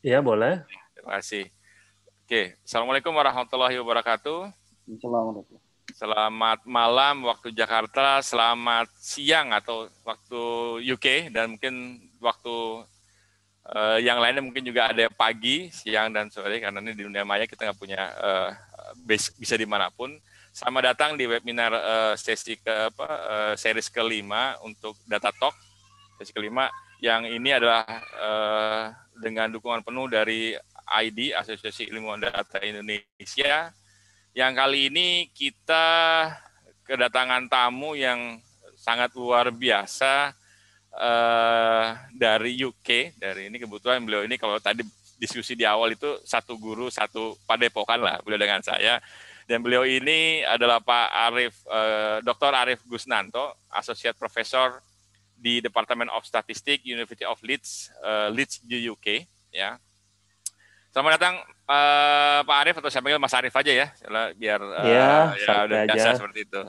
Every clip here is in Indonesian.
Iya, boleh. Terima kasih. Oke, Assalamualaikum warahmatullahi wabarakatuh. Assalamualaikum. Selamat malam waktu Jakarta, selamat siang atau waktu UK dan mungkin waktu uh, yang lainnya mungkin juga ada pagi, siang dan sore karena ini di dunia maya kita nggak punya uh, base bisa di mana pun. Selamat datang di webinar uh, sesi ke apa uh, series kelima untuk Data Talk sesi kelima yang ini adalah uh, dengan dukungan penuh dari ID Asosiasi Ilmuwan Data Indonesia yang kali ini kita kedatangan tamu yang sangat luar biasa uh, dari UK. Dari ini kebetulan beliau ini kalau tadi diskusi di awal itu satu guru satu padepokan lah beliau dengan saya. Dan beliau ini adalah Pak Arif, eh, Dr. Arif Gusnanto, Associate Professor di Department of Statistics University of Leeds, uh, Leeds UK, ya Selamat datang uh, Pak Arif atau saya panggil Mas Arif aja ya, biar uh, ya, ya udah biasa seperti itu.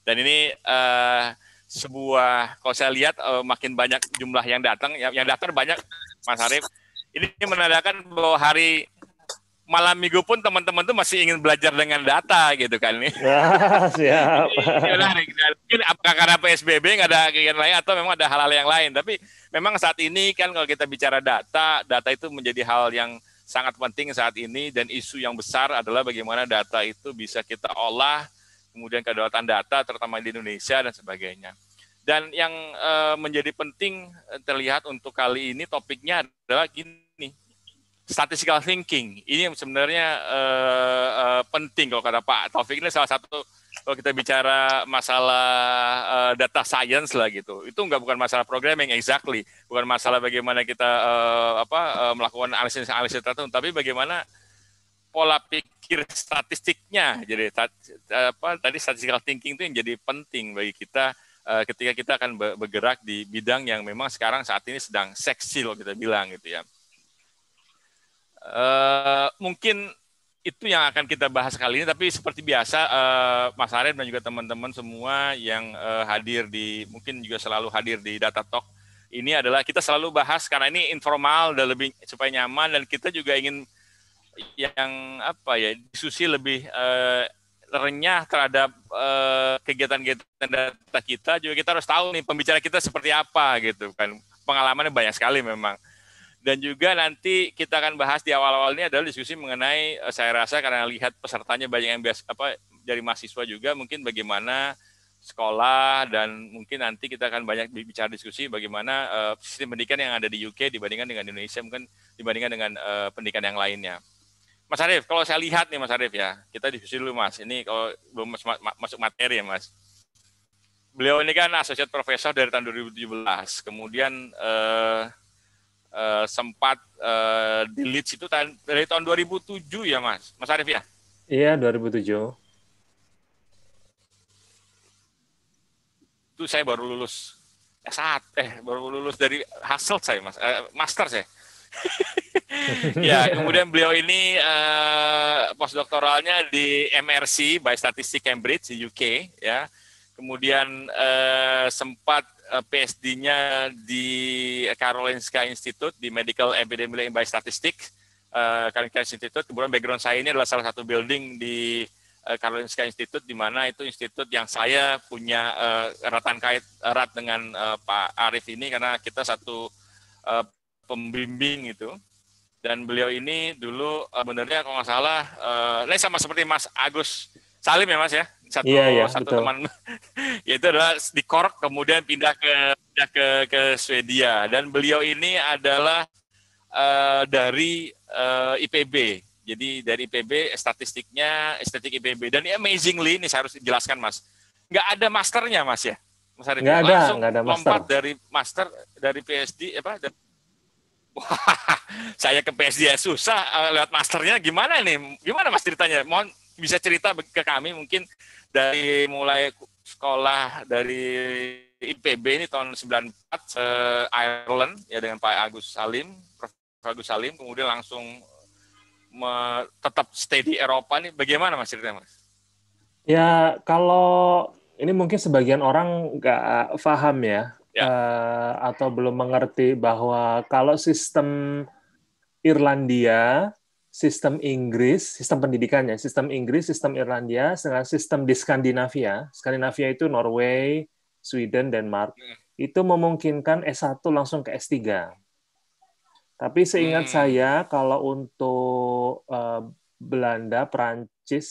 Dan ini uh, sebuah, kalau saya lihat uh, makin banyak jumlah yang datang, yang, yang datang banyak Mas Arif. Ini menandakan bahwa hari malam minggu pun teman-teman tuh masih ingin belajar dengan data gitu kan ini. Ya, siap. Mungkin apakah karena PSBB nggak ada kegiatan lain atau memang ada hal-hal yang lain. Tapi memang saat ini kan kalau kita bicara data, data itu menjadi hal yang sangat penting saat ini dan isu yang besar adalah bagaimana data itu bisa kita olah, kemudian kedaulatan data terutama di Indonesia dan sebagainya. Dan yang uh, menjadi penting eh, terlihat untuk kali ini topiknya adalah gini, statistical thinking. Ini yang sebenarnya uh, uh, penting kalau kata Pak Taufik ini salah satu kalau kita bicara masalah uh, data science lah gitu, itu nggak bukan masalah programming exactly, bukan masalah bagaimana kita uh, apa uh, melakukan analisis analisis tertentu, tapi bagaimana pola pikir statistiknya. Jadi apa tadi statistical thinking itu yang jadi penting bagi kita ketika kita akan bergerak di bidang yang memang sekarang saat ini sedang seksi loh kita bilang gitu ya. Uh, mungkin itu yang akan kita bahas kali ini. Tapi seperti biasa, uh, Mas Arif dan juga teman-teman semua yang uh, hadir di, mungkin juga selalu hadir di Data Talk, ini adalah kita selalu bahas karena ini informal dan lebih supaya nyaman dan kita juga ingin yang apa ya diskusi lebih uh, renyah terhadap kegiatan-kegiatan data kita juga kita harus tahu nih pembicara kita seperti apa gitu kan pengalamannya banyak sekali memang dan juga nanti kita akan bahas di awal-awal ini adalah diskusi mengenai eh, saya rasa karena lihat pesertanya banyak yang biasa apa dari mahasiswa juga mungkin bagaimana sekolah dan mungkin nanti kita akan banyak bicara diskusi bagaimana uh, sistem pendidikan yang ada di UK dibandingkan dengan Indonesia mungkin dibandingkan dengan uh, pendidikan yang lainnya. Mas Arief, kalau saya lihat nih Mas Arief ya, kita diskusi dulu Mas. Ini kalau belum masuk materi ya Mas. Beliau ini kan asosiat profesor dari tahun 2017. Kemudian uh, uh, sempat uh, di Leeds itu dari tahun 2007 ya Mas, Mas Arief ya? Iya 2007. Itu saya baru lulus S1, eh baru lulus dari hasil saya Mas, uh, master saya. ya, kemudian beliau ini uh, postdoktoralnya di MRC by Statistics Cambridge di UK ya. Kemudian uh, sempat Eh, PSD-nya di Karolinska Institute di Medical Epidemiology by Statistics, uh, Karolinska Institute. Kemudian background saya ini adalah salah satu building di uh, Karolinska Institute, di mana itu institut yang saya punya uh, eratan kait erat dengan uh, Pak Arif ini karena kita satu uh, pembimbing itu. Dan beliau ini dulu uh, benernya kalau nggak salah, uh, ini sama seperti Mas Agus Salim ya Mas ya, satu iya, iya, satu betul. teman yaitu adalah di Kork kemudian pindah ke pindah ke ke Swedia dan beliau ini adalah uh, dari uh, eh, IPB jadi dari IPB statistiknya estetik IPB dan ini amazingly ini saya harus jelaskan Mas nggak ada masternya Mas ya Mas Arif nggak ada langsung nggak ada master. lompat dari master dari PSD apa dan Wah, saya ke PSD ya susah uh, lewat masternya gimana nih? Gimana Mas ceritanya? Mohon bisa cerita ke kami mungkin dari mulai sekolah dari IPB ini tahun 94 se Ireland ya dengan Pak Agus Salim, Prof. Agus Salim, kemudian langsung me, tetap stay di Eropa nih. Bagaimana Mas ceritanya Mas? Ya kalau ini mungkin sebagian orang nggak paham ya, ya. Uh, atau belum mengerti bahwa kalau sistem Irlandia, sistem Inggris, sistem pendidikannya, sistem Inggris, sistem Irlandia, dengan sistem di Skandinavia. Skandinavia itu Norway, Sweden, Denmark. Hmm. Itu memungkinkan S1 langsung ke S3. Tapi seingat hmm. saya kalau untuk uh, Belanda, Prancis,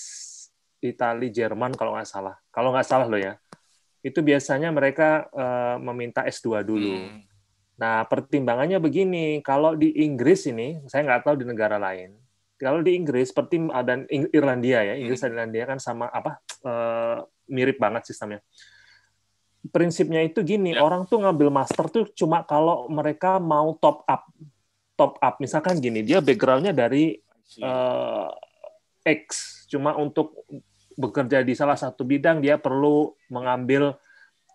Italia, Jerman kalau nggak salah. Kalau nggak salah loh ya. Itu biasanya mereka uh, meminta S2 dulu. Hmm. Nah, pertimbangannya begini, kalau di Inggris ini, saya nggak tahu di negara lain. Kalau di Inggris, seperti ada Irlandia ya, Inggris dan Irlandia kan sama apa uh, mirip banget sistemnya. Prinsipnya itu gini, ya. orang tuh ngambil master tuh cuma kalau mereka mau top up, top up. Misalkan gini, dia backgroundnya dari uh, X, cuma untuk bekerja di salah satu bidang dia perlu mengambil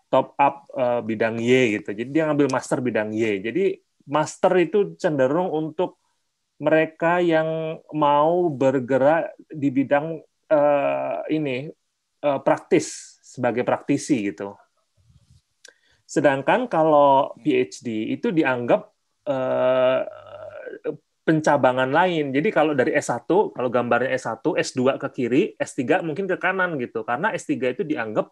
top up uh, bidang Y gitu. Jadi dia ngambil master bidang Y. Jadi master itu cenderung untuk mereka yang mau bergerak di bidang uh, ini uh, praktis sebagai praktisi gitu. Sedangkan kalau PhD itu dianggap uh, pencabangan lain. Jadi kalau dari S1, kalau gambarnya S1, S2 ke kiri, S3 mungkin ke kanan gitu. Karena S3 itu dianggap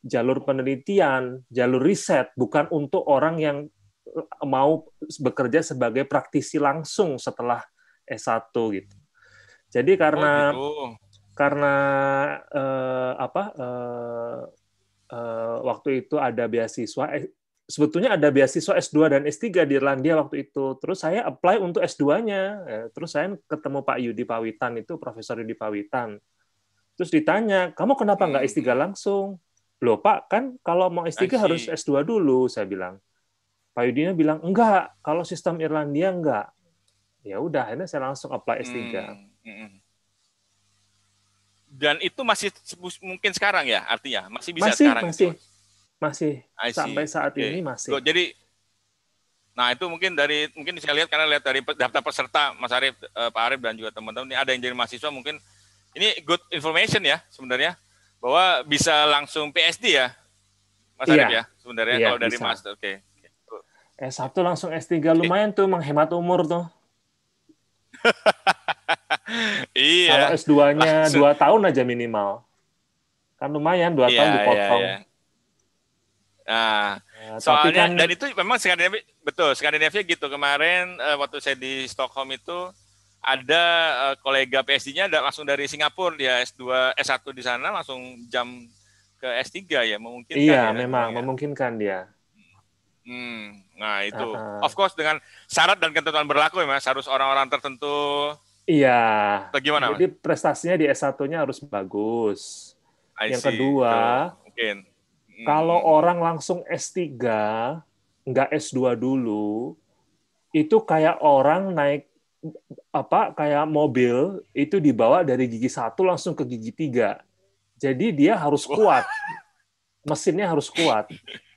jalur penelitian, jalur riset, bukan untuk orang yang mau bekerja sebagai praktisi langsung setelah S1 gitu. Jadi karena oh, gitu. karena eh, apa eh, eh, waktu itu ada beasiswa eh, sebetulnya ada beasiswa S2 dan S3 di Irlandia waktu itu. Terus saya apply untuk S2-nya. Ya, terus saya ketemu Pak Yudi Pawitan itu Profesor Yudi Pawitan. Terus ditanya, "Kamu kenapa nggak S3 hmm. langsung?" Loh Pak, kan kalau mau S3 harus S2 dulu, saya bilang. Pak Yudina bilang, enggak, kalau sistem Irlandia enggak. Ya udah, akhirnya saya langsung apply S3. Hmm, hmm. Dan itu masih mungkin sekarang ya, artinya? Masih bisa masih, sekarang? Masih, itu? masih. Sampai saat okay. ini masih. Jadi, nah itu mungkin dari, mungkin saya lihat, karena lihat dari daftar peserta, Mas Arief, eh, Pak Arief, dan juga teman-teman, ini ada yang jadi mahasiswa, mungkin ini good information ya sebenarnya bahwa bisa langsung PSD ya, Mas iya. Arif ya, sebenarnya iya, kalau dari bisa. master. Oke. Okay. S1 langsung S3 lumayan tuh menghemat umur tuh. iya. Kalau S2-nya dua tahun aja minimal. Kan lumayan dua iya, tahun dipotong. Iya, iya. Nah, nah soalnya kan, dan itu memang Skandinavia betul Skandinavia gitu kemarin uh, waktu saya di Stockholm itu ada uh, kolega PSD-nya ada langsung dari Singapura dia S2 S1 di sana langsung jam ke S3 ya memungkinkan Iya, ya, memang ya. memungkinkan dia. Hmm, nah itu. Uh, of course dengan syarat dan ketentuan berlaku ya Mas, harus orang-orang tertentu. Iya. Bagaimana? Jadi mas? prestasinya di S1-nya harus bagus. I Yang see. kedua, mungkin. Hmm. Kalau orang langsung S3 nggak S2 dulu, itu kayak orang naik apa kayak mobil itu dibawa dari gigi satu langsung ke gigi tiga. Jadi dia harus kuat, mesinnya harus kuat.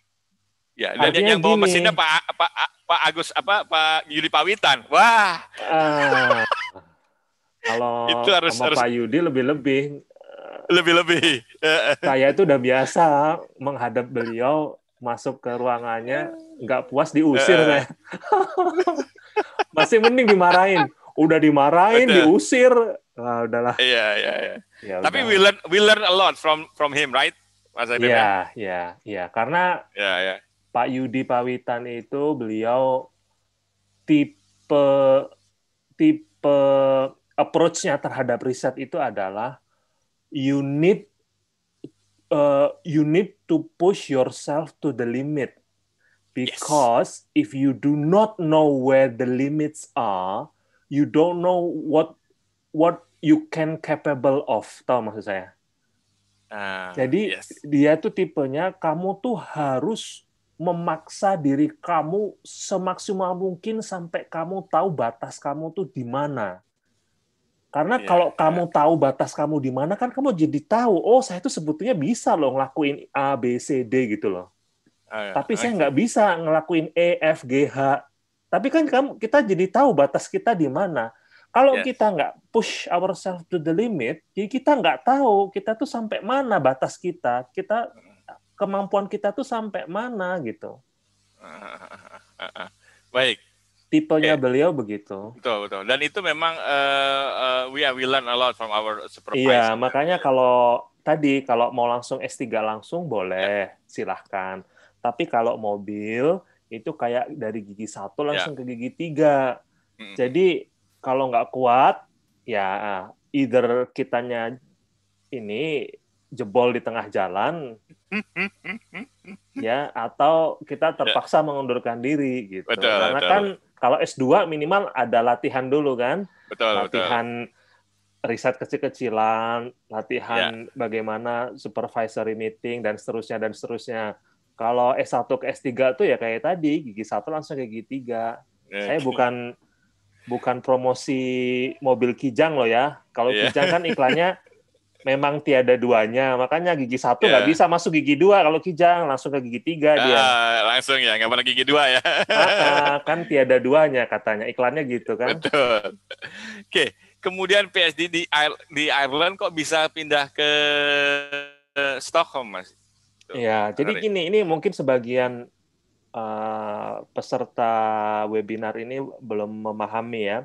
Ya, dan Artinya yang bawa gini, mesinnya Pak Pak Pak Agus apa Pak Yudi Pawitan. Wah. Uh, kalau itu harus, sama harus, Pak Yudi lebih-lebih. Lebih-lebih. Saya itu udah biasa menghadap beliau masuk ke ruangannya nggak puas diusir uh, saya. Masih mending dimarahin. Udah dimarahin, Betul. diusir. Nah, udahlah. Iya, iya, iya. Ya, Tapi udah. we learn we learn a lot from from him, right? Mas Iya, ya? iya, iya. Karena ya, ya. Pak Yudi Pawitan itu beliau tipe tipe approach-nya terhadap riset itu adalah you need uh, you need to push yourself to the limit because yes. if you do not know where the limits are you don't know what what you can capable of tahu maksud saya uh, jadi yes. dia tuh tipenya kamu tuh harus memaksa diri kamu semaksimal mungkin sampai kamu tahu batas kamu tuh di mana karena yeah, kalau yeah. kamu tahu batas kamu di mana kan kamu jadi tahu oh saya tuh sebetulnya bisa loh ngelakuin A B C D gitu loh Oh, iya. Tapi saya nggak bisa ngelakuin E, F, G, H. Tapi kan kamu kita jadi tahu batas kita di mana. Kalau yeah. kita nggak push ourselves to the limit, jadi kita nggak tahu kita tuh sampai mana batas kita. Kita kemampuan kita tuh sampai mana gitu. Baik. tipenya okay. beliau begitu. Betul betul. Dan itu memang uh, uh, we we learn a lot from our supervisor. Iya, makanya kalau tadi kalau mau langsung S3 langsung boleh, yeah. silahkan. Tapi kalau mobil itu kayak dari gigi satu langsung yeah. ke gigi tiga. Mm. Jadi kalau nggak kuat, ya either kitanya ini jebol di tengah jalan, ya atau kita terpaksa mengundurkan diri gitu. Betul, Karena betul. kan kalau S2 minimal ada latihan dulu kan, betul, latihan betul riset kecil-kecilan, latihan yeah. bagaimana supervisory meeting dan seterusnya dan seterusnya. Kalau S1 ke S3 tuh ya kayak tadi, gigi satu langsung ke gigi tiga. Yeah. Saya bukan bukan promosi mobil Kijang loh ya. Kalau yeah. Kijang kan iklannya memang tiada duanya, makanya gigi satu nggak yeah. bisa masuk gigi dua. Kalau Kijang langsung ke gigi tiga dia. Uh, langsung ya, nggak pernah gigi dua ya. uh, kan tiada duanya katanya, iklannya gitu kan. Betul. Oke. Okay kemudian PSD di di Ireland kok bisa pindah ke Stockholm, Mas? Ya, jadi gini, ini mungkin sebagian uh, peserta webinar ini belum memahami ya.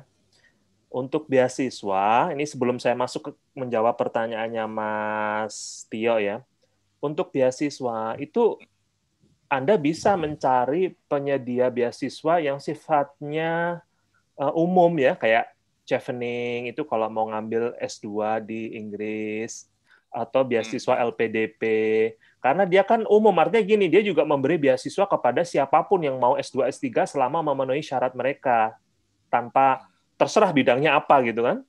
Untuk beasiswa, ini sebelum saya masuk ke menjawab pertanyaannya Mas Tio ya. Untuk beasiswa itu Anda bisa mencari penyedia beasiswa yang sifatnya uh, umum ya, kayak chevening itu kalau mau ngambil S2 di Inggris atau beasiswa hmm. LPDP karena dia kan umum artinya gini dia juga memberi beasiswa kepada siapa pun yang mau S2 S3 selama memenuhi syarat mereka tanpa terserah bidangnya apa gitu kan.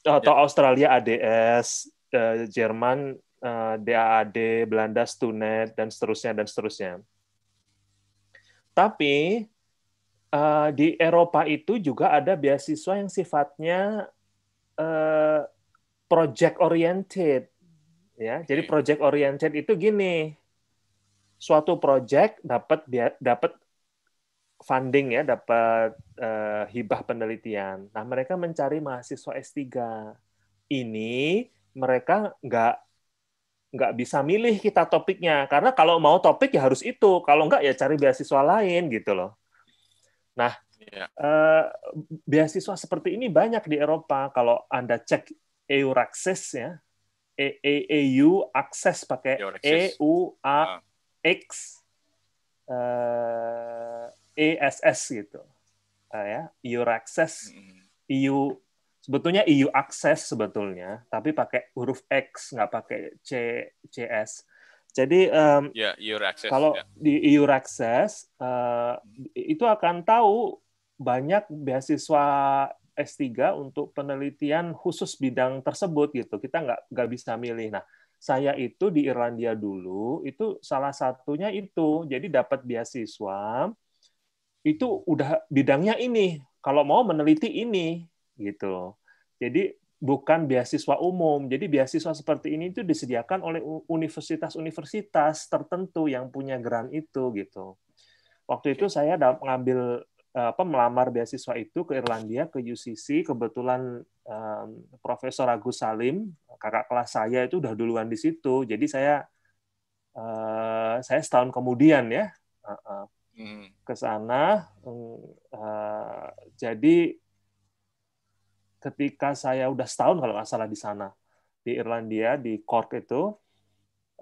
Atau ya. Australia ADS eh, Jerman eh, DAAD Belanda Stunet dan seterusnya dan seterusnya. Tapi uh, di Eropa itu juga ada beasiswa yang sifatnya uh, project oriented ya. Jadi project oriented itu gini suatu project dapat dapat funding ya dapat uh, hibah penelitian. Nah mereka mencari mahasiswa S3 ini mereka nggak nggak bisa milih kita topiknya. Karena kalau mau topik ya harus itu kalau nggak ya cari beasiswa lain gitu loh. Nah, ya. eh, beasiswa seperti ini banyak di Eropa. Kalau Anda cek EU Access ya, e EU Access pakai E U A X. Eh, E S S gitu. Uh, ya, EU Access, EU sebetulnya EU Access sebetulnya, tapi pakai huruf X nggak pakai C C S. Jadi um, yeah, access, kalau yeah. di EU Access uh, itu akan tahu banyak beasiswa S3 untuk penelitian khusus bidang tersebut gitu. Kita nggak nggak bisa milih. Nah, saya itu di Irlandia dulu itu salah satunya itu. Jadi dapat beasiswa itu udah bidangnya ini. Kalau mau meneliti ini gitu. Jadi bukan beasiswa umum. Jadi beasiswa seperti ini itu disediakan oleh universitas-universitas tertentu yang punya grant itu gitu. Waktu itu saya mengambil apa melamar beasiswa itu ke Irlandia ke UCC kebetulan um, Profesor Agus Salim kakak kelas saya itu udah duluan di situ jadi saya uh, saya setahun kemudian ya uh, uh, ke sana uh, jadi ketika saya udah setahun kalau nggak salah di sana di Irlandia di Cork itu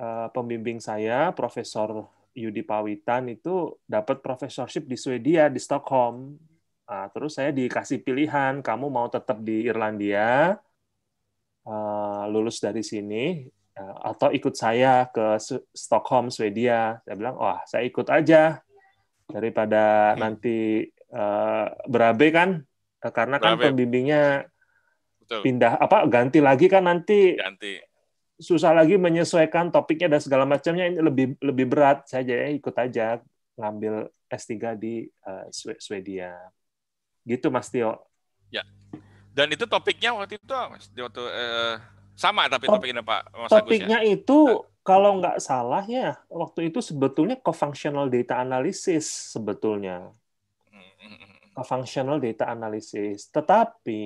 uh, pembimbing saya Profesor Yudi Pawitan itu dapat professorship di Swedia di Stockholm. Nah, terus saya dikasih pilihan, kamu mau tetap di Irlandia, uh, lulus dari sini, atau ikut saya ke Stockholm, Swedia. Saya bilang, wah, saya ikut aja daripada hmm. nanti uh, berabe kan, karena kan pembimbingnya Betul. pindah apa ganti lagi kan nanti ganti. susah lagi menyesuaikan topiknya dan segala macamnya. Ini lebih lebih berat. Saja ya ikut aja ngambil S3 di uh, Swedia. Gitu Mas Tio. Ya. Dan itu topiknya waktu itu Mas? Waktu uh, sama tapi Top, topiknya Pak? Mas topiknya Agus, ya? itu nah. Kalau nggak salah ya waktu itu sebetulnya co-functional data analysis sebetulnya. Co-functional data analysis. Tetapi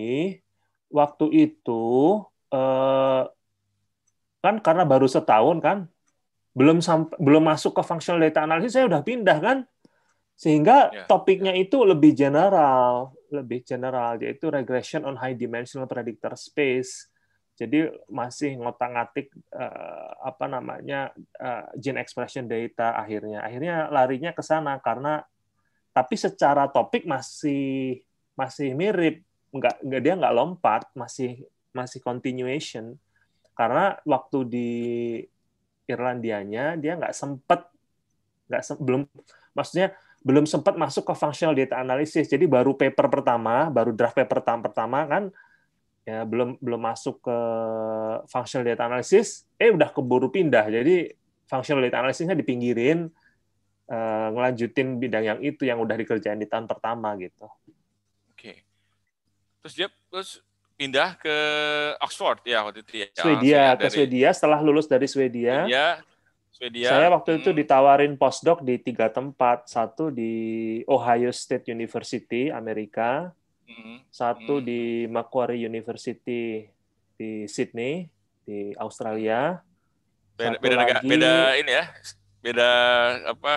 waktu itu eh, kan karena baru setahun kan belum sampai belum masuk ke functional data analysis saya udah pindah kan. Sehingga Ya, topiknya itu lebih general, lebih general yaitu regression on high dimensional predictor space. Jadi masih ngotak-ngatik eh, apa namanya eh, gene expression data akhirnya. Akhirnya larinya ke sana karena tapi secara topik masih masih mirip, nggak nggak dia nggak lompat, masih masih continuation. Karena waktu di Irlandianya dia nggak sempet nggak se- belum maksudnya belum sempat masuk ke functional data analysis. Jadi baru paper pertama, baru draft paper pertama kan ya belum belum masuk ke functional data analysis, eh udah keburu pindah. Jadi functional data analysisnya dipinggirin, eh, ngelanjutin bidang yang itu yang udah dikerjain di tahun pertama gitu. Oke. Terus dia terus pindah ke Oxford ya waktu itu ya. Swedia ke Dari Swedia setelah lulus dari Swedia. Swedia. Swedia. Saya waktu itu Hmm. ditawarin postdoc di tiga tempat, satu di Ohio State University Amerika, Hmm. satu Hmm. di Macquarie University di Sydney di Australia. Beda, Satu beda, negara- lagi- beda ini ya. Beda apa?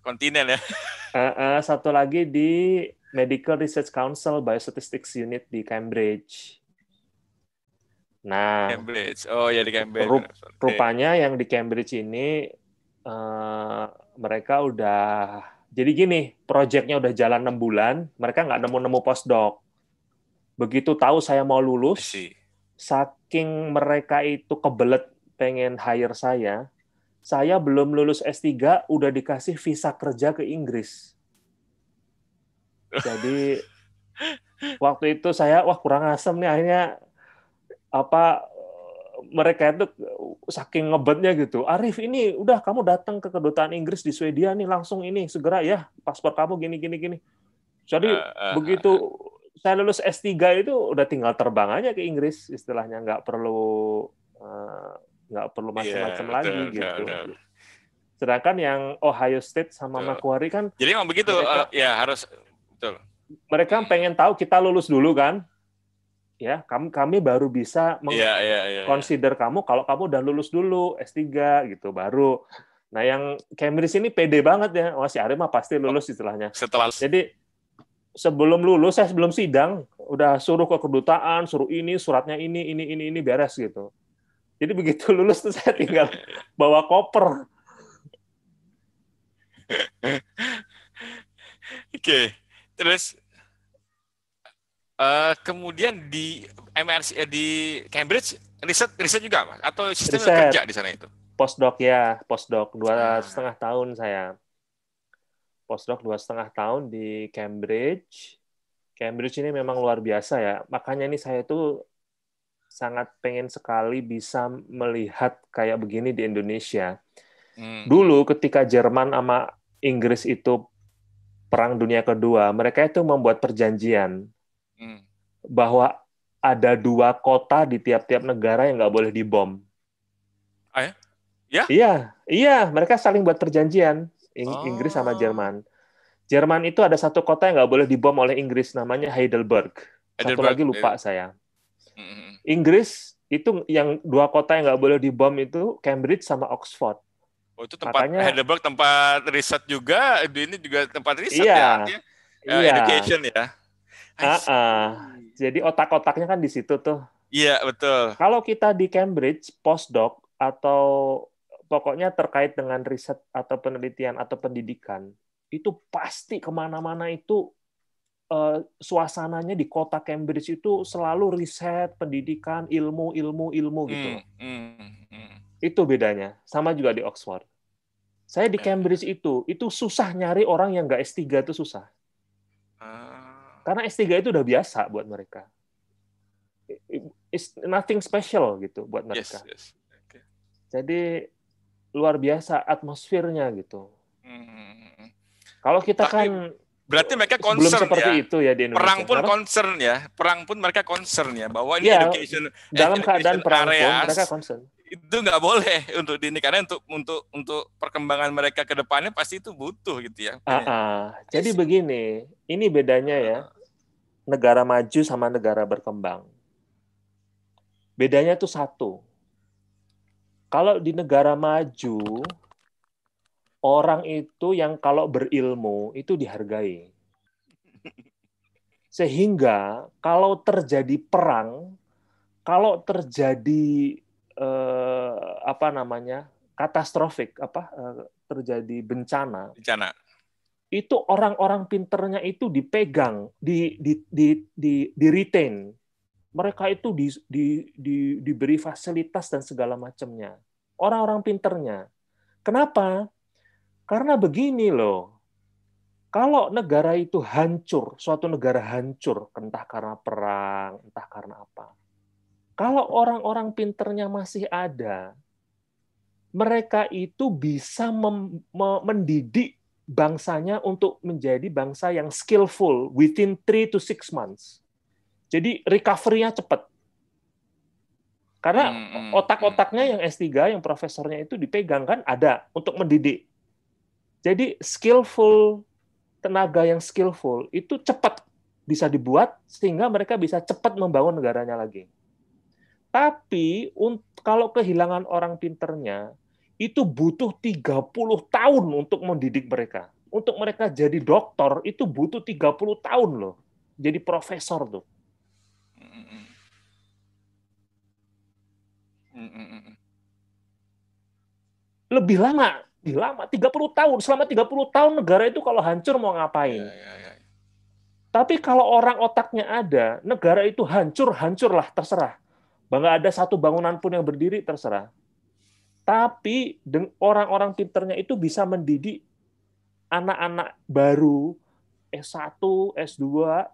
Kontinen ya. Eh, eh, satu lagi di Medical Research Council Biostatistics Unit di Cambridge. Nah, Cambridge. Oh ya di Cambridge. Rup- rupanya yang di Cambridge ini eh, mereka udah jadi gini, proyeknya udah jalan enam bulan, mereka nggak nemu-nemu postdoc. Begitu tahu saya mau lulus, saking mereka itu kebelet pengen hire saya, saya belum lulus S3 udah dikasih visa kerja ke Inggris. Jadi waktu itu saya wah kurang asem nih akhirnya apa mereka itu saking ngebetnya gitu. Arif ini udah kamu datang ke kedutaan Inggris di Swedia nih langsung ini segera ya paspor kamu gini gini gini. Jadi Eh, eh, begitu saya lulus S3 itu udah tinggal terbang aja ke Inggris istilahnya nggak perlu eh, nggak perlu Iya, macam-macam betul, lagi betul, gitu. betul. Sedangkan yang Ohio State sama Betul. Macquarie kan Jadi emang begitu Mereka- eh, ya harus betul. mereka pengen tahu kita lulus dulu kan. Ya, kami kami baru bisa meng- Iya iya iya. consider kamu kalau kamu udah lulus dulu S3 gitu baru. Nah, yang Cambridge ini pede banget ya. Wah, si Arif mah pasti lulus istilahnya. Setelah Jadi sebelum lulus saya sebelum sidang udah suruh ke kedutaan, suruh ini, suratnya ini, ini, ini, ini beres gitu. Jadi begitu lulus tuh saya tinggal bawa koper. Oke, terus eh, kemudian di MRC eh, di Cambridge riset riset juga mas atau sistem Riset. kerja di sana itu? Postdoc ya, postdoc dua Ah. setengah tahun saya. Postdoc dua setengah tahun di Cambridge. Cambridge ini memang luar biasa ya. Makanya ini saya tuh sangat pengen sekali bisa melihat kayak begini di Indonesia. Hmm. Dulu ketika Jerman sama Inggris itu perang dunia kedua, mereka itu membuat perjanjian Hmm. bahwa ada dua kota di tiap-tiap negara yang nggak boleh dibom. Ah, ya? Ya? Iya, iya, mereka saling buat perjanjian Ing- Inggris sama Oh. Jerman. Jerman itu ada satu kota yang nggak boleh dibom oleh Inggris, namanya Heidelberg. Satu Heidelberg, lagi lupa saya. Hmm. Inggris itu yang dua kota yang nggak boleh dibom itu Cambridge sama Oxford. Oh itu tempat Makanya- Heidelberg tempat riset juga, ini juga tempat riset Iya. ya, artinya, eh, Iya. education ya. Ah, see. ah. Jadi otak-otaknya kan di situ tuh. Iya betul. Kalau kita di Cambridge postdoc atau pokoknya terkait dengan riset atau penelitian atau pendidikan itu pasti ke mana-mana itu eh, suasananya di kota Cambridge itu selalu riset, pendidikan, ilmu, ilmu, ilmu gitu. Loh. hmm, hmm. Itu bedanya. Sama juga di Oxford. Saya di Ya. Cambridge itu itu susah nyari orang yang nggak S3 itu susah. Ah, Karena S3 itu udah biasa buat mereka. It's nothing special gitu buat yes, mereka. yes. Oke. Jadi luar biasa atmosfernya gitu. Hmm. Kalau kita Tapi kan Berarti mereka concern seperti ya. itu ya di Indonesia. Perang pun Karena concern ya. Perang pun mereka concern ya bahwa ini Iya, education dalam education keadaan perang pun areas mereka concern. Itu nggak boleh untuk di ini karena untuk untuk untuk perkembangan mereka ke depannya pasti itu butuh gitu ya. Ah, ah. Jadi begini, ini bedanya ya negara maju sama negara berkembang. Bedanya tuh satu. Kalau di negara maju orang itu yang kalau berilmu itu dihargai. Sehingga kalau terjadi perang, kalau terjadi eh, apa namanya katastrofik, apa eh, terjadi bencana, bencana, itu orang-orang pinternya itu dipegang, di di di di, di retain. Mereka itu di, di, di, diberi fasilitas dan segala macamnya. Orang-orang pinternya. Kenapa? Karena begini loh, kalau negara itu hancur, suatu negara hancur, entah karena perang, entah karena apa. Kalau orang-orang pinternya masih ada, mereka itu bisa mendidik bangsanya untuk menjadi bangsa yang skillful within 3 to 6 months. Jadi recovery-nya cepat. Karena hmm, hmm, hmm. otak-otaknya yang S3, yang profesornya itu dipegang kan ada untuk mendidik. Jadi skillful tenaga yang skillful itu cepat bisa dibuat sehingga mereka bisa cepat membangun negaranya lagi. Tapi kalau kehilangan orang pinternya itu butuh 30 tahun untuk mendidik mereka. Untuk mereka jadi dokter itu butuh 30 tahun loh. Jadi profesor tuh. Lebih lama lama 30 tahun selama 30 tahun negara itu kalau hancur mau ngapain ya, ya, ya. tapi kalau orang otaknya ada negara itu hancur hancurlah terserah nggak ada satu bangunan pun yang berdiri terserah. Tapi orang-orang pinternya itu bisa mendidik anak-anak baru S1, S2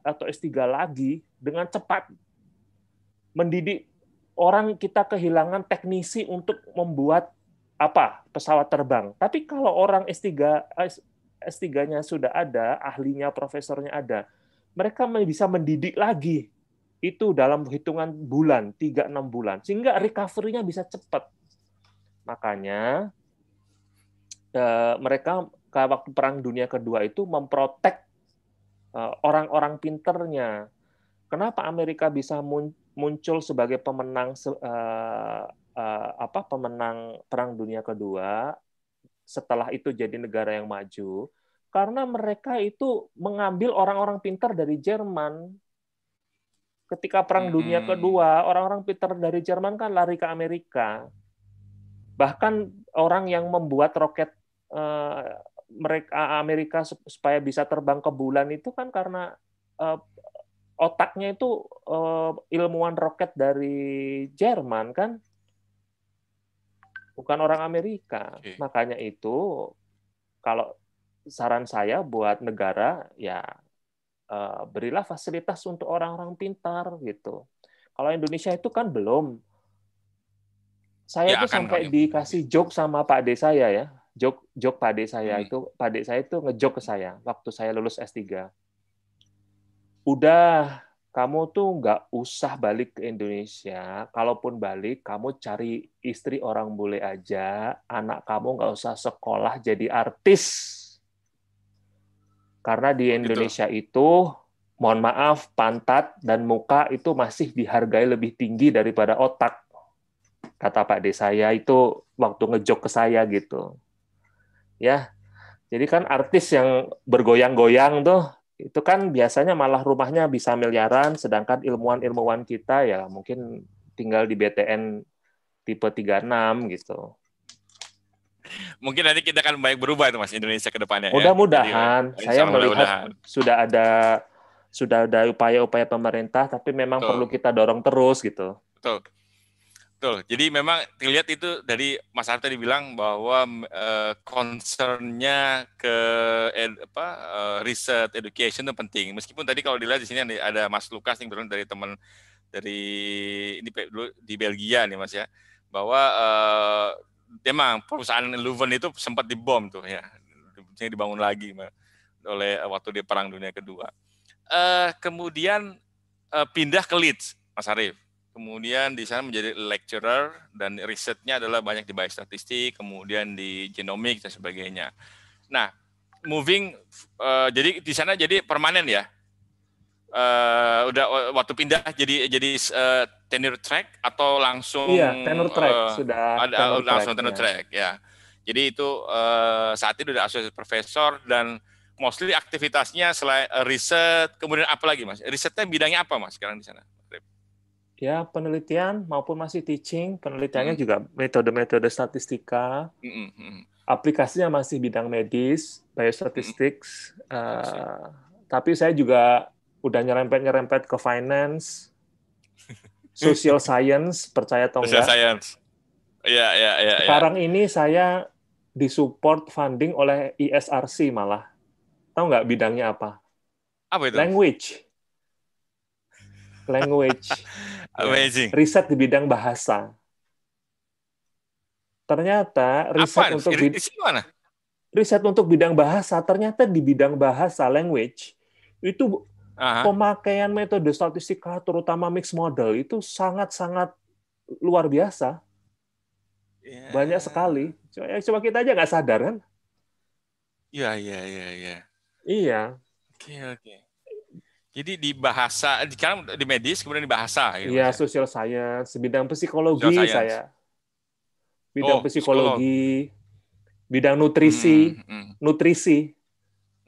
atau S3 lagi dengan cepat. Mendidik orang kita kehilangan teknisi untuk membuat apa? Pesawat terbang. Tapi kalau orang S3 S3-nya sudah ada, ahlinya, profesornya ada, mereka bisa mendidik lagi itu dalam hitungan bulan, 3-6 bulan, sehingga recovery-nya bisa cepat. Makanya eh, mereka waktu Perang Dunia Kedua itu memprotek eh, orang-orang pinternya. Kenapa Amerika bisa muncul sebagai pemenang eh, apa pemenang Perang Dunia Kedua setelah itu jadi negara yang maju karena mereka itu mengambil orang-orang pintar dari Jerman. Ketika Perang Dunia Kedua, orang-orang pintar dari Jerman kan lari ke Amerika. Bahkan orang yang membuat roket uh, mereka Amerika supaya bisa terbang ke bulan itu kan karena uh, otaknya itu uh, ilmuwan roket dari Jerman kan bukan orang Amerika. Okay. Makanya itu kalau saran saya buat negara ya berilah fasilitas untuk orang-orang pintar gitu. Kalau Indonesia itu kan belum. Saya ya, itu sampai dikasih joke sama Pak De saya ya. Joke joke Pak De saya hmm. itu Pak De saya itu ngejok ke saya waktu saya lulus S3. Udah kamu tuh nggak usah balik ke Indonesia. Kalaupun balik, kamu cari istri orang bule aja. Anak kamu nggak usah sekolah jadi artis. Karena di Indonesia itu, mohon maaf, pantat dan muka itu masih dihargai lebih tinggi daripada otak. Kata Pak De saya itu waktu ngejok ke saya gitu. Ya, jadi kan artis yang bergoyang-goyang tuh itu kan biasanya malah rumahnya bisa miliaran, sedangkan ilmuwan-ilmuwan kita ya mungkin tinggal di BTN tipe 36 gitu. Mungkin nanti kita akan baik berubah itu Mas Indonesia ke depannya. Ya. Mudah-mudahan. Ya. Saya melihat mudah sudah ada sudah ada upaya-upaya pemerintah, tapi memang Betul. perlu kita dorong terus gitu. Betul. Betul. Jadi memang dilihat itu dari Mas Arta dibilang bahwa uh, concernnya ke ed, apa uh, riset education itu penting. Meskipun tadi kalau dilihat di sini ada Mas Lukas yang dari teman dari di, di Belgia nih Mas ya, bahwa uh, memang perusahaan Leuven itu sempat dibom tuh ya, dibangun lagi oleh waktu di Perang Dunia Kedua. Uh, kemudian uh, pindah ke Leeds, Mas Arief kemudian di sana menjadi lecturer dan risetnya adalah banyak di biostatistik, kemudian di genomik dan sebagainya. Nah, moving uh, jadi di sana jadi permanen ya. Uh, udah waktu pindah jadi jadi uh, tenure track atau langsung Iya, tenure track uh, sudah ada tenure langsung track, tenure ya. track ya. Jadi itu uh, saat ini udah associate professor dan mostly aktivitasnya selain uh, riset, kemudian apa lagi mas? Risetnya bidangnya apa mas sekarang di sana? Ya penelitian maupun masih teaching, penelitiannya hmm. juga metode-metode statistika. Hmm. hmm. Aplikasinya masih bidang medis, biostatistics. Hmm. Uh, tapi saya juga udah nyerempet-nyerempet ke finance, social science, percaya atau enggak? Social science. Iya, iya, iya. Ya. Sekarang ya. ini saya disupport funding oleh ISRC malah. Tahu nggak bidangnya apa? Apa itu? Language. Language. Amazing. Ya, riset di bidang bahasa. Ternyata riset apa? untuk bidang mana? Riset untuk bidang bahasa ternyata di bidang bahasa language itu Aha. pemakaian metode statistika terutama mixed model itu sangat-sangat luar biasa. Yeah. Banyak sekali. Cuma, cuma kita aja nggak sadar kan? Iya, iya, iya, iya. Iya. Oke, oke. Jadi di bahasa, di sekarang di medis, kemudian di bahasa. Gitu, iya, social science, bidang psikologi saya. Bidang oh, psikologi, psikolog. bidang nutrisi, hmm, hmm. nutrisi,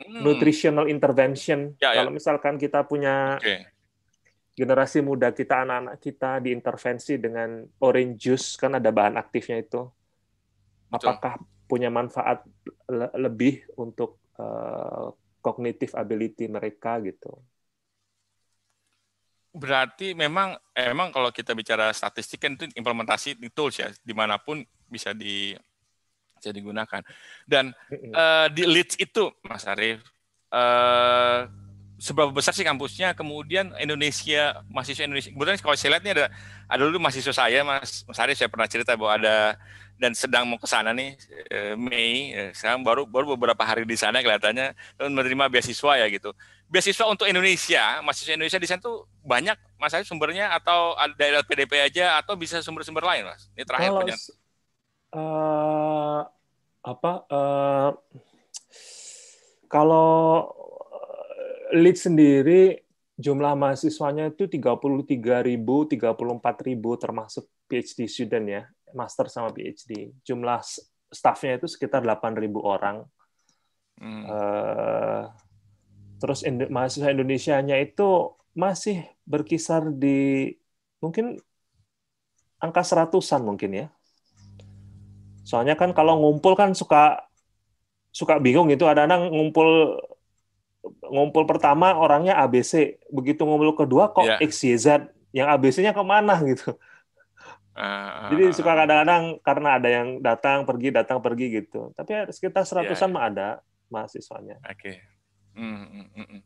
hmm. nutritional intervention. Ya, ya. Kalau misalkan kita punya okay generasi muda kita, anak-anak kita diintervensi dengan orange juice, kan ada bahan aktifnya itu. Apakah punya manfaat lebih untuk uh, cognitive ability mereka gitu? Berarti memang emang kalau kita bicara statistik kan itu implementasi di tools ya, di mana pun bisa di bisa digunakan. Dan uh, di Leeds itu, Mas Arief, uh, seberapa besar sih kampusnya? Kemudian Indonesia mahasiswa Indonesia kemudian kalau saya lihat ini ada ada dulu mahasiswa saya Mas Mas Ari saya pernah cerita bahwa ada dan sedang mau ke sana nih eh, Mei eh, sekarang baru baru beberapa hari di sana kelihatannya menerima beasiswa ya gitu. Beasiswa untuk Indonesia mahasiswa Indonesia di sana tuh banyak Mas Ari sumbernya atau dari PDP aja atau bisa sumber-sumber lain Mas? Ini terakhir kalau, uh, apa uh, kalau Lead sendiri jumlah mahasiswanya itu 33.000, 34.000 termasuk PhD student ya, master sama PhD. Jumlah staffnya itu sekitar 8.000 orang. Hmm. Uh, terus mahasiswa Indonesia-nya itu masih berkisar di mungkin angka seratusan mungkin ya. Soalnya kan kalau ngumpul kan suka suka bingung itu ada anak ngumpul ngumpul pertama orangnya ABC, begitu ngumpul kedua kok yeah. XYZ, yang ABC-nya ke mana gitu. Uh, Jadi suka kadang-kadang karena ada yang datang pergi datang pergi gitu. Tapi sekitar seratusan yeah, mah ada mahasiswanya. Oke. Okay. Mm, mm, mm, mm.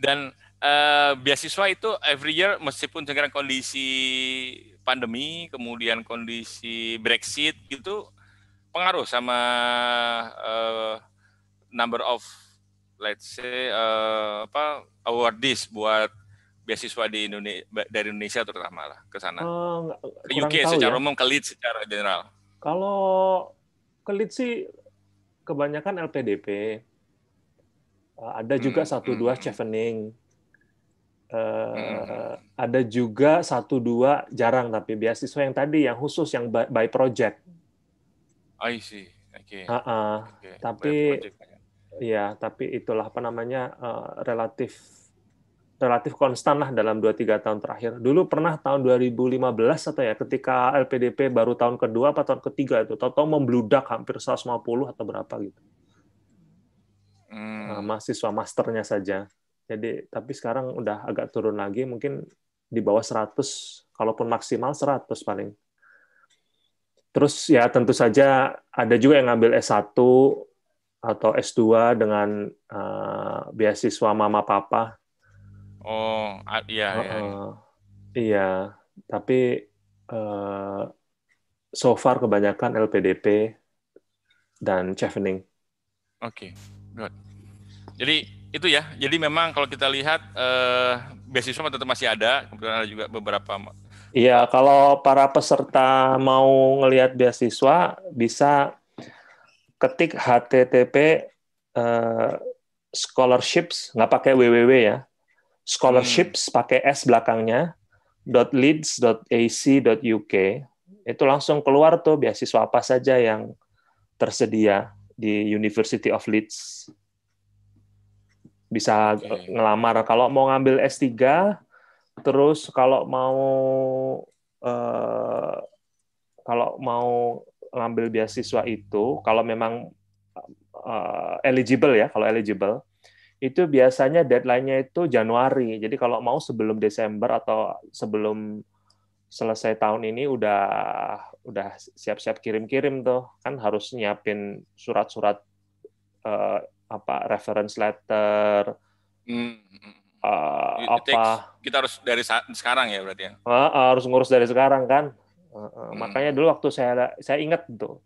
Dan uh, beasiswa itu every year meskipun dengan kondisi pandemi, kemudian kondisi Brexit gitu pengaruh sama uh, number of let's say uh, apa awardees buat beasiswa di Indonesia dari Indonesia terutama lah ke sana. Uh, ke UK secara ya. umum ke Leeds secara general. Kalau ke Leeds sih kebanyakan LPDP. Uh, ada juga hmm, satu hmm. dua chevening. Uh, hmm. Ada juga satu dua jarang tapi beasiswa yang tadi yang khusus yang by, by project. I see. Oke. Okay. Uh -uh. okay. Tapi ya tapi itulah apa namanya uh, relatif relatif konstan lah dalam 2-3 tahun terakhir. Dulu pernah tahun 2015 atau ya ketika LPDP baru tahun kedua atau tahun ketiga itu, tahu-tahu membludak hampir 150 atau berapa gitu. Hmm. Nah, mahasiswa masternya saja. Jadi tapi sekarang udah agak turun lagi, mungkin di bawah 100, kalaupun maksimal 100 paling. Terus ya tentu saja ada juga yang ngambil S1 atau S2 dengan uh, beasiswa mama papa. Oh, iya. Uh, iya. iya, tapi uh, so far kebanyakan LPDP dan chevening. Oke, okay. good. Jadi itu ya. Jadi memang kalau kita lihat uh, beasiswa tetap masih ada, kemudian ada juga beberapa. Iya, kalau para peserta mau ngelihat beasiswa bisa ketik http uh, eh, scholarships nggak pakai www ya scholarships hmm. pakai s belakangnya .leeds.ac.uk itu langsung keluar tuh beasiswa apa saja yang tersedia di University of Leeds. Bisa okay. ngelamar kalau mau ngambil S3 terus kalau mau uh, kalau mau ngambil beasiswa itu kalau memang uh, eligible ya, kalau eligible itu biasanya deadline-nya itu Januari. Jadi kalau mau sebelum Desember atau sebelum selesai tahun ini udah udah siap-siap kirim-kirim tuh kan harus nyiapin surat-surat uh, apa reference letter hmm. Uh, apa kita harus dari sekarang ya berarti ya uh, harus ngurus dari sekarang kan uh, uh, hmm. makanya dulu waktu saya saya ingat tuh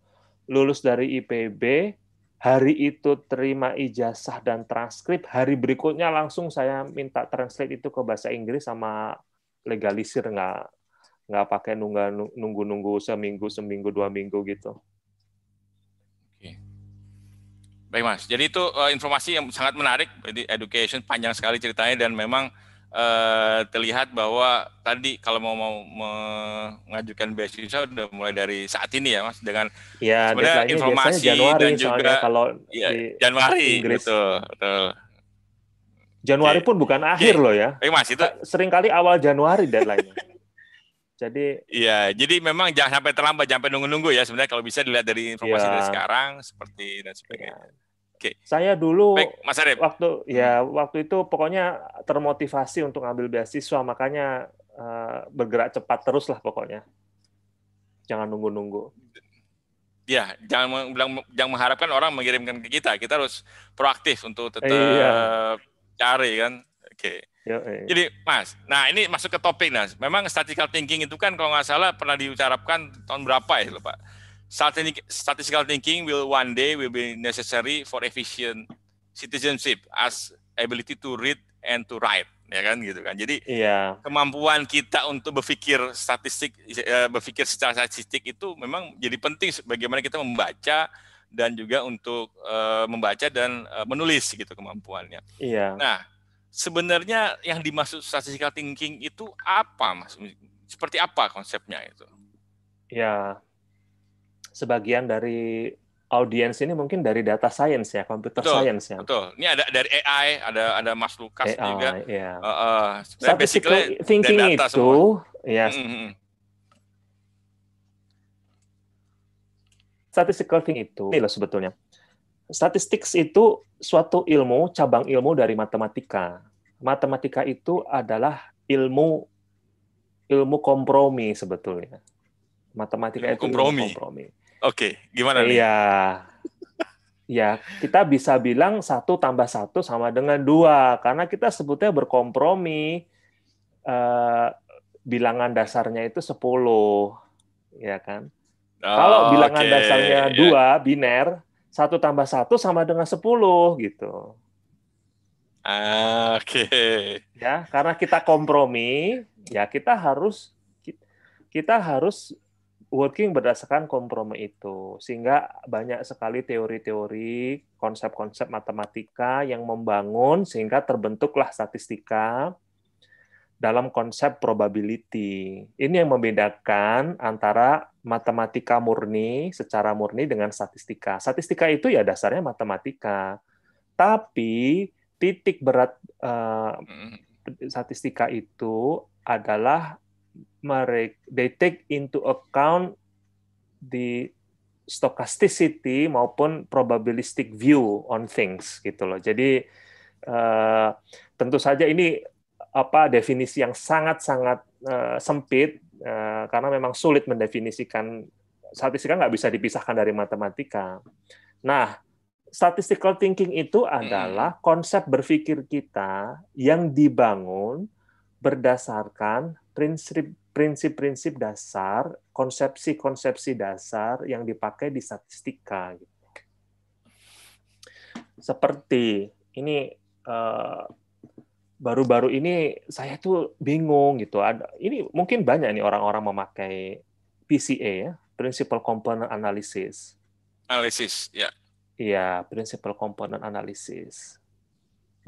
lulus dari IPB hari itu terima ijazah dan transkrip hari berikutnya langsung saya minta translate itu ke bahasa Inggris sama legalisir nggak nggak pakai nunggu nunggu nunggu seminggu seminggu dua minggu gitu. Baik mas, jadi itu uh, informasi yang sangat menarik, jadi education panjang sekali ceritanya dan memang uh, terlihat bahwa tadi kalau mau mau mengajukan beasiswa sudah mulai dari saat ini ya mas dengan ya, sebenarnya informasi Januari, dan juga kalau ya, di Januari Inggris. betul betul. Januari pun bukan akhir loh ya. Baik mas itu sering kali awal Januari deadline-nya. Jadi Iya, jadi memang jangan sampai terlambat, jangan sampai nunggu-nunggu ya. Sebenarnya kalau bisa dilihat dari informasi ya. dari sekarang seperti dan sebagainya. Ya. Oke. Saya dulu Baik, Mas Arif. waktu ya hmm. waktu itu pokoknya termotivasi untuk ngambil beasiswa, makanya uh, bergerak cepat terus lah pokoknya. Jangan nunggu-nunggu. Ya, jangan bilang jangan mengharapkan orang mengirimkan ke kita. Kita harus proaktif untuk tetap iya. cari kan. Oke. Eh. Jadi Mas, nah ini masuk ke topik Mas. Memang statistical thinking itu kan kalau nggak salah pernah diucapkan tahun berapa ya Pak? Statistical thinking will one day will be necessary for efficient citizenship as ability to read and to write ya kan gitu kan. Jadi iya. kemampuan kita untuk berpikir statistik eh, berpikir secara statistik itu memang jadi penting bagaimana kita membaca dan juga untuk uh, membaca dan uh, menulis gitu kemampuannya. Iya. Nah, sebenarnya yang dimaksud statistical thinking itu apa, Mas? Seperti apa konsepnya itu? Ya, sebagian dari audiens ini mungkin dari data science ya, computer betul, science ya. Betul. Ini ada dari AI, ada ada Mas Lukas AI, juga. Ya. Uh, uh, statistical thinking itu, semua. ya. Mm -hmm. Statistical thinking itu, ini loh sebetulnya Statistik itu suatu ilmu, cabang ilmu dari matematika. Matematika itu adalah ilmu ilmu kompromi sebetulnya. Matematika ilmu itu kompromi. ilmu kompromi. Oke, gimana nih? Iya. Ya, kita bisa bilang satu tambah satu sama dengan dua, karena kita sebutnya berkompromi. Eh, bilangan dasarnya itu 10, ya kan? Oh, Kalau bilangan okay. dasarnya ya. dua, yeah. biner, satu tambah satu sama dengan sepuluh gitu. Ah, Oke. Okay. Ya, karena kita kompromi, ya kita harus kita harus working berdasarkan kompromi itu, sehingga banyak sekali teori-teori, konsep-konsep matematika yang membangun sehingga terbentuklah statistika dalam konsep probability. Ini yang membedakan antara matematika murni secara murni dengan statistika. Statistika itu ya dasarnya matematika. Tapi titik berat uh, statistika itu adalah mereka they take into account the stochasticity maupun probabilistic view on things gitu loh. Jadi uh, tentu saja ini apa definisi yang sangat-sangat uh, sempit uh, karena memang sulit mendefinisikan statistika nggak bisa dipisahkan dari matematika. Nah, statistical thinking itu adalah konsep berpikir kita yang dibangun berdasarkan prinsip prinsip-prinsip dasar, konsepsi-konsepsi dasar yang dipakai di statistika. Gitu. Seperti ini uh, baru-baru ini saya tuh bingung gitu. Ada ini mungkin banyak nih orang-orang memakai PCA ya, Principal Component Analysis. Analysis, ya. Iya, Principal Component Analysis.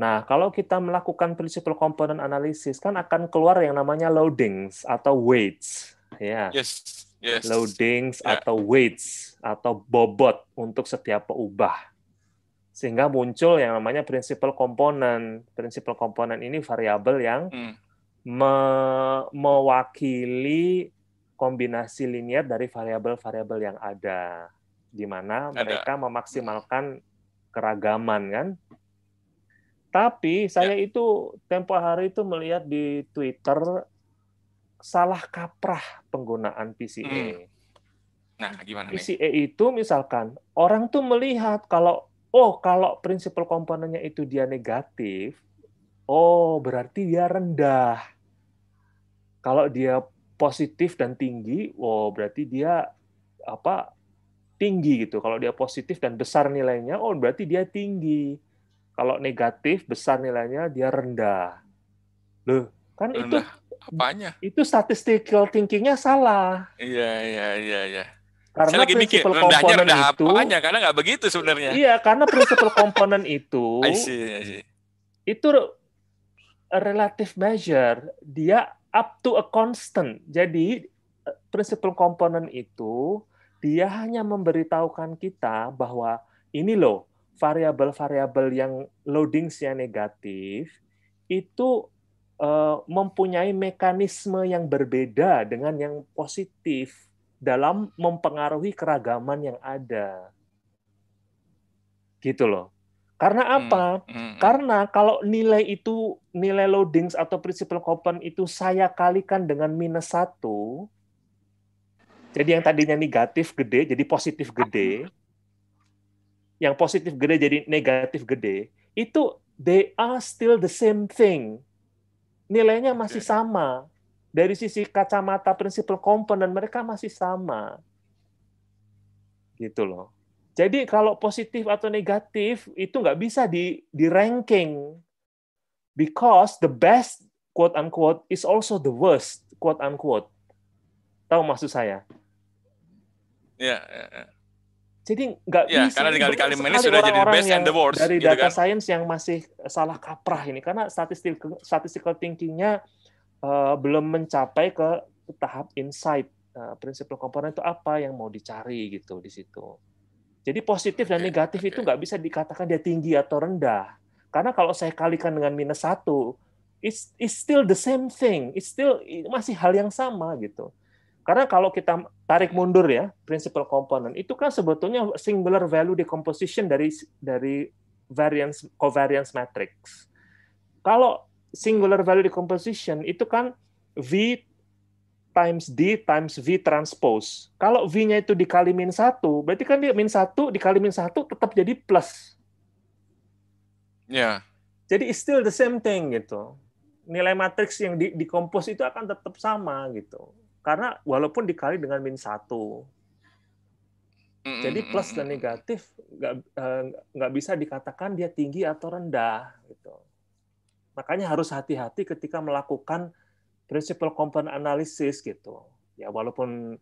Nah, kalau kita melakukan Principal Component Analysis kan akan keluar yang namanya loadings atau weights. ya. Yes. Yes. Loadings Ya. atau weights atau bobot untuk setiap peubah. Sehingga muncul yang namanya prinsipal komponen. Prinsipal komponen ini variabel yang Hmm. me- mewakili kombinasi linear dari variabel-variabel yang ada, di mana Ada. mereka memaksimalkan keragaman kan. Tapi saya itu tempo hari itu melihat di Twitter salah kaprah penggunaan PCA. Nah, gimana nih? PCA itu misalkan orang tuh melihat kalau oh kalau prinsipal komponennya itu dia negatif, oh berarti dia rendah. Kalau dia positif dan tinggi, oh berarti dia apa tinggi gitu. Kalau dia positif dan besar nilainya, oh berarti dia tinggi. Kalau negatif besar nilainya dia rendah. Loh, kan itu Rendah. Apanya? itu statistical thinking-nya salah. Iya, iya, iya, iya. Karena Saya lagi mikir, rendahnya komponen rendah itu apanya? Karena nggak begitu sebenarnya. Iya, karena prinsipal komponen itu I see, I see. itu a relative measure, dia up to a constant. Jadi eh, prinsipal komponen itu dia hanya memberitahukan kita bahwa ini loh variabel-variabel yang loadingsnya negatif itu eh, mempunyai mekanisme yang berbeda dengan yang positif dalam mempengaruhi keragaman yang ada. Gitu loh. Karena apa? Hmm, hmm. Karena kalau nilai itu nilai loadings atau principal component itu saya kalikan dengan minus satu, jadi yang tadinya negatif gede jadi positif gede, yang positif gede jadi negatif gede, itu they are still the same thing. Nilainya masih sama. Dari sisi kacamata principal component mereka masih sama. Gitu loh. Jadi kalau positif atau negatif itu nggak bisa di di ranking because the best quote unquote is also the worst quote unquote. Tahu maksud saya? Iya, iya, iya. Jadi nggak Iya, bisa. karena tinggal Banyak dikali minus sekali sudah jadi the orang-orang best and yang the worst, Dari gitu data kan. science yang masih salah kaprah ini karena statistical statistical thinking-nya eh, belum mencapai ke tahap insight. Nah, prinsipal komponen itu apa yang mau dicari gitu di situ. Jadi positif dan negatif itu nggak bisa dikatakan dia tinggi atau rendah. Karena kalau saya kalikan dengan minus satu, it's, it's still the same thing. It's still masih hal yang sama gitu. Karena kalau kita tarik mundur ya, principal component itu kan sebetulnya singular value decomposition dari dari variance covariance matrix. Kalau singular value decomposition itu kan V times D times V transpose. Kalau V-nya itu dikali min satu, berarti kan dia min satu dikali min satu tetap jadi plus. Iya. Jadi it's still the same thing gitu. Nilai matriks yang di decompose itu akan tetap sama gitu. Karena walaupun dikali dengan min satu. Mm, Jadi plus dan negatif nggak eh, nggak bisa dikatakan dia tinggi atau rendah gitu. Makanya harus hati-hati ketika melakukan principal component analysis gitu. Ya walaupun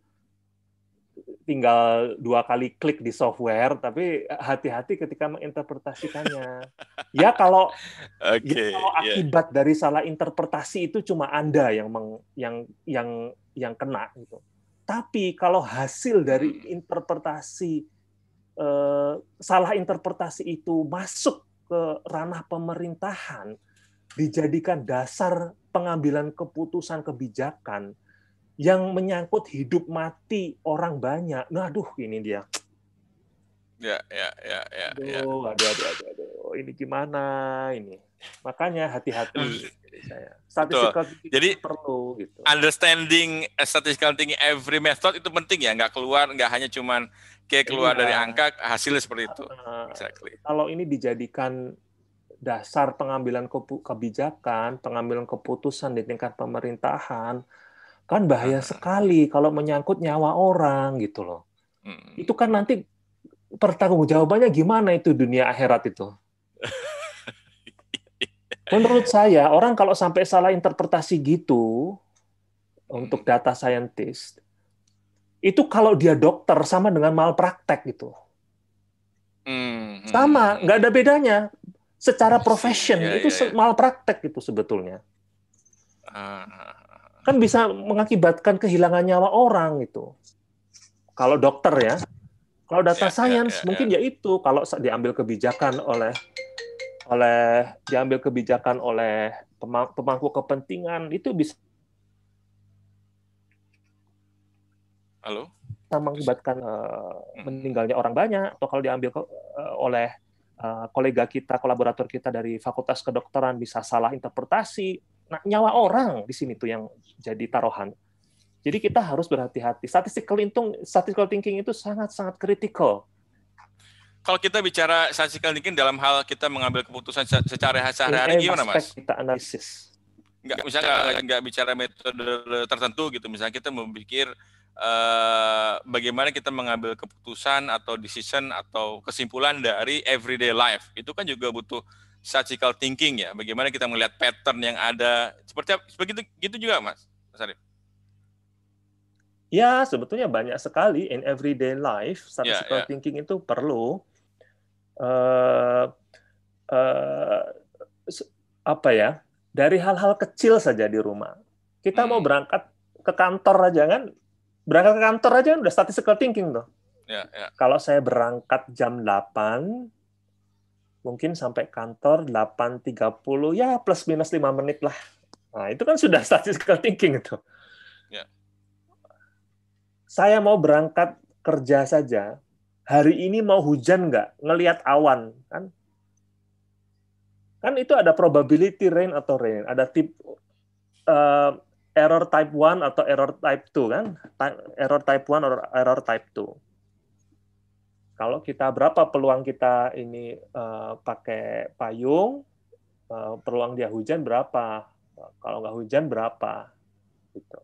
tinggal dua kali klik di software, tapi hati-hati ketika menginterpretasikannya. ya kalau Oke, ya, kalau iya. akibat dari salah interpretasi itu cuma Anda yang meng- yang yang yang kena gitu. Tapi kalau hasil dari Hmm. interpretasi eh, salah interpretasi itu masuk ke ranah pemerintahan, dijadikan dasar pengambilan keputusan kebijakan yang menyangkut hidup mati orang banyak. Nah, aduh ini dia. Ya, ya, ya, ya, ya. Aduh, aduh, aduh, aduh, aduh. Ini gimana ini? Makanya hati-hati saya. Statistical thinking Jadi, perlu gitu. Understanding uh, statistical thinking every method itu penting ya, nggak keluar, nggak hanya cuman kayak keluar Iya. dari angka hasilnya seperti itu. Uh, Exactly. kalau ini dijadikan dasar pengambilan kebijakan, pengambilan keputusan di tingkat pemerintahan, kan bahaya Hmm. sekali kalau menyangkut nyawa orang gitu loh. Hmm. Itu kan nanti pertanggungjawabannya gimana itu dunia akhirat itu? Menurut saya, orang kalau sampai salah interpretasi gitu untuk data scientist, itu kalau dia dokter sama dengan malpraktek gitu. Hmm, hmm, Sama, hmm. nggak ada bedanya. Secara I see. profession Iya, itu iya, se- iya. malpraktek itu sebetulnya. Ah, ah, ah. kan bisa mengakibatkan kehilangan nyawa orang itu. Kalau dokter ya, kalau data ya, ya science ya, ya, mungkin ya. ya itu kalau diambil kebijakan oleh oleh diambil kebijakan oleh pemangku kepentingan itu bisa Halo? mengakibatkan uh, meninggalnya orang banyak atau kalau diambil ke, uh, oleh uh, kolega kita, kolaborator kita dari Fakultas Kedokteran bisa salah interpretasi. Nah, nyawa orang di sini tuh yang jadi taruhan. Jadi kita harus berhati-hati. Statistical statistical thinking itu sangat-sangat kritikal. Kalau kita bicara statistical thinking dalam hal kita mengambil keputusan secara sehari-hari gimana, Mas? Kita analisis. Enggak, misalnya nggak, nggak bicara metode tertentu gitu. Misalnya kita memikir uh, bagaimana kita mengambil keputusan atau decision atau kesimpulan dari everyday life itu kan juga butuh statistical thinking ya bagaimana kita melihat pattern yang ada seperti begitu gitu juga mas mas Arif ya sebetulnya banyak sekali in everyday life statistical yeah, yeah. thinking itu perlu uh, uh, apa ya dari hal-hal kecil saja di rumah kita hmm. mau berangkat ke kantor aja kan berangkat ke kantor aja udah statistical thinking tuh. Ya, ya. Kalau saya berangkat jam 8, mungkin sampai kantor 8.30, ya plus minus 5 menit lah. Nah, itu kan sudah statistical thinking itu. Ya. Saya mau berangkat kerja saja, hari ini mau hujan nggak? Ngelihat awan, kan? Kan itu ada probability rain atau rain, ada tip uh, error type 1 atau error type 2 kan? Error type 1 atau error type 2. Kalau kita berapa peluang kita ini uh, pakai payung, uh, peluang dia hujan berapa? Kalau nggak hujan berapa? Gitu.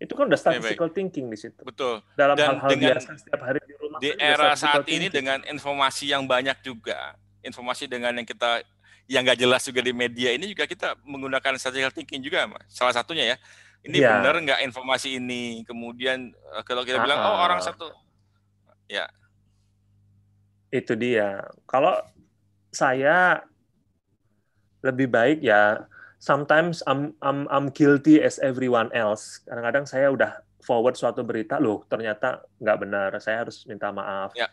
Itu kan udah statistical ya, thinking di situ. Betul. Dalam hal-hal biasa setiap hari di rumah. Di era saat thinking. ini dengan informasi yang banyak juga, informasi dengan yang kita yang nggak jelas juga di media ini juga kita menggunakan statistical thinking juga, mas. Salah satunya ya. Ini ya. benar nggak informasi ini? Kemudian eh, kalau kita bilang oh orang satu, ya. Itu dia. Kalau saya lebih baik ya. Sometimes I'm I'm I'm guilty as everyone else. Kadang-kadang saya udah forward suatu berita, loh ternyata nggak benar. Saya harus minta maaf. Ya.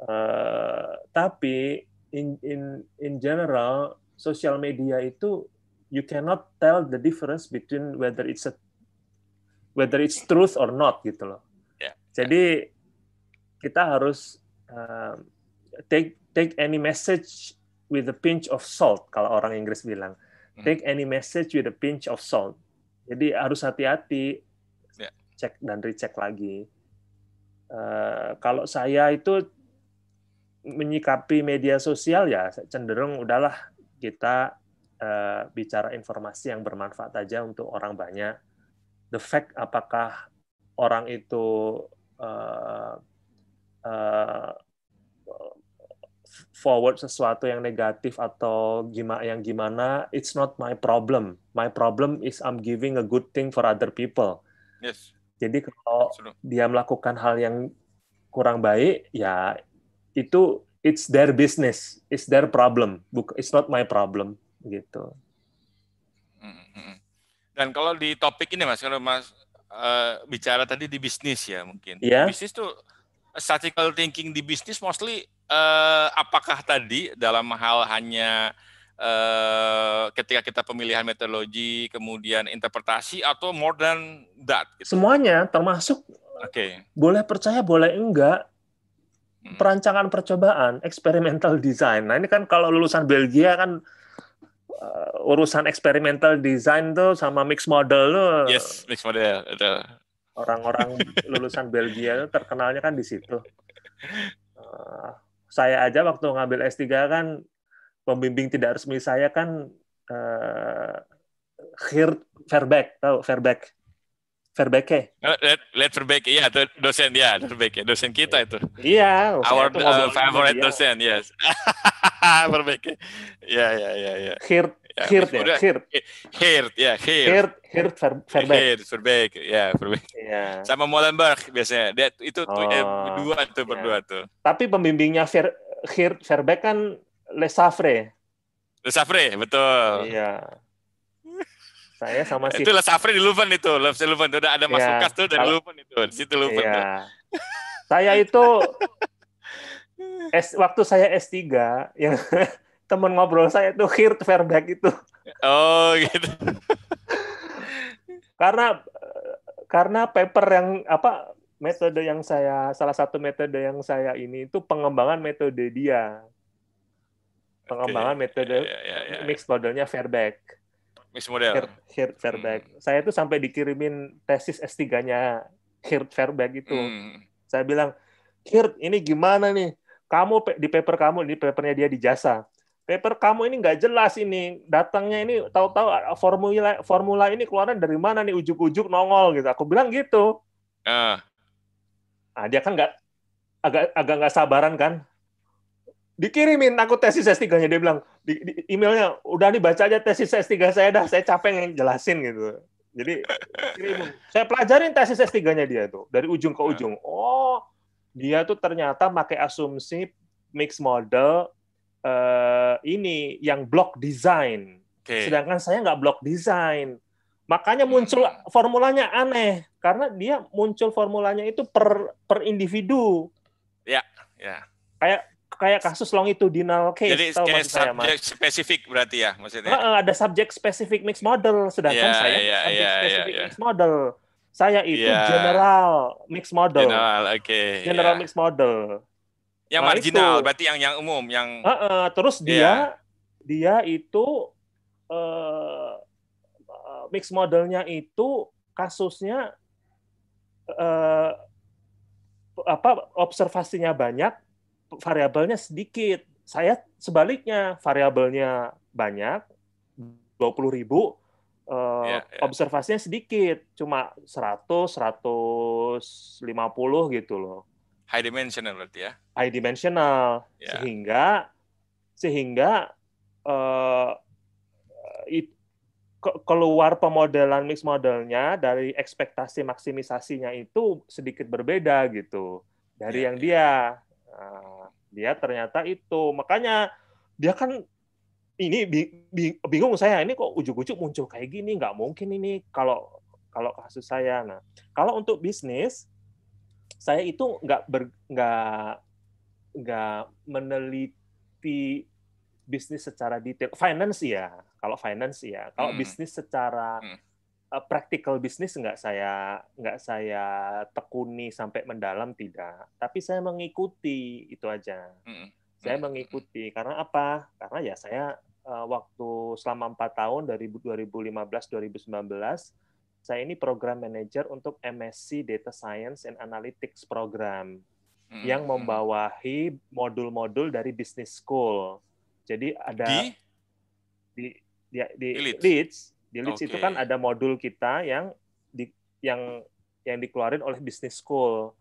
Uh, tapi in in in general social media itu you cannot tell the difference between whether it's a whether it's truth or not gitu loh. Yeah. Jadi kita harus uh, take take any message with a pinch of salt kalau orang Inggris bilang. Hmm. Take any message with a pinch of salt. Jadi harus hati-hati yeah. cek dan recheck lagi. Uh, kalau saya itu menyikapi media sosial ya cenderung udahlah kita uh, bicara informasi yang bermanfaat aja untuk orang banyak. The fact apakah orang itu uh, uh, forward sesuatu yang negatif atau gimana yang gimana, it's not my problem. My problem is I'm giving a good thing for other people. Yes. Jadi kalau dia melakukan hal yang kurang baik, ya itu it's their business, it's their problem, it's not my problem gitu. Mm-hmm. Dan kalau di topik ini mas, kalau mas uh, bicara tadi di bisnis ya mungkin, yeah. bisnis tuh statistical thinking di bisnis mostly uh, apakah tadi dalam hal hanya uh, ketika kita pemilihan metodologi, kemudian interpretasi atau more than that? Gitu? Semuanya termasuk. Oke. Okay. Boleh percaya, boleh enggak Hmm. Perancangan percobaan, experimental design. Nah ini kan kalau lulusan Belgia kan uh, urusan experimental design tuh sama mix model tuh. Yes, mix model. Orang-orang lulusan Belgia tuh terkenalnya kan di situ. Uh, saya aja waktu ngambil S3 kan pembimbing tidak resmi saya kan uh, Geert Verbeek, tahu Verbeek. Verbeke. Let, let Verbeke, iya itu dosen ya, Verbeke, dosen kita itu. Iya. Our uh, favorite dosen, yes. Verbeke. Iya, iya, iya, iya. Geert, ya, Geert ya, Geert. Geert, ya, Geert. Geert, Geert Verbeke. Geert Verbeke, ya, Verbeke. Iya. Sama Molenberg biasanya. Dia itu oh, eh, dua tuh, berdua tuh. Tapi pembimbingnya Ver, Geert Verbeke kan Le Savre. Le Savre, betul. Iya Saya sama si Itu Safri di Leuven itu, Leuven itu udah ada Mas Iya, Lukas tuh dari kalau- Leuven itu, di situ Leuven tuh. Iya. Saya itu S, waktu saya S3 yang teman ngobrol saya itu Geert Verbeek itu Oh gitu. karena karena paper yang apa metode yang saya salah satu metode yang saya ini itu pengembangan metode dia pengembangan metode Ya, ya, ya. mix modelnya Verbeek Mix model. Geert, Geert Verbeek saya itu sampai dikirimin tesis S3-nya Geert Verbeek itu Hmm. saya bilang Geert ini gimana nih? Kamu di paper kamu di papernya dia di jasa. Paper kamu ini nggak jelas ini. Datangnya ini tahu-tahu ah, formula formula ini keluaran dari mana nih? Ujuk-ujuk nongol gitu. Aku bilang gitu. Ah, nah dia kan nggak agak agak nggak sabaran kan dikirimin aku tesis S3-nya dia bilang di, di emailnya udah nih baca aja tesis S3 saya dah saya capek ngejelasin gitu. Jadi kirimin. saya pelajarin tesis S3-nya dia tuh dari ujung ke ujung. Oh dia tuh ternyata pakai asumsi mix model eh, ini yang block design. Oke. sedangkan saya nggak block design. Makanya muncul formulanya aneh karena dia muncul formulanya itu per per individu. Ya. kayak kayak kasus longitudinal case Jadi tahu kayak saya mas subjek spesifik berarti ya maksudnya. Heeh, ada subject specific mix model sedangkan Iya, saya iya, subject iya, specific iya, iya. mix model saya itu Iya. general mix model General, oke. general ya. mix model Yang Nah, marginal, itu. berarti yang yang umum, yang Heeh, terus dia Iya. dia itu eh, mix modelnya itu kasusnya eh, apa observasinya banyak, variabelnya sedikit. Saya sebaliknya variabelnya banyak, 20 ribu, eh, Iya, iya. observasinya sedikit, cuma 100, 150 gitu loh high dimensional berarti ya. high dimensional Ya. sehingga sehingga eh, it- ke- keluar pemodelan mix modelnya dari ekspektasi maksimisasinya itu sedikit berbeda gitu dari Ya, yang ya. dia Nah, dia ternyata itu. Makanya dia kan ini bi- bi- bingung saya ini kok ujuk-ujuk muncul kayak gini? Nggak mungkin ini kalau kalau kasus saya. Nah kalau untuk bisnis saya itu nggak ber nggak nggak meneliti bisnis secara detail. Finance ya kalau finance ya. Kalau Hmm. bisnis secara Hmm. Uh, practical bisnis nggak saya nggak saya tekuni sampai mendalam tidak. Tapi saya mengikuti itu aja. Mm-mm. saya mengikuti. Karena apa? Karena ya saya uh, waktu selama empat tahun dari 2015 2019 saya ini program manager untuk MSc Data Science and Analytics program. Mm-mm. yang membawahi modul-modul dari business school. Jadi ada di? Di di, di Di Leeds? Leeds, di Leeds itu Oke. kan ada modul kita yang di yang yang dikeluarin oleh business school.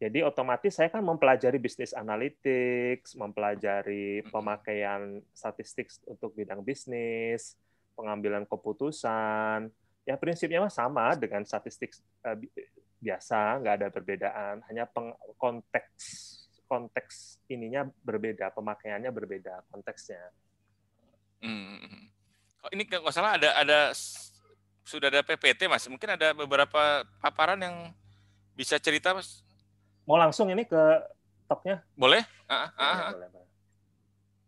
Jadi otomatis saya kan mempelajari bisnis analytics, mempelajari pemakaian statistik untuk bidang bisnis, pengambilan keputusan. Ya prinsipnya mah sama dengan statistik eh, bi- biasa, nggak ada perbedaan. Hanya peng- konteks konteks ininya berbeda, pemakaiannya berbeda konteksnya. Ini kalau nggak salah ada ada sudah ada PPT mas. Mungkin ada beberapa paparan yang bisa cerita mas. Mau langsung ini ke topnya? Boleh? Ah, ah, ah. boleh, boleh.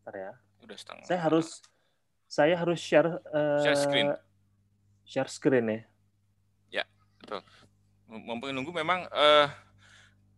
Bentar ya. Udah setengah. Saya harus saya harus share eh, Share screen. Share screen ya. Mumpung nunggu memang eh,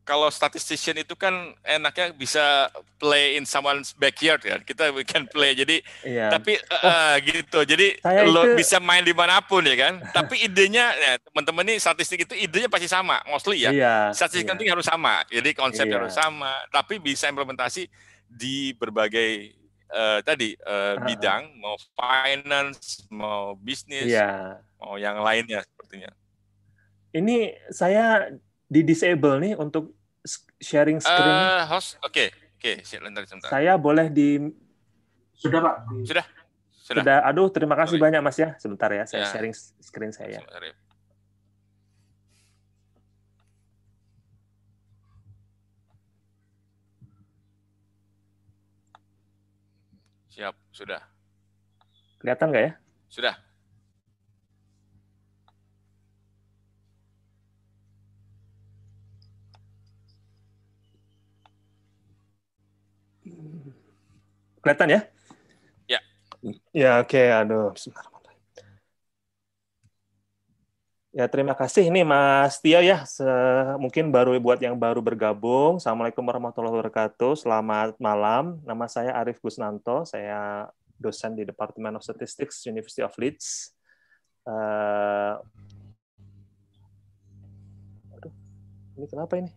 kalau statistician itu kan enaknya bisa play in someone's backyard ya. Kita we can play. Jadi Iya. tapi eh, gitu. Jadi Saya lo itu- bisa main di mana pun ya kan. tapi idenya ya, teman-teman ini statistik itu idenya pasti sama, mostly ya. Iya. Statistik iya. penting harus sama. Jadi konsepnya Iya. harus sama, tapi bisa implementasi di berbagai eh, tadi eh, Ah. bidang, mau finance, mau bisnis, Iya. mau yang lainnya sepertinya. Ini saya di disable nih untuk sharing screen. Eh, host, oke, oke, sebentar, sebentar. saya boleh di Sudah Pak. Sudah. sudah. Aduh, terima kasih Sorry. banyak Mas ya. Sebentar ya, saya Ya. sharing screen saya. Ya. Siap, sudah. Kelihatan nggak ya? Sudah. Kelihatan ya? Ya. Ya, oke. Okay. Aduh, Ya, terima kasih. Ini Mas Tio ya, Se mungkin baru buat yang baru bergabung. Assalamualaikum warahmatullahi wabarakatuh. Selamat malam. Nama saya Arif Gusnanto. Saya dosen di Department of Statistics, University of Leeds. Uh, aduh, ini kenapa ini?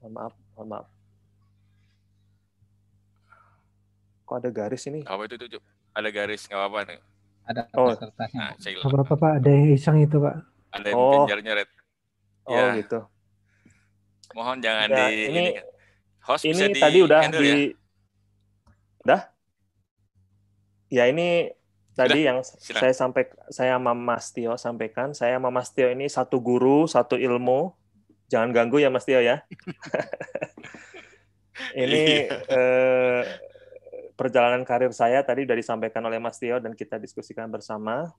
Mohon maaf, mohon maaf. Kok ada garis ini? Apa itu, itu? Ada garis, nggak apa-apa nih. Ada oh. kertasnya. Nah, apa-apa Pak, ada yang iseng itu Pak. Ada yang oh. nyeret Oh ya. gitu. Mohon jangan ya, di ini, ini host ini bisa tadi udah di ya? udah ya ini tadi Sudah, yang silakan. saya sampai saya Mas Tio sampaikan saya Mas Tio ini satu guru satu ilmu jangan ganggu ya Mas Tio ya ini iya. eh, perjalanan karir saya tadi sudah disampaikan oleh Mas Tio dan kita diskusikan bersama.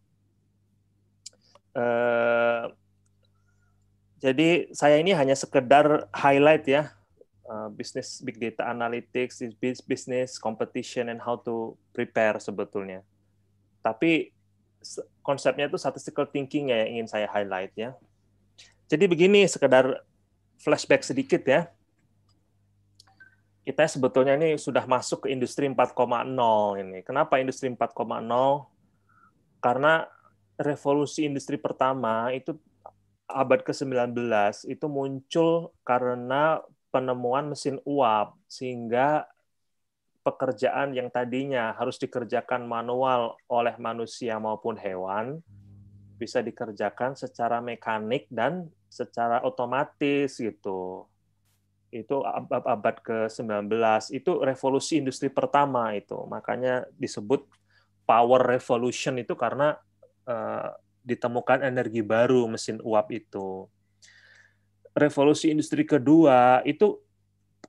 Uh, jadi saya ini hanya sekedar highlight ya uh, bisnis big data analytics, business competition and how to prepare sebetulnya. Tapi konsepnya itu statistical thinking ya yang ingin saya highlight ya. Jadi begini sekedar flashback sedikit ya kita sebetulnya ini sudah masuk ke industri 4.0 ini. Kenapa industri 4.0? Karena revolusi industri pertama itu abad ke-19 itu muncul karena penemuan mesin uap sehingga pekerjaan yang tadinya harus dikerjakan manual oleh manusia maupun hewan bisa dikerjakan secara mekanik dan secara otomatis gitu itu abad ke-19 itu revolusi industri pertama itu. Makanya disebut power revolution itu karena uh, ditemukan energi baru mesin uap itu. Revolusi industri kedua itu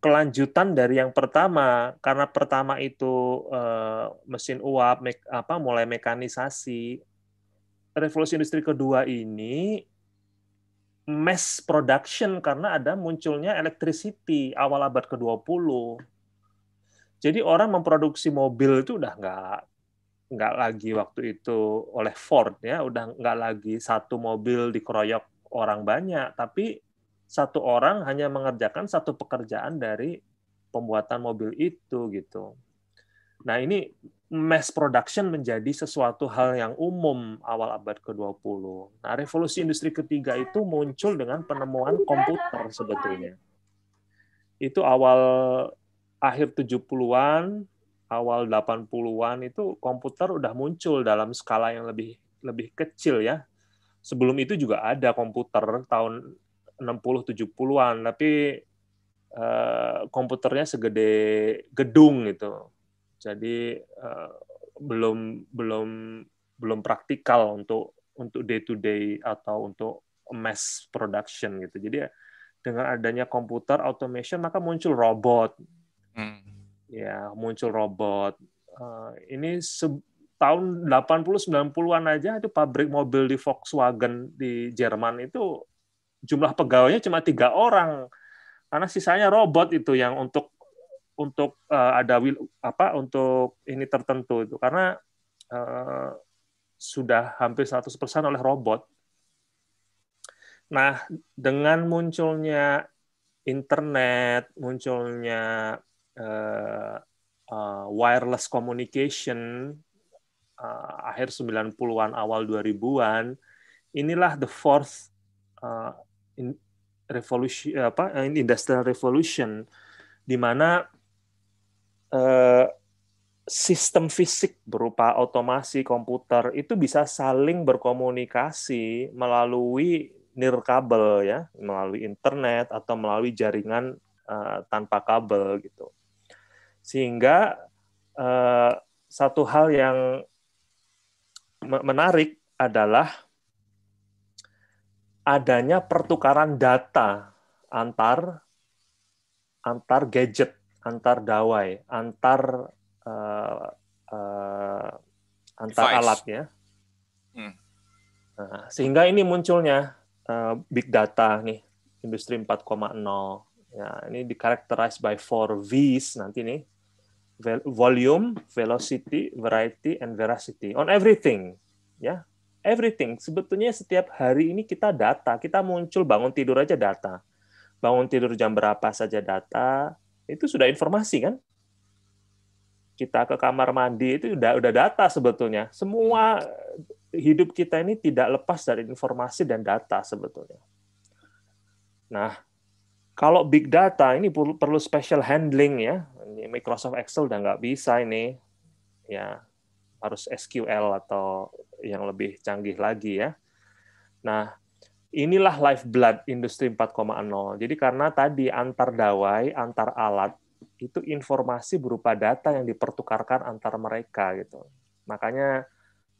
kelanjutan dari yang pertama. Karena pertama itu uh, mesin uap apa mulai mekanisasi. Revolusi industri kedua ini mass production karena ada munculnya electricity awal abad ke-20. Jadi orang memproduksi mobil itu udah nggak nggak lagi waktu itu oleh Ford ya, udah nggak lagi satu mobil dikeroyok orang banyak, tapi satu orang hanya mengerjakan satu pekerjaan dari pembuatan mobil itu gitu. Nah ini mass production menjadi sesuatu hal yang umum awal abad ke-20. Nah, revolusi industri ketiga itu muncul dengan penemuan komputer sebetulnya. Itu awal akhir 70-an, awal 80-an itu komputer udah muncul dalam skala yang lebih lebih kecil ya. Sebelum itu juga ada komputer tahun 60 70-an, tapi uh, komputernya segede gedung gitu jadi uh, belum belum belum praktikal untuk untuk day to day atau untuk mass production gitu. Jadi dengan adanya komputer automation maka muncul robot. Hmm. Ya, muncul robot. Uh, ini tahun 80 90-an aja itu pabrik mobil di Volkswagen di Jerman itu jumlah pegawainya cuma tiga orang karena sisanya robot itu yang untuk untuk uh, ada will apa untuk ini tertentu itu karena uh, sudah hampir 100% oleh robot. Nah, dengan munculnya internet, munculnya uh, uh, wireless communication uh, akhir 90-an awal 2000-an, inilah the fourth uh, in revolution apa industrial revolution di mana Eh, sistem fisik berupa otomasi komputer itu bisa saling berkomunikasi melalui nirkabel ya, melalui internet atau melalui jaringan uh, tanpa kabel gitu. Sehingga uh, satu hal yang menarik adalah adanya pertukaran data antar antar gadget antar dawai, antar uh, uh, antar Device. alat ya. Hmm. Nah, sehingga ini munculnya uh, big data nih, industri 4.0 Ya, ini di characterized by four V's nanti nih. Volume, velocity, variety, and veracity. On everything. Ya, everything. Sebetulnya setiap hari ini kita data. Kita muncul bangun tidur aja data. Bangun tidur jam berapa saja data. Itu sudah informasi kan? Kita ke kamar mandi itu udah udah data sebetulnya. Semua hidup kita ini tidak lepas dari informasi dan data sebetulnya. Nah, kalau big data ini perlu special handling ya. Ini Microsoft Excel udah nggak bisa ini. Ya, harus SQL atau yang lebih canggih lagi ya. Nah, inilah lifeblood industri 4.0. Jadi karena tadi antar dawai, antar alat itu informasi berupa data yang dipertukarkan antar mereka gitu. Makanya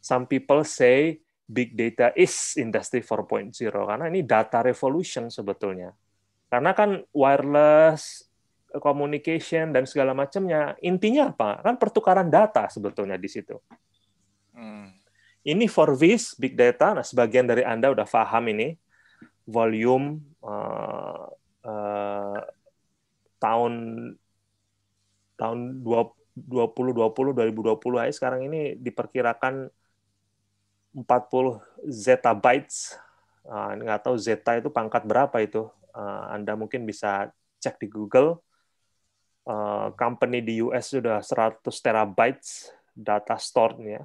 some people say big data is industry 4.0 karena ini data revolution sebetulnya karena kan wireless communication dan segala macamnya intinya apa? Kan pertukaran data sebetulnya di situ. Hmm. Ini for this big data. Nah, sebagian dari Anda udah paham ini volume uh, uh, tahun tahun 2020 2020 aja sekarang ini diperkirakan 40 zettabytes. Uh, nggak tahu zeta itu pangkat berapa itu Eh, Anda mungkin bisa cek di Google. Eh, company di US sudah 100 terabytes data stored ya.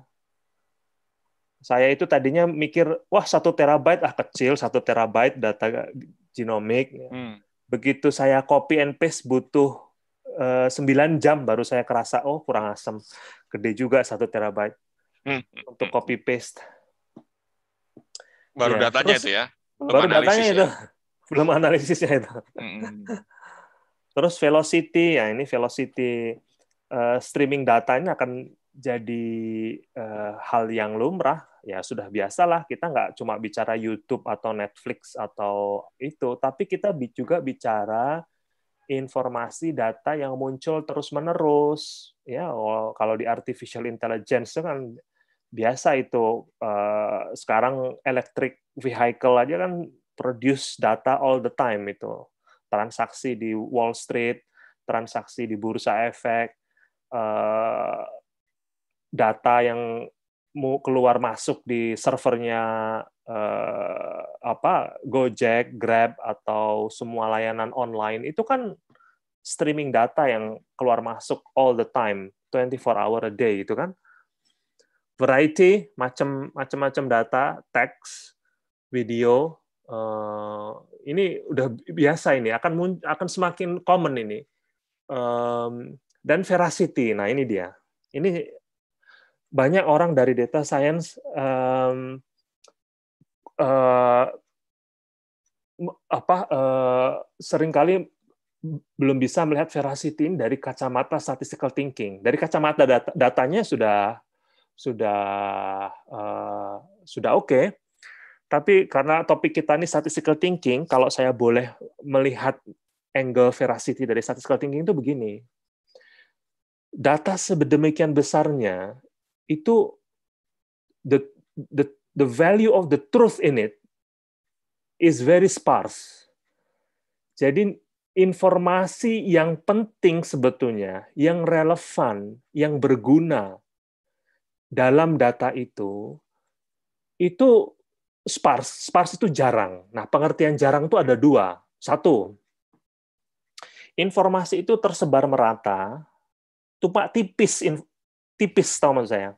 Saya itu tadinya mikir, wah satu terabyte ah kecil, satu terabyte data genomik. Ya. Hmm. Begitu saya copy and paste butuh uh, eh, 9 jam baru saya kerasa, oh kurang asam. Gede juga satu terabyte hmm. untuk copy paste. Baru ya. datanya Terus, itu ya? Belum baru datanya ya? itu belum analisisnya itu. Mm. Terus velocity, ya ini velocity uh, streaming data ini akan jadi uh, hal yang lumrah. Ya sudah biasalah kita nggak cuma bicara YouTube atau Netflix atau itu, tapi kita juga bicara informasi data yang muncul terus menerus. Ya kalau di artificial intelligence kan biasa itu uh, sekarang electric vehicle aja kan produce data all the time itu transaksi di Wall Street, transaksi di bursa efek, uh, data yang mau keluar masuk di servernya uh, apa Gojek, Grab atau semua layanan online itu kan streaming data yang keluar masuk all the time, 24 hour a day itu kan. Variety macam macam-macam data, teks, video, uh, ini udah biasa ini akan akan semakin common ini um, dan veracity nah ini dia ini banyak orang dari data science um, uh, apa uh, sering kali belum bisa melihat veracity dari kacamata statistical thinking dari kacamata data, datanya sudah sudah uh, sudah oke okay tapi karena topik kita ini statistical thinking, kalau saya boleh melihat angle veracity dari statistical thinking itu begini. Data sebedemikian besarnya itu the the the value of the truth in it is very sparse. Jadi informasi yang penting sebetulnya, yang relevan, yang berguna dalam data itu itu sparse. Sparse itu jarang. Nah, pengertian jarang itu ada dua. Satu, informasi itu tersebar merata, cuma tipis, tipis tahu maksud saya.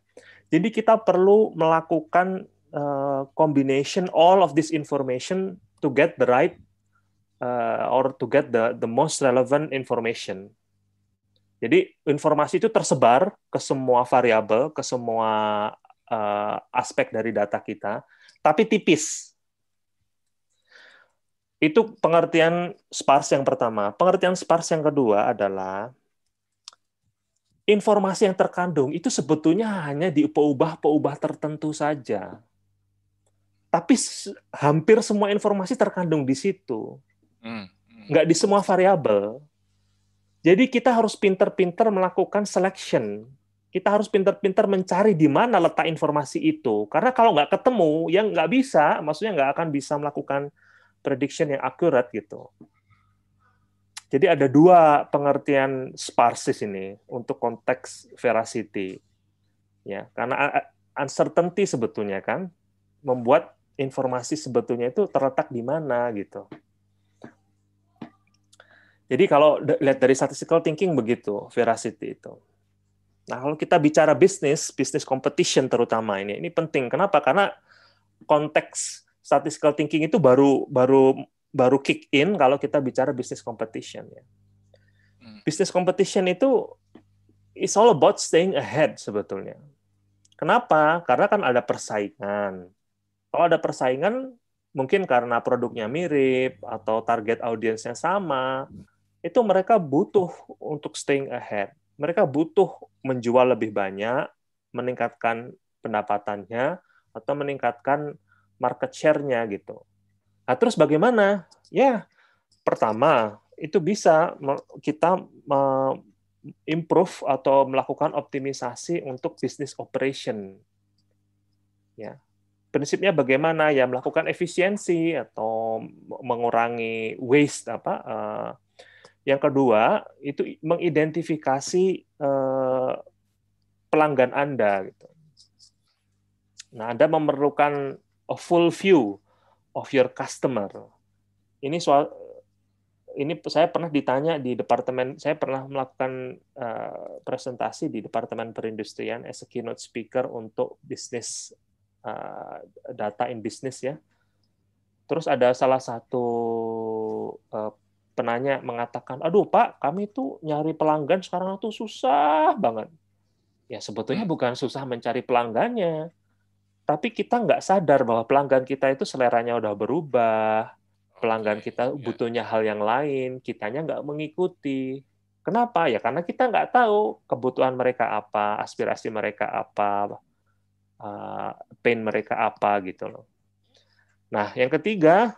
Jadi kita perlu melakukan uh, combination all of this information to get the right uh, or to get the the most relevant information. Jadi informasi itu tersebar ke semua variabel, ke semua uh, aspek dari data kita, tapi tipis. Itu pengertian sparse yang pertama. Pengertian sparse yang kedua adalah informasi yang terkandung itu sebetulnya hanya di peubah-peubah tertentu saja. Tapi hampir semua informasi terkandung di situ. Hmm, hmm. Nggak di semua variabel. Jadi kita harus pinter-pinter melakukan selection kita harus pintar-pintar mencari di mana letak informasi itu. Karena kalau nggak ketemu, yang nggak bisa, maksudnya nggak akan bisa melakukan prediction yang akurat gitu. Jadi ada dua pengertian sparsis ini untuk konteks veracity. Ya, karena uncertainty sebetulnya kan membuat informasi sebetulnya itu terletak di mana gitu. Jadi kalau lihat dari statistical thinking begitu, veracity itu. Nah, kalau kita bicara bisnis, bisnis competition terutama ini, ini penting. Kenapa? Karena konteks statistical thinking itu baru baru baru kick in kalau kita bicara bisnis competition ya. Hmm. Business competition itu is all about staying ahead sebetulnya. Kenapa? Karena kan ada persaingan. Kalau ada persaingan, mungkin karena produknya mirip atau target audiensnya sama, itu mereka butuh untuk staying ahead. Mereka butuh menjual lebih banyak, meningkatkan pendapatannya, atau meningkatkan market share-nya gitu. Nah, terus bagaimana? Ya, pertama, itu bisa kita improve atau melakukan optimisasi untuk business operation. Ya. Prinsipnya bagaimana? Ya melakukan efisiensi atau mengurangi waste apa uh, yang kedua itu mengidentifikasi eh, pelanggan Anda. Gitu. Nah, Anda memerlukan a full view of your customer. Ini soal ini saya pernah ditanya di departemen saya pernah melakukan uh, presentasi di departemen perindustrian as a keynote speaker untuk bisnis uh, data in business ya. Terus ada salah satu uh, penanya mengatakan, aduh Pak, kami tuh nyari pelanggan sekarang tuh susah banget. Ya sebetulnya bukan susah mencari pelanggannya, tapi kita nggak sadar bahwa pelanggan kita itu seleranya udah berubah, pelanggan kita ya. butuhnya hal yang lain, kitanya nggak mengikuti. Kenapa? Ya karena kita nggak tahu kebutuhan mereka apa, aspirasi mereka apa, uh, pain mereka apa gitu loh. Nah, yang ketiga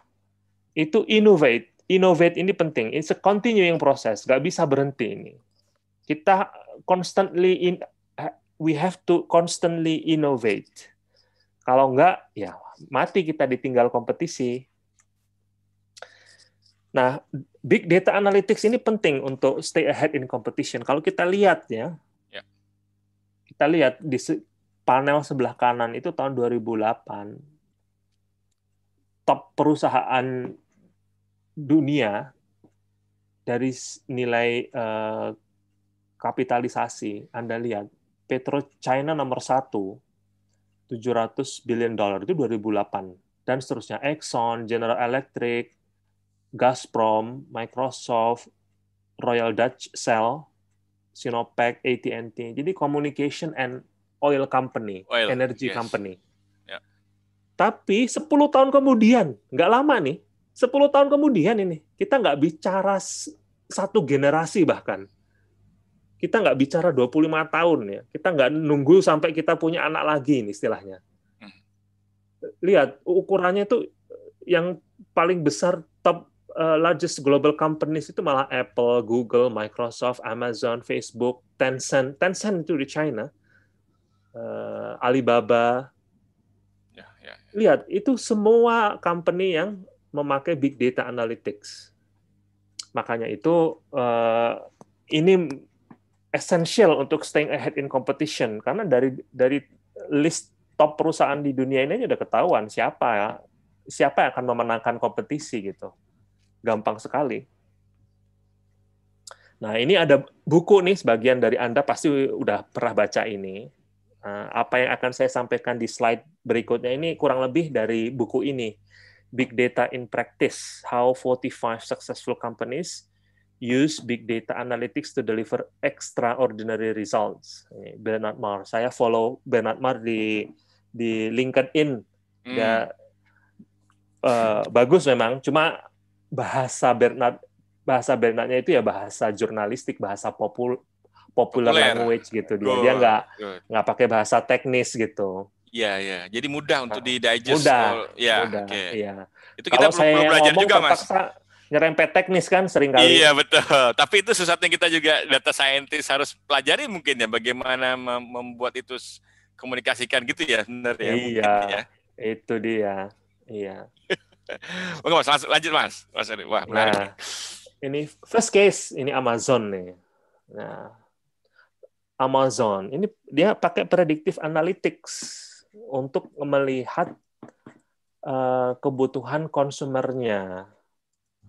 itu innovate innovate ini penting. It's a continuing process, nggak bisa berhenti ini. Kita constantly in, we have to constantly innovate. Kalau nggak, ya mati kita ditinggal kompetisi. Nah, big data analytics ini penting untuk stay ahead in competition. Kalau kita lihat ya, ya. kita lihat di panel sebelah kanan itu tahun 2008 top perusahaan dunia dari nilai uh, kapitalisasi, Anda lihat Petro China nomor satu, 700 billion dollar itu 2008 dan seterusnya Exxon, General Electric, Gazprom, Microsoft, Royal Dutch Shell, Sinopec, AT&T. Jadi communication and oil company, oil, energy yes. company. Yeah. Tapi 10 tahun kemudian, nggak lama nih, 10 tahun kemudian ini, kita nggak bicara satu generasi bahkan. Kita nggak bicara 25 tahun ya. Kita nggak nunggu sampai kita punya anak lagi ini istilahnya. Hmm. Lihat, ukurannya itu yang paling besar top uh, largest global companies itu malah Apple, Google, Microsoft, Amazon, Facebook, Tencent. Tencent itu di China. Uh, Alibaba. Ya, ya, ya. Lihat, itu semua company yang memakai big data analytics. Makanya itu uh, ini essential untuk staying ahead in competition karena dari dari list top perusahaan di dunia ini sudah ketahuan siapa ya siapa yang akan memenangkan kompetisi gitu. Gampang sekali. Nah, ini ada buku nih sebagian dari Anda pasti udah pernah baca ini. Nah, apa yang akan saya sampaikan di slide berikutnya ini kurang lebih dari buku ini Big Data in Practice, How 45 Successful Companies Use Big Data Analytics to Deliver Extraordinary Results. Bernard Marr. Saya follow Bernard Marr di di LinkedIn. Hmm. Ya, uh, bagus memang. Cuma bahasa Bernard bahasa Bernardnya itu ya bahasa jurnalistik, bahasa popul popular Populer. language gitu dia. Good. Dia nggak nggak pakai bahasa teknis gitu. Iya, iya. Jadi mudah untuk di digest. Mudah. All. Ya, mudah. Okay. Iya. Itu kita Kalau perlu, belajar juga, Mas. Nyerempet teknis kan sering kali. Iya, betul. Tapi itu sesuatu yang kita juga data scientist harus pelajari mungkin ya bagaimana membuat itu komunikasikan gitu ya, benar ya. Iya. Ya. Itu dia. Iya. Oke, Mas, lanjut, Mas. Mas Wah, menarik. Nah, ini first case ini Amazon nih. Nah, Amazon ini dia pakai predictive analytics untuk melihat uh, kebutuhan konsumernya.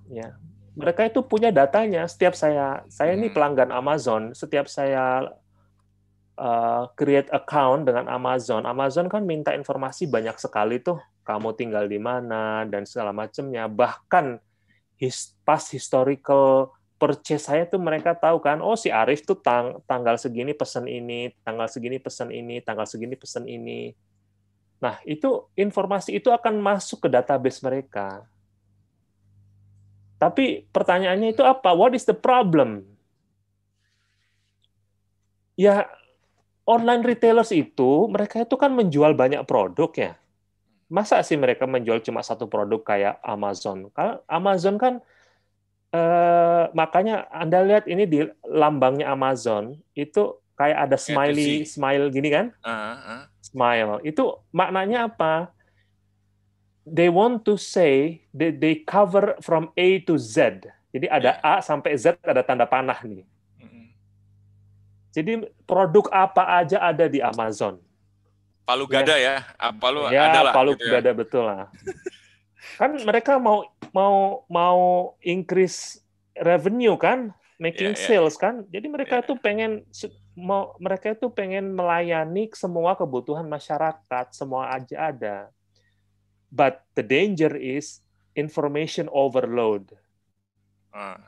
Ya, mereka itu punya datanya. Setiap saya saya ini hmm. pelanggan Amazon, setiap saya uh, create account dengan Amazon, Amazon kan minta informasi banyak sekali tuh. Kamu tinggal di mana dan segala macamnya. Bahkan his, pas historical purchase saya tuh mereka tahu kan, oh si Arif tuh tang tanggal segini pesan ini, tanggal segini pesan ini, tanggal segini pesan ini. Nah, itu informasi itu akan masuk ke database mereka. Tapi pertanyaannya itu apa? What is the problem? Ya, online retailers itu mereka itu kan menjual banyak produk ya. Masa sih mereka menjual cuma satu produk kayak Amazon? Kalau Amazon kan eh, makanya Anda lihat ini di lambangnya Amazon itu kayak ada smiley smile gini kan? Uh, uh. Smile. Itu maknanya apa? They want to say that they cover from A to Z. Jadi ada yeah. A sampai Z ada tanda panah nih. Jadi produk apa aja ada di Amazon. Palu ya. gada ya, ya. Palu ya, adalah. Palu gitu ya. gada betul lah. kan mereka mau mau mau increase revenue kan, making yeah, yeah. sales kan. Jadi mereka yeah. itu pengen mau mereka itu pengen melayani semua kebutuhan masyarakat, semua aja ada. But the danger is information overload. Uh.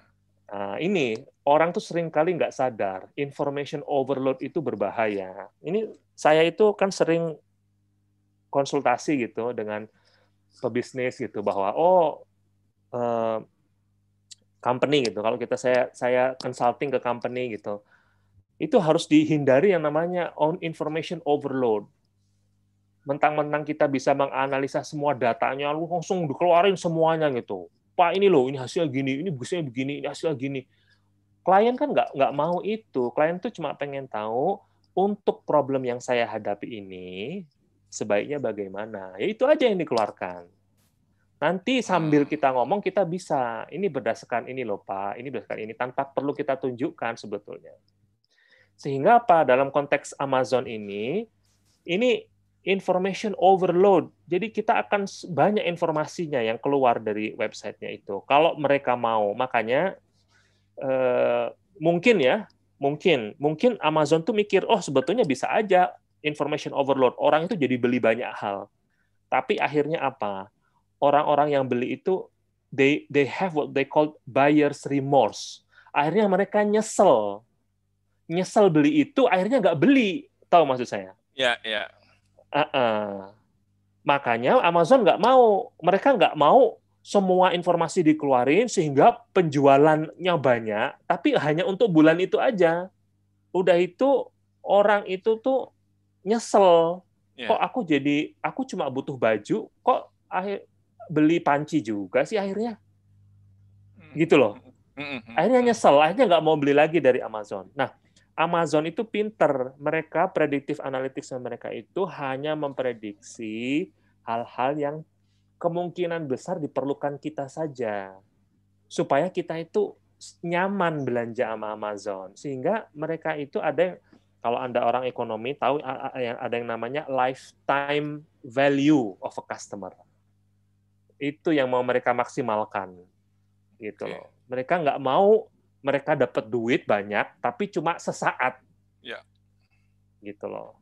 Nah, ini orang tuh sering kali nggak sadar information overload itu berbahaya. Ini saya itu kan sering konsultasi gitu dengan pebisnis gitu bahwa oh uh, company gitu kalau kita saya saya consulting ke company gitu itu harus dihindari yang namanya on information overload mentang-mentang kita bisa menganalisa semua datanya langsung dikeluarin semuanya gitu pak ini loh ini hasil gini ini busnya begini ini hasil gini klien kan nggak nggak mau itu klien tuh cuma pengen tahu untuk problem yang saya hadapi ini sebaiknya bagaimana. Ya itu aja yang dikeluarkan. Nanti sambil hmm. kita ngomong kita bisa ini berdasarkan ini loh Pak, ini berdasarkan ini tanpa perlu kita tunjukkan sebetulnya. Sehingga apa dalam konteks Amazon ini ini information overload. Jadi kita akan banyak informasinya yang keluar dari websitenya itu. Kalau mereka mau, makanya eh, mungkin ya mungkin mungkin Amazon tuh mikir oh sebetulnya bisa aja information overload. Orang itu jadi beli banyak hal. Tapi akhirnya apa? Orang-orang yang beli itu they they have what they call buyers remorse. Akhirnya mereka nyesel. Nyesel beli itu akhirnya nggak beli. Tahu maksud saya? Ya yeah, ya. yeah. Uh -uh. makanya Amazon nggak mau mereka nggak mau semua informasi dikeluarin sehingga penjualannya banyak, tapi hanya untuk bulan itu aja. Udah itu orang itu tuh nyesel. Yeah. Kok aku jadi aku cuma butuh baju, kok akhir beli panci juga sih akhirnya. Hmm. Gitu loh. Hmm, hmm, akhirnya nyesel, akhirnya nggak mau beli lagi dari Amazon. Nah, Amazon itu pinter. Mereka prediktif analytics mereka itu hanya memprediksi hal-hal yang kemungkinan besar diperlukan kita saja. Supaya kita itu nyaman belanja sama Amazon. Sehingga mereka itu ada yang kalau anda orang ekonomi tahu ada yang namanya lifetime value of a customer. Itu yang mau mereka maksimalkan. Gitu loh. Mereka nggak mau mereka dapat duit banyak tapi cuma sesaat ya. gitu loh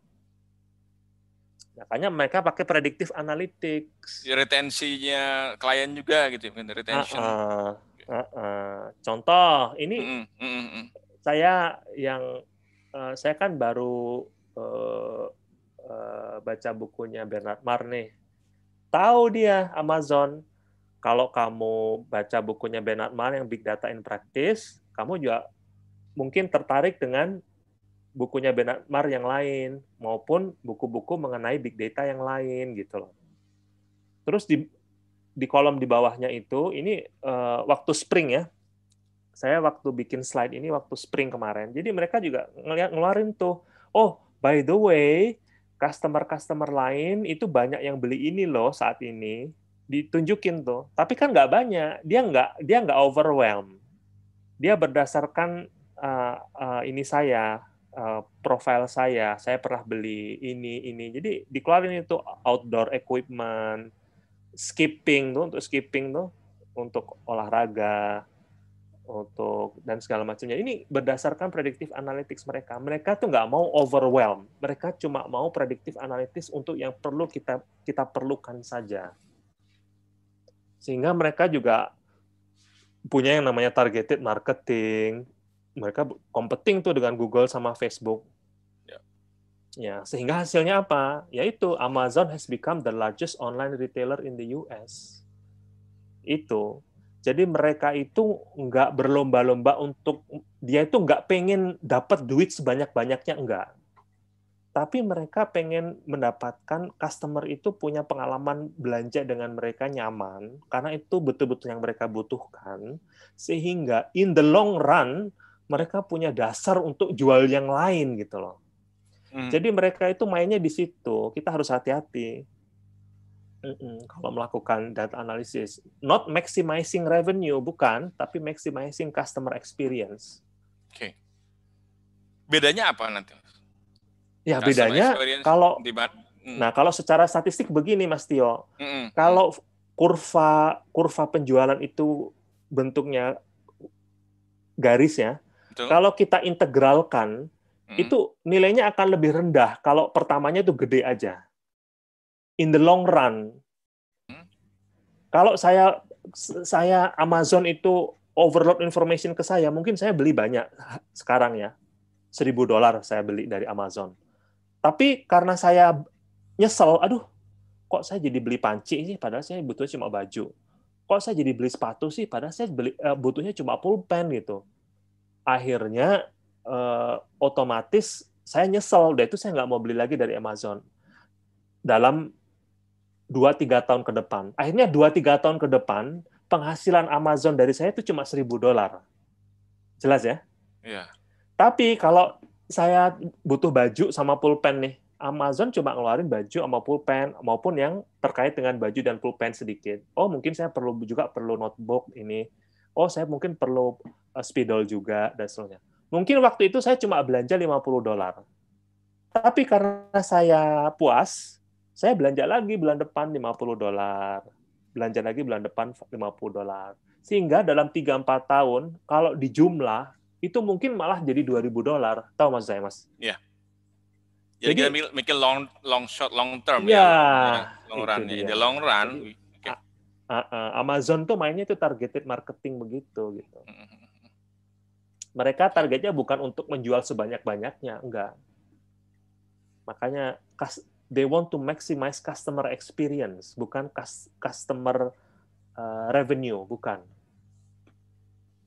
Makanya mereka pakai predictive analytics. Retensinya klien juga gitu, retention. Uh, uh, uh, uh. Contoh ini mm -mm, saya yang uh, saya kan baru uh, uh, baca bukunya Bernard Marne. Tahu dia Amazon kalau kamu baca bukunya Bernard Marne yang Big Data in Practice, kamu juga mungkin tertarik dengan bukunya Benamar yang lain maupun buku-buku mengenai big data yang lain gitu loh. Terus di di kolom di bawahnya itu ini uh, waktu spring ya. Saya waktu bikin slide ini waktu spring kemarin. Jadi mereka juga ngeliat ngeluarin tuh, oh by the way, customer-customer lain itu banyak yang beli ini loh saat ini ditunjukin tuh. Tapi kan nggak banyak, dia nggak dia nggak overwhelm. Dia berdasarkan uh, uh, ini saya uh, profile saya, saya pernah beli ini ini. Jadi dikeluarin itu outdoor equipment, skipping tuh untuk skipping tuh untuk olahraga, untuk dan segala macamnya. Ini berdasarkan predictive analytics mereka. Mereka tuh nggak mau overwhelm. Mereka cuma mau predictive analytics untuk yang perlu kita kita perlukan saja. Sehingga mereka juga punya yang namanya targeted marketing. Mereka competing tuh dengan Google sama Facebook. Ya. ya, sehingga hasilnya apa? Yaitu Amazon has become the largest online retailer in the US. Itu. Jadi mereka itu nggak berlomba-lomba untuk dia itu nggak pengen dapat duit sebanyak-banyaknya enggak tapi mereka pengen mendapatkan customer itu punya pengalaman belanja dengan mereka nyaman karena itu betul-betul yang mereka butuhkan sehingga in the long run mereka punya dasar untuk jual yang lain gitu loh. Hmm. Jadi mereka itu mainnya di situ. Kita harus hati-hati kalau melakukan data analysis. Not maximizing revenue bukan, tapi maximizing customer experience. Oke. Okay. Bedanya apa nanti? Ya bedanya kalau hmm. nah kalau secara statistik begini Mas Tio, hmm. kalau kurva kurva penjualan itu bentuknya garis ya, Betul. kalau kita integralkan hmm. itu nilainya akan lebih rendah kalau pertamanya itu gede aja. In the long run, hmm. kalau saya saya Amazon itu overload information ke saya, mungkin saya beli banyak sekarang ya, seribu dolar saya beli dari Amazon tapi karena saya nyesel, aduh, kok saya jadi beli panci sih, padahal saya butuhnya cuma baju. Kok saya jadi beli sepatu sih, padahal saya beli uh, butuhnya cuma pulpen gitu. Akhirnya uh, otomatis saya nyesel, udah itu saya nggak mau beli lagi dari Amazon. Dalam 2-3 tahun ke depan. Akhirnya 2-3 tahun ke depan, penghasilan Amazon dari saya itu cuma 1000 dolar. Jelas ya? Iya. Tapi kalau saya butuh baju sama pulpen nih. Amazon cuma ngeluarin baju sama pulpen maupun yang terkait dengan baju dan pulpen sedikit. Oh, mungkin saya perlu juga perlu notebook ini. Oh, saya mungkin perlu uh, spidol juga dan seterusnya. Mungkin waktu itu saya cuma belanja 50 dolar. Tapi karena saya puas, saya belanja lagi bulan depan 50 dolar. Belanja lagi bulan depan 50 dolar. Sehingga dalam 3 4 tahun kalau dijumlah itu mungkin malah jadi 2000 dolar. Tahu mas saya, Mas? Iya. Jadi, jadi kita mikir long long shot long term ya. ya long run ya. Di long run okay. Amazon tuh mainnya itu targeted marketing begitu gitu. Mereka targetnya bukan untuk menjual sebanyak-banyaknya, enggak. Makanya they want to maximize customer experience, bukan customer uh, revenue, bukan.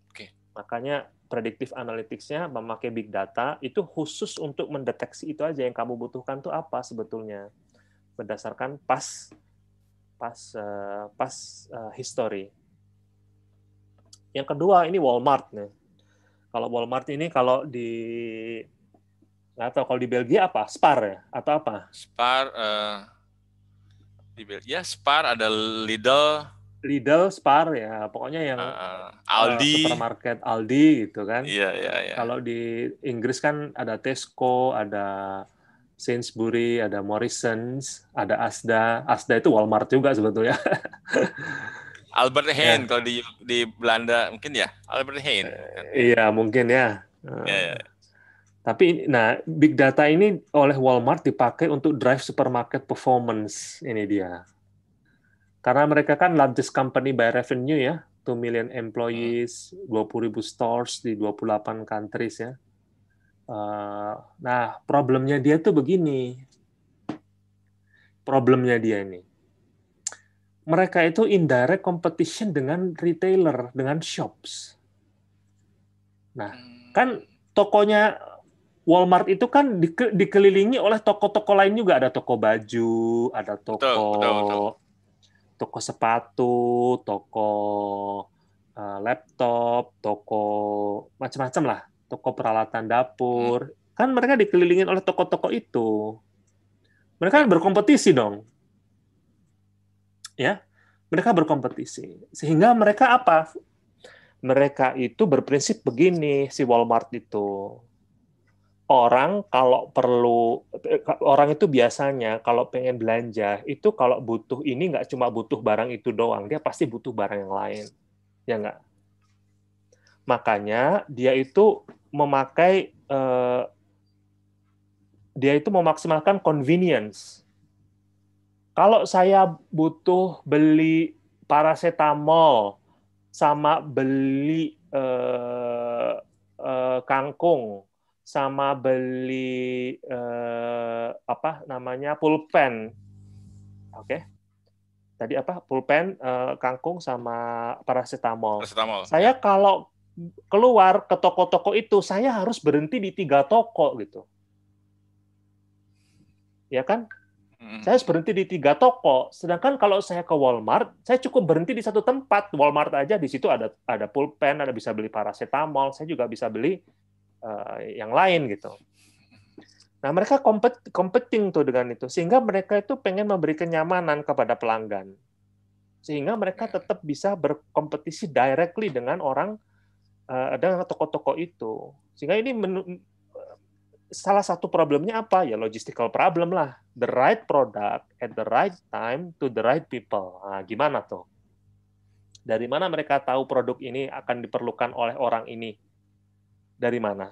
Oke. Okay. Makanya predictive analytics-nya memakai big data itu khusus untuk mendeteksi itu aja yang kamu butuhkan tuh apa sebetulnya berdasarkan pas pas uh, pas uh, history. Yang kedua ini Walmart nih. Kalau Walmart ini kalau di tahu kalau di Belgia apa Spar ya atau apa? Spar uh, di Belgia Spar ada Lidl Lidl, Spar ya, pokoknya yang uh, Aldi, uh, supermarket Aldi gitu kan. Iya iya. iya. Kalau di Inggris kan ada Tesco, ada Sainsbury, ada Morrisons, ada Asda. Asda itu Walmart juga sebetulnya. Albert Heijn ya. kalau di di Belanda mungkin ya Albert Heijn. Uh, iya mungkin ya. Uh, ya, ya. Tapi nah big data ini oleh Walmart dipakai untuk drive supermarket performance ini dia. Karena mereka kan largest company by revenue ya, 2 million employees, 20 ribu stores di 28 countries ya. Uh, nah, problemnya dia tuh begini. Problemnya dia ini. Mereka itu indirect competition dengan retailer, dengan shops. Nah, kan tokonya Walmart itu kan dikelilingi oleh toko-toko lain juga ada toko baju, ada toko betul, betul, betul toko sepatu, toko uh, laptop, toko macam-macam lah, toko peralatan dapur. Hmm. Kan mereka dikelilingin oleh toko-toko itu. Mereka kan berkompetisi dong. Ya, mereka berkompetisi. Sehingga mereka apa? mereka itu berprinsip begini si Walmart itu orang kalau perlu orang itu biasanya kalau pengen belanja itu kalau butuh ini nggak cuma butuh barang itu doang dia pasti butuh barang yang lain. Ya nggak? Makanya dia itu memakai eh, dia itu memaksimalkan convenience. Kalau saya butuh beli paracetamol sama beli eh, eh, kangkung sama beli eh, apa namanya pulpen. Oke. Okay. Tadi apa? Pulpen, eh, kangkung sama paracetamol. Paracetamol. Saya kalau keluar ke toko-toko itu, saya harus berhenti di tiga toko gitu. Ya kan? Saya harus berhenti di tiga toko. Sedangkan kalau saya ke Walmart, saya cukup berhenti di satu tempat. Walmart aja di situ ada ada pulpen, ada bisa beli paracetamol, saya juga bisa beli uh, yang lain gitu. Nah, mereka kompet, competing tuh dengan itu, sehingga mereka itu pengen memberi kenyamanan kepada pelanggan, sehingga mereka ya. tetap bisa berkompetisi directly dengan orang uh, dengan toko-toko itu, sehingga ini menu, salah satu problemnya apa ya logistical problem lah, the right product at the right time to the right people. Nah, gimana tuh? Dari mana mereka tahu produk ini akan diperlukan oleh orang ini? Dari mana?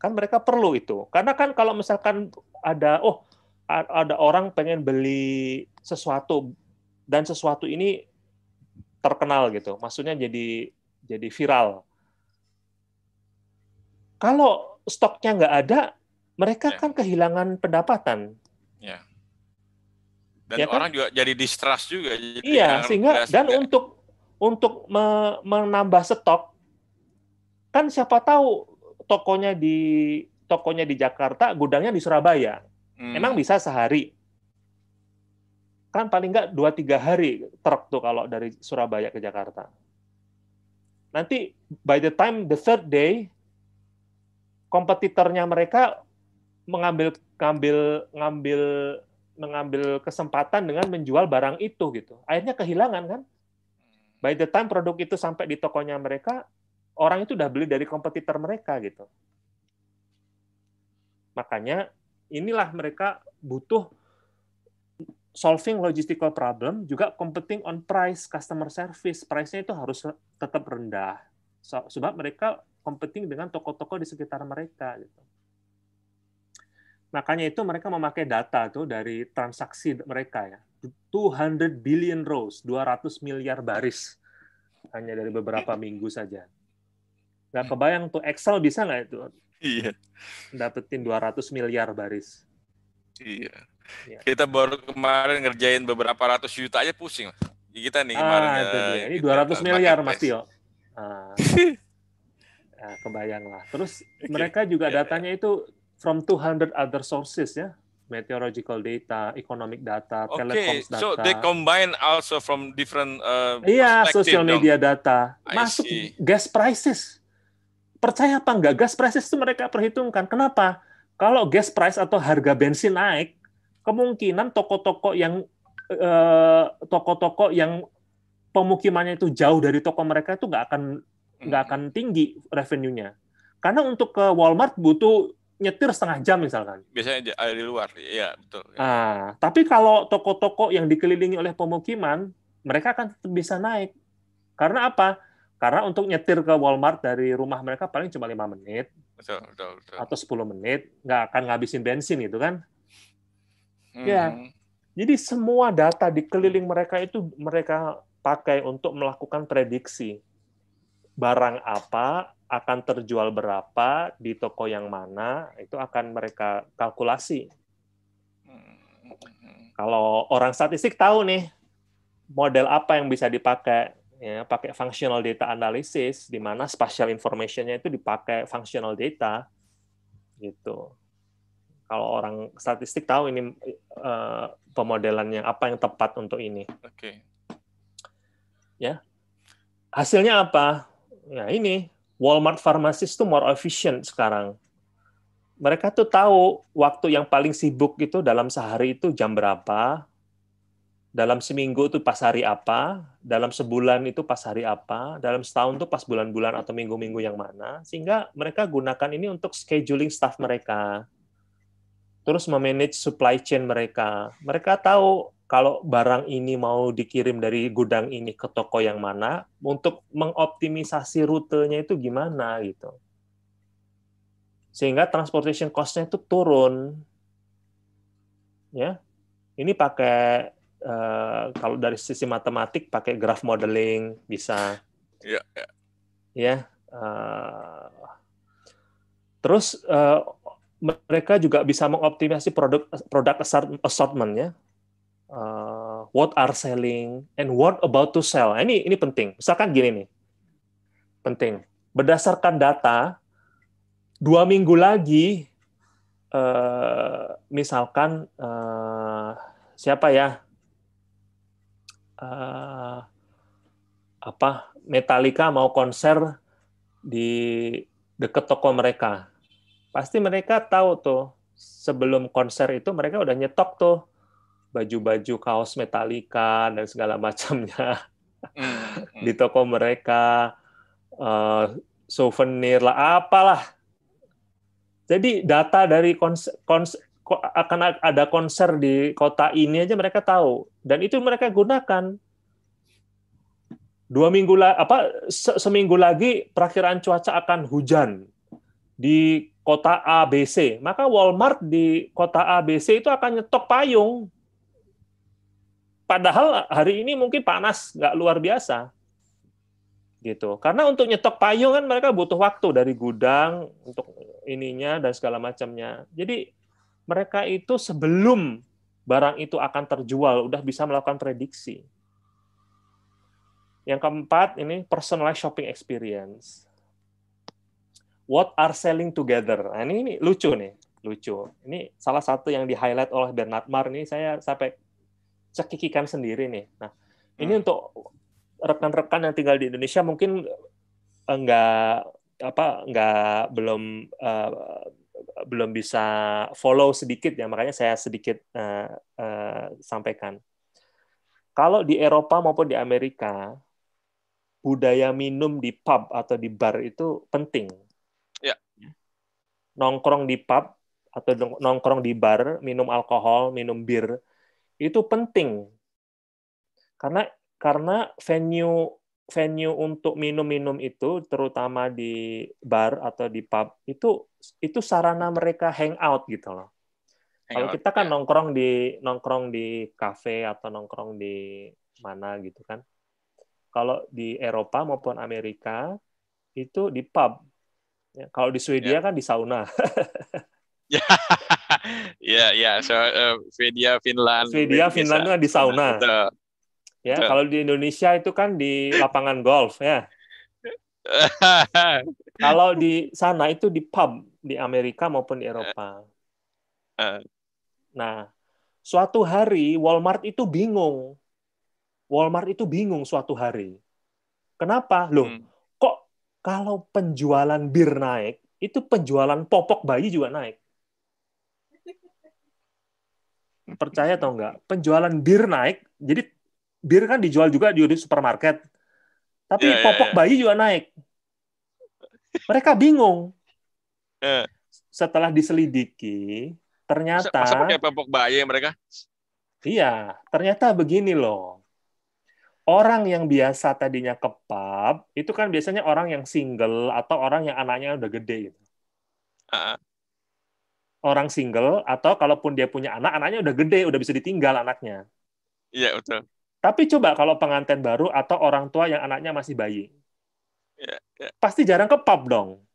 Kan mereka perlu itu. Karena kan kalau misalkan ada oh ada orang pengen beli sesuatu dan sesuatu ini terkenal gitu. Maksudnya jadi jadi viral. Kalau stoknya nggak ada, mereka ya. kan kehilangan pendapatan. Ya. Dan ya orang kan? juga jadi distrust juga. Jadi iya, sehingga dan juga. untuk untuk menambah stok kan siapa tahu tokonya di tokonya di Jakarta, gudangnya di Surabaya. Hmm. Emang bisa sehari? Kan paling nggak dua tiga hari truk tuh kalau dari Surabaya ke Jakarta. Nanti by the time the third day, kompetitornya mereka mengambil ngambil ngambil mengambil kesempatan dengan menjual barang itu gitu. Akhirnya kehilangan kan? By the time produk itu sampai di tokonya mereka, orang itu udah beli dari kompetitor mereka gitu. Makanya inilah mereka butuh solving logistical problem juga competing on price customer service price-nya itu harus tetap rendah sebab mereka competing dengan toko-toko di sekitar mereka gitu. Makanya itu mereka memakai data tuh dari transaksi mereka ya. 200 billion rows, 200 miliar baris hanya dari beberapa minggu saja. Nggak kebayang tuh Excel bisa nggak itu? Iya. Dapetin 200 miliar baris. Iya. iya. Kita baru kemarin ngerjain beberapa ratus juta aja pusing. Kita nih kemarin. Ah, itu dia. Ini 200 miliar Mas Tio. Ah. ya, kebayang lah. Terus mereka juga iya. datanya itu from 200 other sources ya meteorological data, economic data, okay. telecoms data. so they combine also from different uh, Iya, social media dong. data. Masuk gas prices percaya apa enggak gas prices itu mereka perhitungkan. Kenapa? Kalau gas price atau harga bensin naik, kemungkinan toko-toko yang eh, toko-toko yang pemukimannya itu jauh dari toko mereka itu nggak akan nggak akan tinggi revenue-nya. Karena untuk ke Walmart butuh nyetir setengah jam misalkan. Biasanya ada di luar, iya betul. Ah, tapi kalau toko-toko yang dikelilingi oleh pemukiman, mereka akan tetap bisa naik. Karena apa? Karena untuk nyetir ke Walmart dari rumah mereka paling cuma lima menit. Betul, betul, betul. Atau 10 menit, nggak akan ngabisin bensin gitu kan. Hmm. Ya. Jadi semua data di keliling mereka itu mereka pakai untuk melakukan prediksi. Barang apa akan terjual berapa di toko yang mana, itu akan mereka kalkulasi. Hmm. Kalau orang statistik tahu nih model apa yang bisa dipakai ya pakai functional data analysis di mana spatial information-nya itu dipakai functional data gitu. Kalau orang statistik tahu ini uh, pemodelannya apa yang tepat untuk ini. Oke. Okay. Ya. Hasilnya apa? Ya ini Walmart pharmacist itu more efficient sekarang. Mereka tuh tahu waktu yang paling sibuk itu dalam sehari itu jam berapa, dalam seminggu itu pas hari apa, dalam sebulan itu pas hari apa, dalam setahun itu pas bulan-bulan atau minggu-minggu yang mana, sehingga mereka gunakan ini untuk scheduling staff mereka, terus memanage supply chain mereka. Mereka tahu kalau barang ini mau dikirim dari gudang ini ke toko yang mana, untuk mengoptimisasi rutenya itu gimana gitu. Sehingga transportation cost-nya itu turun. Ya, ini pakai uh, kalau dari sisi matematik pakai graph modeling bisa. Ya. Ya. ya uh, terus uh, mereka juga bisa mengoptimasi produk produk assortment ya. Uh, what are selling and what about to sell. Nah, ini ini penting. Misalkan gini nih, penting. Berdasarkan data, dua minggu lagi, uh, misalkan uh, siapa ya uh, apa Metallica mau konser di dekat toko mereka, pasti mereka tahu tuh sebelum konser itu mereka udah nyetok tuh baju-baju kaos Metallica dan segala macamnya hmm. di toko mereka, uh, souvenir lah, apalah. Jadi data dari konser, konser, akan ada konser di kota ini aja mereka tahu. Dan itu mereka gunakan. Dua minggu la, apa seminggu lagi perakhiran cuaca akan hujan di kota ABC maka Walmart di kota ABC itu akan nyetok payung. Padahal hari ini mungkin panas nggak luar biasa. Gitu. Karena untuk nyetok payung kan mereka butuh waktu dari gudang untuk ininya dan segala macamnya. Jadi mereka itu sebelum barang itu akan terjual udah bisa melakukan prediksi. Yang keempat ini personalized shopping experience. What are selling together? Nah, ini, ini lucu nih, lucu. Ini salah satu yang di-highlight oleh Bernard Mar ini saya sampai cekikikan sendiri nih. Nah, ini hmm. untuk rekan-rekan yang tinggal di Indonesia mungkin enggak apa enggak belum uh, belum bisa follow sedikit ya, makanya saya sedikit uh, uh, sampaikan. Kalau di Eropa maupun di Amerika, budaya minum di pub atau di bar itu penting. Ya. Nongkrong di pub atau nongkrong di bar, minum alkohol, minum bir, itu penting. Karena karena venue venue untuk minum-minum itu terutama di bar atau di pub itu itu sarana mereka hangout gitu loh. Kalau kita kan ya. nongkrong di nongkrong di kafe atau nongkrong di mana gitu kan. Kalau di Eropa maupun Amerika itu di pub. Ya, kalau di Swedia ya. kan di sauna. ya, ya, so uh, Swedia, Finland. Swedia, Finland kan di sauna. Ya, kalau di Indonesia itu kan di lapangan golf ya. kalau di sana itu di pub di Amerika maupun di Eropa. Uh. Nah, suatu hari Walmart itu bingung. Walmart itu bingung suatu hari. Kenapa? Loh, hmm. kok kalau penjualan bir naik, itu penjualan popok bayi juga naik. Percaya atau enggak? Penjualan bir naik, jadi bir kan dijual juga di supermarket. Tapi yeah, ya, popok yeah, bayi juga naik. Mereka bingung. Yeah. Setelah diselidiki, ternyata masa, masa pakai popok bayi mereka? Iya, ternyata begini loh. Orang yang biasa tadinya ke pub, itu kan biasanya orang yang single atau orang yang anaknya udah gede gitu. Uh -uh. Orang single atau kalaupun dia punya anak, anaknya udah gede, udah bisa ditinggal anaknya. Iya, betul. Tapi coba kalau pengantin baru atau orang tua yang anaknya masih bayi. Ya, ya. Pasti jarang ke pub dong.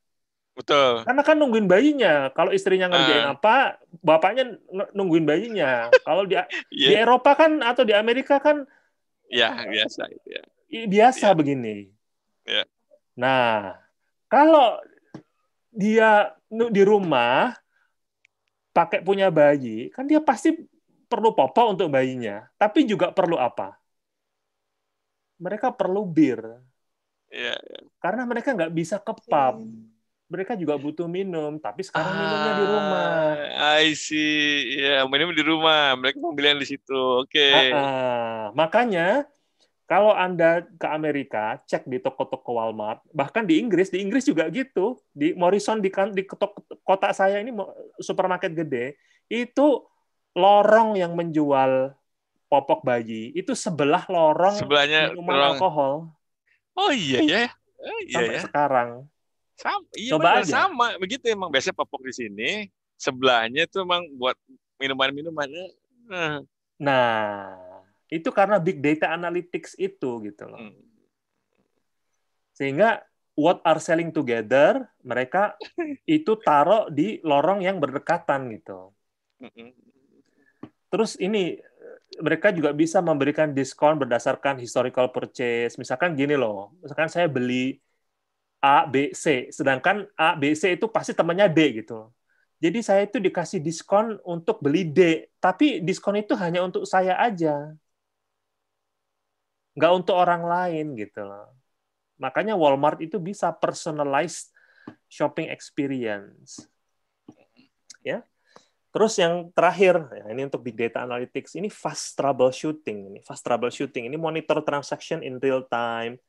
Betul. Karena kan nungguin bayinya. Kalau istrinya ngerjain uh. apa, bapaknya nungguin bayinya. Kalau di, yeah. di Eropa kan atau di Amerika kan ya biasa itu ya. Biasa ya. begini. Ya. Nah, kalau dia di rumah pakai punya bayi, kan dia pasti perlu popok untuk bayinya, tapi juga perlu apa? Mereka perlu bir. Yeah, yeah. Karena mereka nggak bisa ke pub. mereka juga butuh minum, tapi sekarang minumnya di rumah. Ah, I see. Ya, minum di rumah. Mereka pembelian di situ. Oke. Okay. Uh, uh, makanya kalau Anda ke Amerika, cek di toko-toko Walmart, bahkan di Inggris, di Inggris juga gitu. Di Morrison di, kan, di kota saya ini supermarket gede, itu lorong yang menjual popok bayi itu sebelah lorong sebelahnya minuman alkohol. Oh iya ya. Oh, iya Sampai ya. sekarang. Sama, iya Coba aja. sama begitu emang biasanya popok di sini sebelahnya tuh emang buat minuman-minuman. Nah, itu karena big data analytics itu gitu loh. Hmm. Sehingga what are selling together mereka itu taruh di lorong yang berdekatan gitu. Terus ini mereka juga bisa memberikan diskon berdasarkan historical purchase. Misalkan gini loh, misalkan saya beli A, B, C, sedangkan A, B, C itu pasti temannya D gitu. Jadi saya itu dikasih diskon untuk beli D, tapi diskon itu hanya untuk saya aja nggak untuk orang lain gitu loh. Makanya Walmart itu bisa personalized shopping experience. Terus yang terakhir, ya ini untuk big data analytics, ini fast troubleshooting. Ini fast troubleshooting, ini monitor transaction in real time.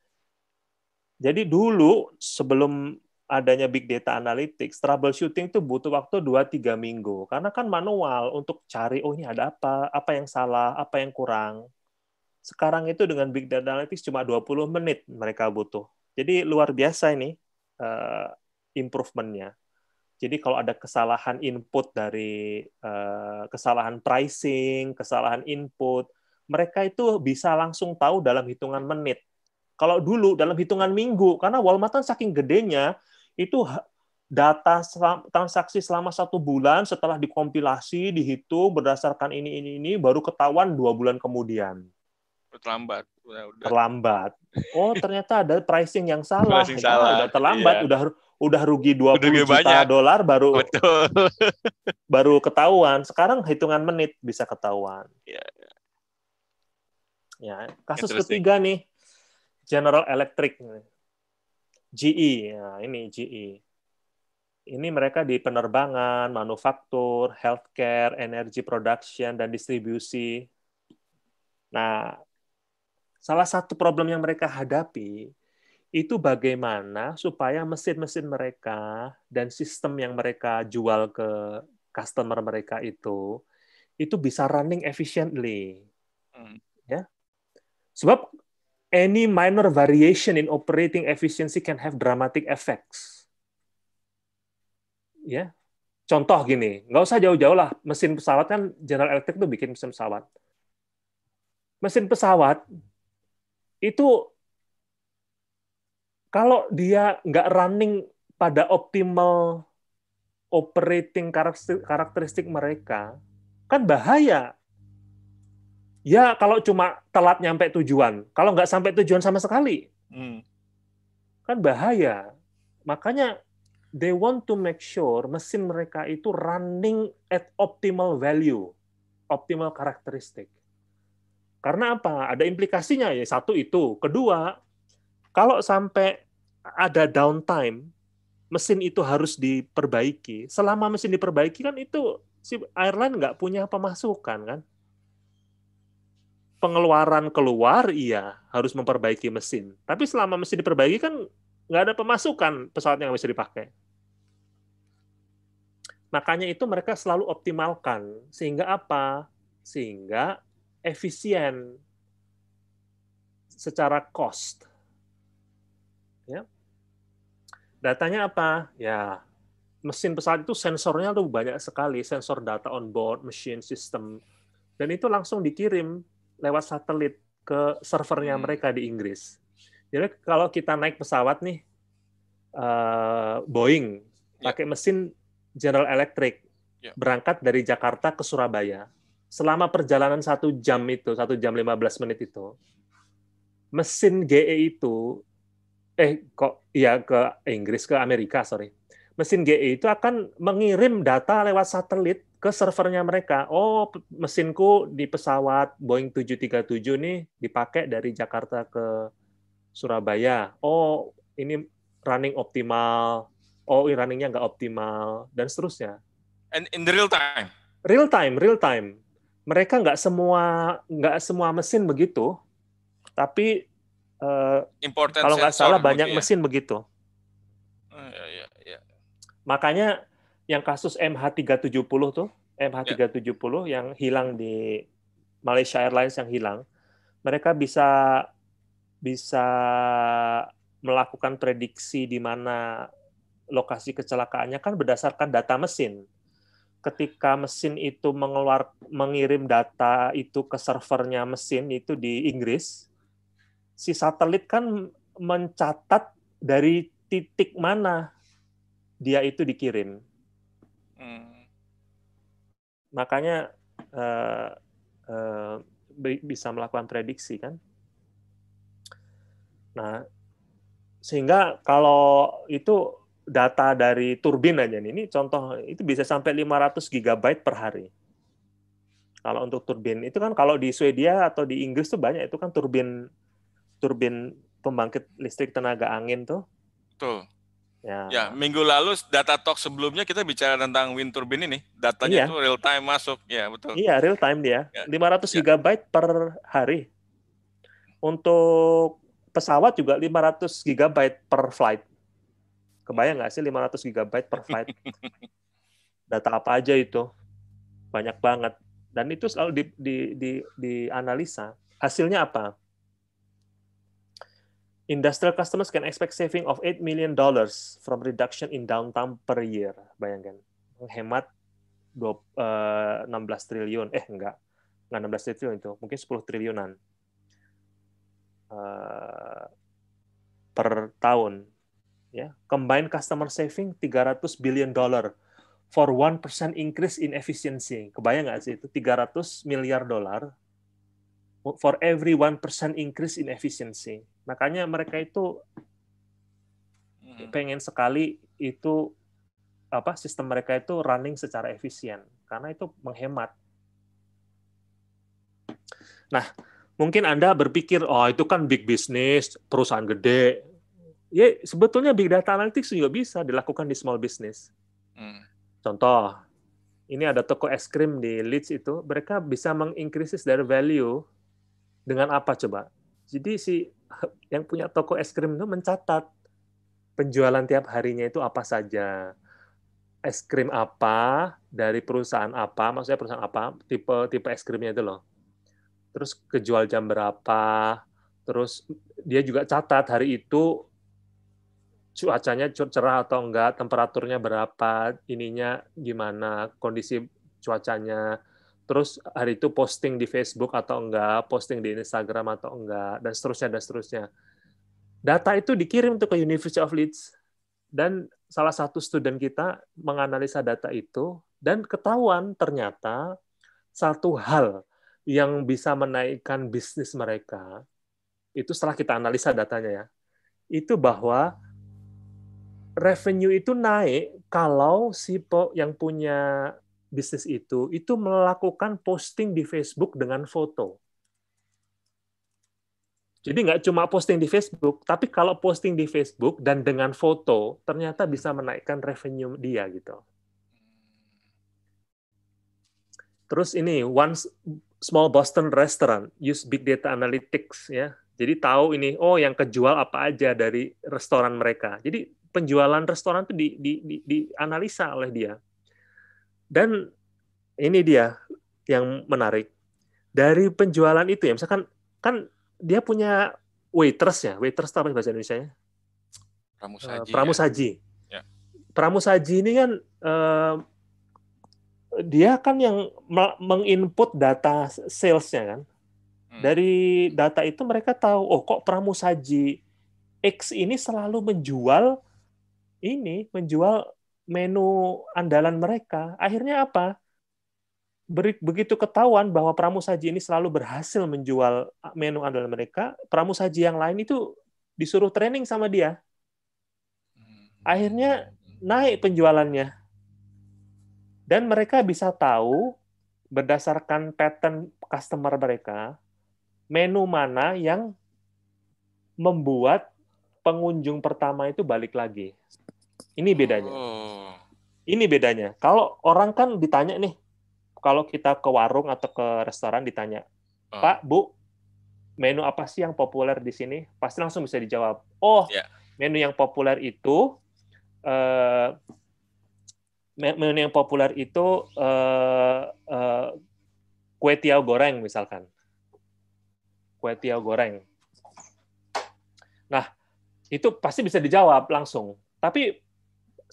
Jadi dulu sebelum adanya big data analytics, troubleshooting itu butuh waktu 2-3 minggu. Karena kan manual untuk cari, oh ini ada apa, apa yang salah, apa yang kurang. Sekarang itu dengan Big Data Analytics cuma 20 menit mereka butuh. Jadi luar biasa ini uh, improvementnya. Jadi kalau ada kesalahan input dari uh, kesalahan pricing, kesalahan input, mereka itu bisa langsung tahu dalam hitungan menit. Kalau dulu dalam hitungan minggu, karena Walmart kan saking gedenya, itu data transaksi selama satu bulan setelah dikompilasi, dihitung berdasarkan ini, ini, ini, baru ketahuan dua bulan kemudian terlambat. Udah, udah. Terlambat. Oh, ternyata ada pricing yang salah. Pricing salah. Udah terlambat, iya. udah udah rugi 20 udah juta dolar baru Betul. baru ketahuan. Sekarang hitungan menit bisa ketahuan. Ya. Ya, kasus ketiga nih. General Electric. GE, ya ini GE. Ini mereka di penerbangan, manufaktur, healthcare, energy production dan distribusi. Nah, salah satu problem yang mereka hadapi itu bagaimana supaya mesin-mesin mereka dan sistem yang mereka jual ke customer mereka itu itu bisa running efficiently. Hmm. Ya. Sebab any minor variation in operating efficiency can have dramatic effects. Ya. Contoh gini, nggak usah jauh-jauh lah. Mesin pesawat kan General Electric tuh bikin mesin pesawat. Mesin pesawat itu kalau dia nggak running pada optimal operating karakteristik mereka, kan bahaya. Ya kalau cuma telat nyampe tujuan, kalau nggak sampai tujuan sama sekali, hmm. kan bahaya. Makanya they want to make sure mesin mereka itu running at optimal value, optimal karakteristik. Karena apa? Ada implikasinya ya. Satu itu. Kedua, kalau sampai ada downtime, mesin itu harus diperbaiki. Selama mesin diperbaiki kan itu si airline nggak punya pemasukan kan. Pengeluaran keluar iya harus memperbaiki mesin. Tapi selama mesin diperbaiki kan nggak ada pemasukan pesawat yang bisa dipakai. Makanya itu mereka selalu optimalkan. Sehingga apa? Sehingga efisien secara cost. Ya. Datanya apa? Ya, mesin pesawat itu sensornya tuh banyak sekali, sensor data on board, machine system, dan itu langsung dikirim lewat satelit ke servernya hmm. mereka di Inggris. Jadi kalau kita naik pesawat nih, uh, Boeing ya. pakai mesin General Electric, ya. berangkat dari Jakarta ke Surabaya selama perjalanan satu jam itu, satu jam 15 menit itu, mesin GE itu, eh kok ya ke Inggris, ke Amerika, sorry. Mesin GE itu akan mengirim data lewat satelit ke servernya mereka. Oh, mesinku di pesawat Boeing 737 nih dipakai dari Jakarta ke Surabaya. Oh, ini running optimal. oh runningnya nggak optimal dan seterusnya. And in the real time. Real time, real time. Mereka nggak semua nggak semua mesin begitu, tapi uh, kalau nggak salah banyak ya. mesin begitu. Uh, ya, ya, ya. Makanya yang kasus MH370 tuh, MH370 ya. yang hilang di Malaysia Airlines yang hilang, mereka bisa bisa melakukan prediksi di mana lokasi kecelakaannya kan berdasarkan data mesin. Ketika mesin itu mengeluar mengirim data itu ke servernya mesin itu di Inggris, si satelit kan mencatat dari titik mana dia itu dikirim. Hmm. Makanya uh, uh, bisa melakukan prediksi kan. Nah, sehingga kalau itu data dari turbin aja nih, ini contoh itu bisa sampai 500 GB per hari. Kalau untuk turbin itu kan kalau di Swedia atau di Inggris tuh banyak itu kan turbin turbin pembangkit listrik tenaga angin tuh. Betul. Ya. ya, minggu lalu data talk sebelumnya kita bicara tentang wind turbine ini. Datanya iya. itu real time masuk. Ya, betul. Iya, real time dia. Ya. 500 ya. GB per hari. Untuk pesawat juga 500 GB per flight. Kebayang nggak sih 500 GB per flight? Data apa aja itu? Banyak banget. Dan itu selalu di, di, di, dianalisa. Hasilnya apa? Industrial customers can expect saving of 8 million dollars from reduction in downtime per year. Bayangkan, menghemat 16 eh, triliun. Eh, enggak. Enggak 16 triliun itu. Mungkin 10 triliunan. Uh, per tahun. Ya, combined customer saving 300 billion dollar for 1% increase in efficiency. Kebayang nggak sih itu 300 miliar dolar for every 1% increase in efficiency. Makanya mereka itu hmm. pengen sekali itu apa sistem mereka itu running secara efisien karena itu menghemat. Nah, mungkin Anda berpikir oh itu kan big business, perusahaan gede. Ya, sebetulnya big data analytics juga bisa dilakukan di small business. Hmm. Contoh, ini ada toko es krim di Leeds itu, mereka bisa mengincrease their value dengan apa coba? Jadi si yang punya toko es krim itu mencatat penjualan tiap harinya itu apa saja. Es krim apa dari perusahaan apa, maksudnya perusahaan apa, tipe tipe es krimnya itu loh. Terus kejual jam berapa, terus dia juga catat hari itu cuacanya cerah atau enggak, temperaturnya berapa, ininya gimana, kondisi cuacanya, terus hari itu posting di Facebook atau enggak, posting di Instagram atau enggak, dan seterusnya dan seterusnya. Data itu dikirim untuk ke University of Leeds dan salah satu student kita menganalisa data itu dan ketahuan ternyata satu hal yang bisa menaikkan bisnis mereka itu setelah kita analisa datanya ya itu bahwa revenue itu naik kalau si yang punya bisnis itu itu melakukan posting di Facebook dengan foto. Jadi nggak cuma posting di Facebook, tapi kalau posting di Facebook dan dengan foto, ternyata bisa menaikkan revenue dia gitu. Terus ini one small Boston restaurant use big data analytics ya. Jadi tahu ini oh yang kejual apa aja dari restoran mereka. Jadi penjualan restoran itu di, di, di, dianalisa oleh dia. Dan ini dia yang menarik. Dari penjualan itu ya, misalkan kan dia punya waitress ya, waitress apa bahasa Indonesia-nya? Pramusaji. Uh, pramusaji. Ya. Pramusaji ini kan uh, dia kan yang menginput data salesnya kan. Hmm. Dari data itu mereka tahu, oh kok pramusaji X ini selalu menjual ini, menjual menu andalan mereka. Akhirnya apa? Begitu ketahuan bahwa pramusaji ini selalu berhasil menjual menu andalan mereka, pramusaji yang lain itu disuruh training sama dia. Akhirnya naik penjualannya. Dan mereka bisa tahu berdasarkan pattern customer mereka, menu mana yang membuat pengunjung pertama itu balik lagi. Ini bedanya. Oh. Ini bedanya. Kalau orang kan ditanya nih, kalau kita ke warung atau ke restoran ditanya, Oh. Pak, Bu, menu apa sih yang populer di sini? Pasti langsung bisa dijawab. Oh, Ya. menu yang populer itu me- menu yang populer itu eh, eh, kue tiaw goreng misalkan. Kue tiaw goreng. Nah, itu pasti bisa dijawab langsung. Tapi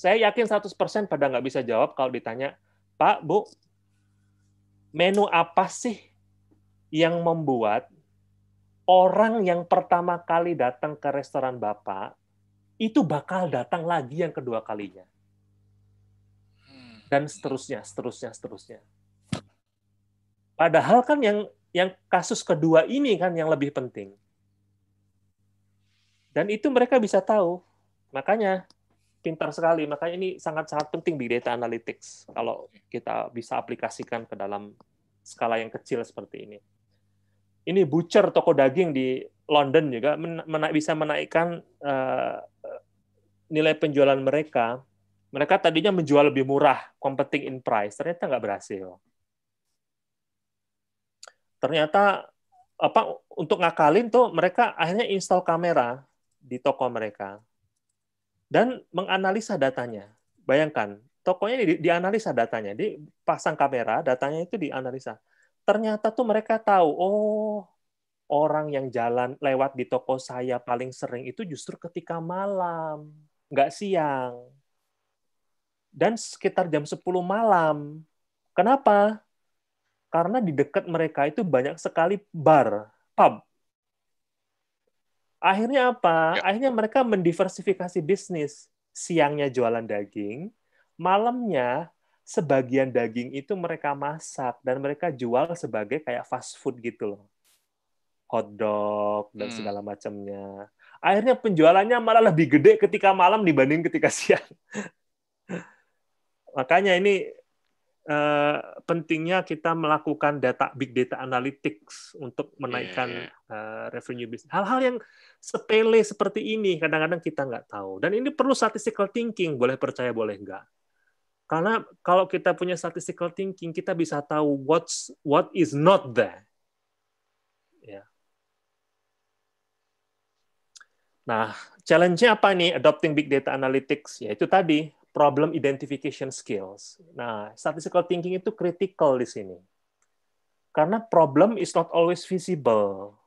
saya yakin 100% pada nggak bisa jawab kalau ditanya, Pak, Bu, menu apa sih yang membuat orang yang pertama kali datang ke restoran Bapak itu bakal datang lagi yang kedua kalinya Hmm. dan seterusnya, seterusnya, seterusnya. Padahal kan yang yang kasus kedua ini kan yang lebih penting. Dan itu mereka bisa tahu. Makanya pintar sekali. Makanya ini sangat-sangat penting big data analytics kalau kita bisa aplikasikan ke dalam skala yang kecil seperti ini. Ini butcher toko daging di London juga men- mena- bisa menaikkan eh, nilai penjualan mereka. Mereka tadinya menjual lebih murah, competing in price. Ternyata nggak berhasil. Ternyata apa untuk ngakalin tuh mereka akhirnya install kamera di toko mereka dan menganalisa datanya. Bayangkan, tokonya di, dianalisa datanya, di pasang kamera, datanya itu dianalisa. Ternyata tuh mereka tahu, oh orang yang jalan lewat di toko saya paling sering itu justru ketika malam, nggak siang. Dan sekitar jam 10 malam. Kenapa? Karena di dekat mereka itu banyak sekali bar, pub. Akhirnya apa? Ya. Akhirnya mereka mendiversifikasi bisnis. Siangnya jualan daging, malamnya sebagian daging itu mereka masak dan mereka jual sebagai kayak fast food gitu loh. Hot dog dan Hmm. segala macamnya. Akhirnya penjualannya malah lebih gede ketika malam dibanding ketika siang. Makanya ini eh, pentingnya kita melakukan data big data analytics untuk menaikkan Iya. eh, revenue bisnis. Hal-hal yang sepele seperti ini kadang-kadang kita nggak tahu. Dan ini perlu statistical thinking, boleh percaya boleh nggak. Karena kalau kita punya statistical thinking, kita bisa tahu what's what is not there. Ya. Nah, challenge-nya apa nih adopting big data analytics? Yaitu tadi problem identification skills. Nah, statistical thinking itu critical di sini. Karena problem is not always visible.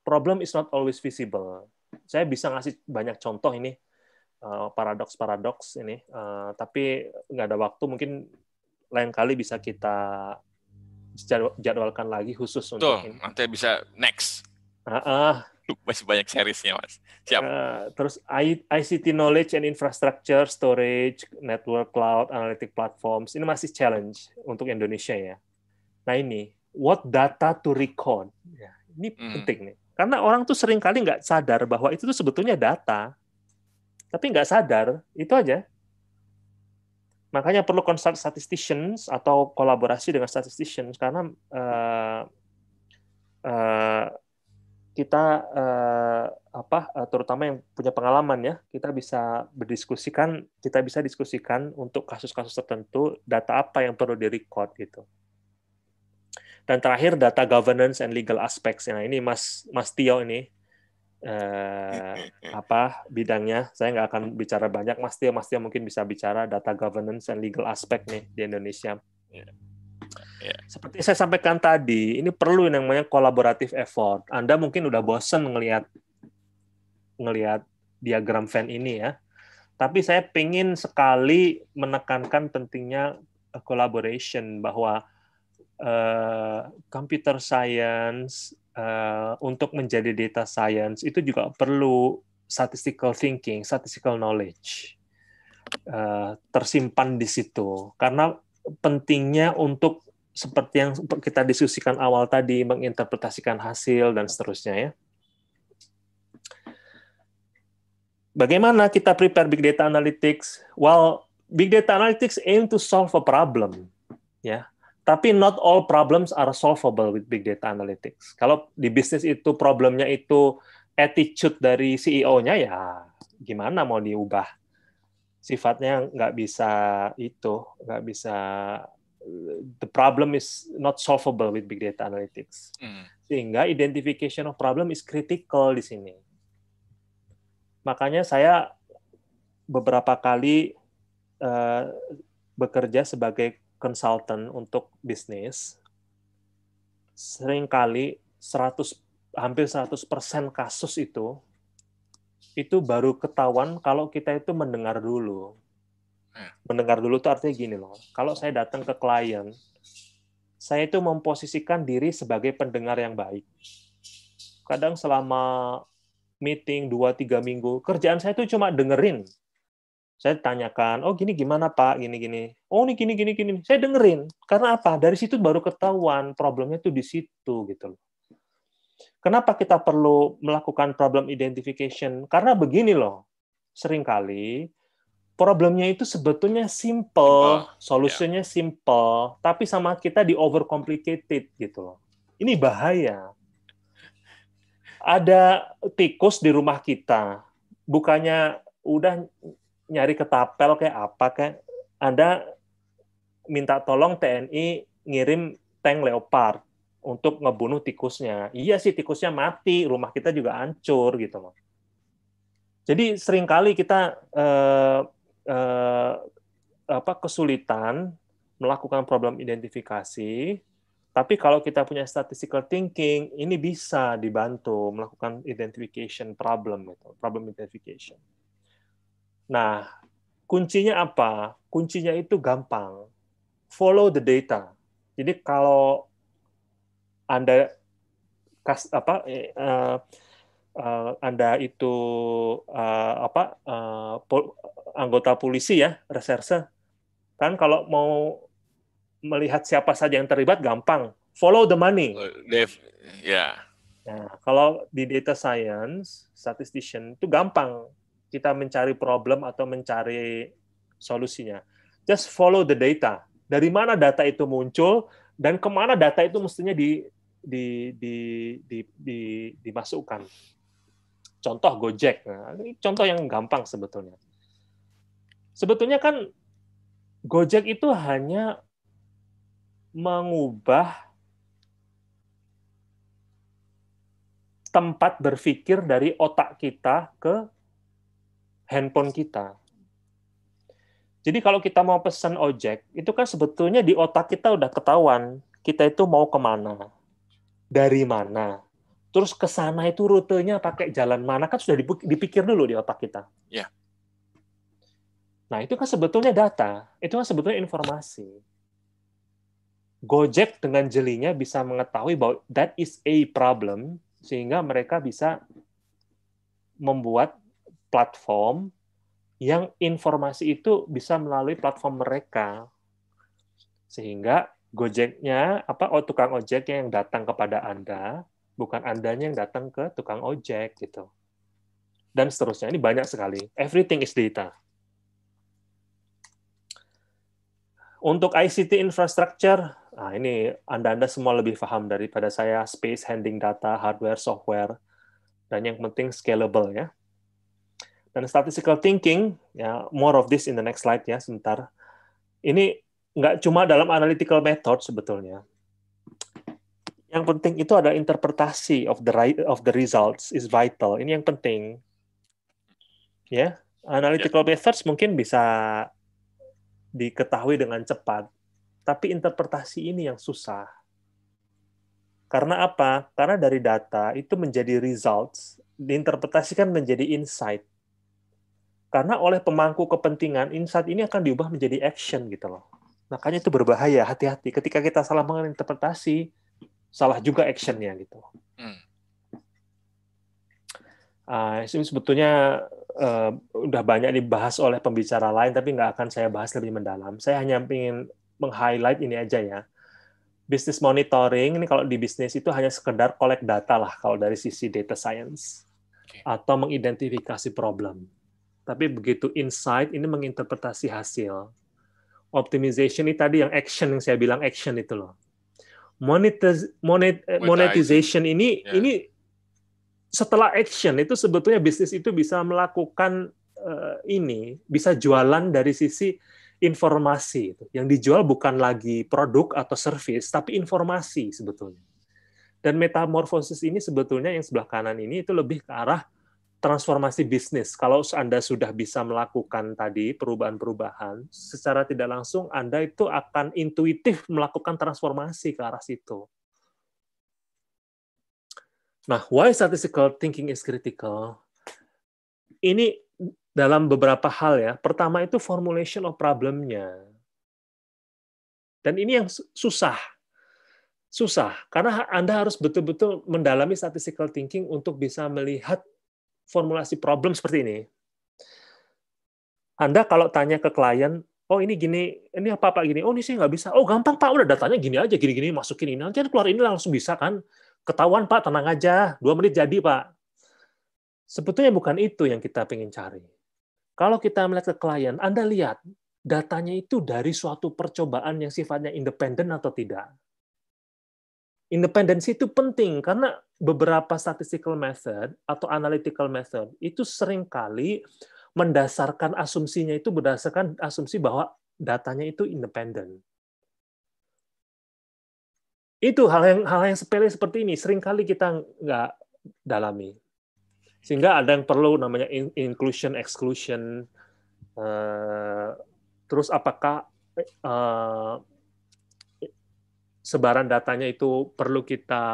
Problem is not always visible. Saya bisa ngasih banyak contoh ini eh, paradoks-paradoks ini, eh, tapi nggak ada waktu. Mungkin lain kali bisa kita jadwal- jadwalkan lagi khusus untuk Tuh, ini. nanti bisa next. Ah, ah, Masih banyak seriesnya, Mas. Siap. Eh, terus ICT knowledge and infrastructure, storage, network, cloud, analytic platforms. Ini masih challenge untuk Indonesia ya. Nah ini, what data to record? Ya, ini Hmm. penting nih. Karena orang tuh sering kali nggak sadar bahwa itu tuh sebetulnya data. Tapi nggak sadar, itu aja. Makanya perlu consult statisticians atau kolaborasi dengan statisticians karena eh, kita eh, apa eh, terutama yang punya pengalaman ya kita bisa berdiskusikan kita bisa diskusikan untuk kasus-kasus tertentu data apa yang perlu direcord gitu. Dan terakhir data governance and legal aspects. Nah ini mas mas Tio ini eh, apa bidangnya. Saya nggak akan bicara banyak. Mas Tio mas Tio mungkin bisa bicara data governance and legal aspect nih di Indonesia seperti saya sampaikan tadi, ini perlu yang namanya collaborative effort. Anda mungkin udah bosen ngelihat ngelihat diagram Venn ini ya. Tapi saya pengen sekali menekankan pentingnya uh, collaboration bahwa uh, computer science uh, untuk menjadi data science itu juga perlu statistical thinking, statistical knowledge uh, tersimpan di situ karena pentingnya untuk seperti yang kita diskusikan awal tadi menginterpretasikan hasil dan seterusnya ya. Bagaimana kita prepare big data analytics? Well, big data analytics aim to solve a problem, ya. Tapi not all problems are solvable with big data analytics. Kalau di bisnis itu problemnya itu attitude dari CEO-nya ya gimana mau diubah? sifatnya nggak bisa itu, nggak bisa the problem is not solvable with big data analytics. Mm. Sehingga identification of problem is critical di sini. Makanya saya beberapa kali uh, bekerja sebagai konsultan untuk bisnis. Seringkali 100 hampir 100% kasus itu itu baru ketahuan kalau kita itu mendengar dulu. Hmm. Mendengar dulu itu artinya gini loh. Kalau saya datang ke klien, saya itu memposisikan diri sebagai pendengar yang baik. Kadang selama meeting 2-3 minggu, kerjaan saya itu cuma dengerin. Saya tanyakan, oh gini gimana Pak, gini-gini. Oh ini gini-gini gini. Saya dengerin. Karena apa? Dari situ baru ketahuan problemnya itu di situ gitu loh. Kenapa kita perlu melakukan problem identification? Karena begini loh, sering kali problemnya itu sebetulnya simple, solusinya yeah. simple, tapi sama kita di overcomplicated gitu loh. Ini bahaya. Ada tikus di rumah kita, bukannya udah nyari ketapel kayak apa kayak Anda minta tolong TNI ngirim tank Leopard untuk ngebunuh tikusnya. Iya sih tikusnya mati, rumah kita juga hancur gitu loh. Jadi sering kali kita eh, eh, apa kesulitan melakukan problem identifikasi, tapi kalau kita punya statistical thinking, ini bisa dibantu melakukan identification problem itu, problem identification. Nah, kuncinya apa? Kuncinya itu gampang. Follow the data. Jadi kalau anda apa uh, uh, Anda itu uh, apa uh, pol, anggota polisi ya, reserse. Kan kalau mau melihat siapa saja yang terlibat gampang, follow the money. Dev, ya. Nah, kalau di data science, statistician itu gampang kita mencari problem atau mencari solusinya. Just follow the data. Dari mana data itu muncul dan ke mana data itu mestinya di di, di, di, di, dimasukkan. Contoh Gojek. Nah, ini contoh yang gampang sebetulnya. Sebetulnya kan Gojek itu hanya mengubah tempat berpikir dari otak kita ke handphone kita. Jadi kalau kita mau pesan ojek, itu kan sebetulnya di otak kita udah ketahuan kita itu mau ke mana dari mana, terus ke sana itu rutenya pakai jalan mana kan sudah dipikir dulu di otak kita. Ya. Nah itu kan sebetulnya data, itu kan sebetulnya informasi. Gojek dengan jelinya bisa mengetahui bahwa that is a problem sehingga mereka bisa membuat platform yang informasi itu bisa melalui platform mereka sehingga Gojeknya apa oh tukang ojeknya yang datang kepada Anda, bukan Andanya yang datang ke tukang ojek gitu. Dan seterusnya. Ini banyak sekali. Everything is data. Untuk ICT infrastructure, nah ini Anda-Anda semua lebih paham daripada saya space handling data, hardware, software, dan yang penting scalable ya. Dan statistical thinking, ya more of this in the next slide ya sebentar. Ini nggak cuma dalam analytical method sebetulnya. Yang penting itu ada interpretasi of the right, of the results is vital. Ini yang penting. Ya, analytical yeah. methods mungkin bisa diketahui dengan cepat, tapi interpretasi ini yang susah. Karena apa? Karena dari data itu menjadi results, diinterpretasikan menjadi insight. Karena oleh pemangku kepentingan, insight ini akan diubah menjadi action gitu loh. Makanya itu berbahaya, hati-hati. Ketika kita salah menginterpretasi, salah juga actionnya gitu. Hmm. Uh, ini sebetulnya uh, udah banyak dibahas oleh pembicara lain, tapi nggak akan saya bahas lebih mendalam. Saya hanya ingin meng-highlight ini aja ya. Business monitoring ini kalau di bisnis itu hanya sekedar collect data lah kalau dari sisi data science okay. atau mengidentifikasi problem. Tapi begitu insight ini menginterpretasi hasil optimization ini tadi yang action yang saya bilang action itu loh. Monetiz, monet, monetization ini yeah. ini setelah action itu sebetulnya bisnis itu bisa melakukan uh, ini bisa jualan dari sisi informasi. Yang dijual bukan lagi produk atau service, tapi informasi sebetulnya. Dan metamorfosis ini sebetulnya yang sebelah kanan ini itu lebih ke arah transformasi bisnis. Kalau Anda sudah bisa melakukan tadi perubahan-perubahan, secara tidak langsung Anda itu akan intuitif melakukan transformasi ke arah situ. Nah, why statistical thinking is critical? Ini dalam beberapa hal ya. Pertama itu formulation of problemnya. Dan ini yang susah. Susah, karena Anda harus betul-betul mendalami statistical thinking untuk bisa melihat formulasi problem seperti ini. Anda kalau tanya ke klien, oh ini gini, ini apa Pak gini, oh ini sih nggak bisa. Oh gampang Pak, udah datanya gini aja, gini-gini, masukin ini. Nanti keluar ini langsung bisa kan. Ketahuan Pak, tenang aja, dua menit jadi Pak. Sebetulnya bukan itu yang kita ingin cari kalau kita melihat ke klien, Anda lihat datanya itu dari suatu percobaan yang sifatnya independen atau tidak. Independensi itu penting karena beberapa statistical method atau analytical method itu sering kali mendasarkan asumsinya itu berdasarkan asumsi bahwa datanya itu independen. Itu hal yang hal yang sepele seperti ini sering kali kita nggak dalami. Sehingga ada yang perlu namanya inclusion exclusion. Uh, terus apakah uh, sebaran datanya itu perlu kita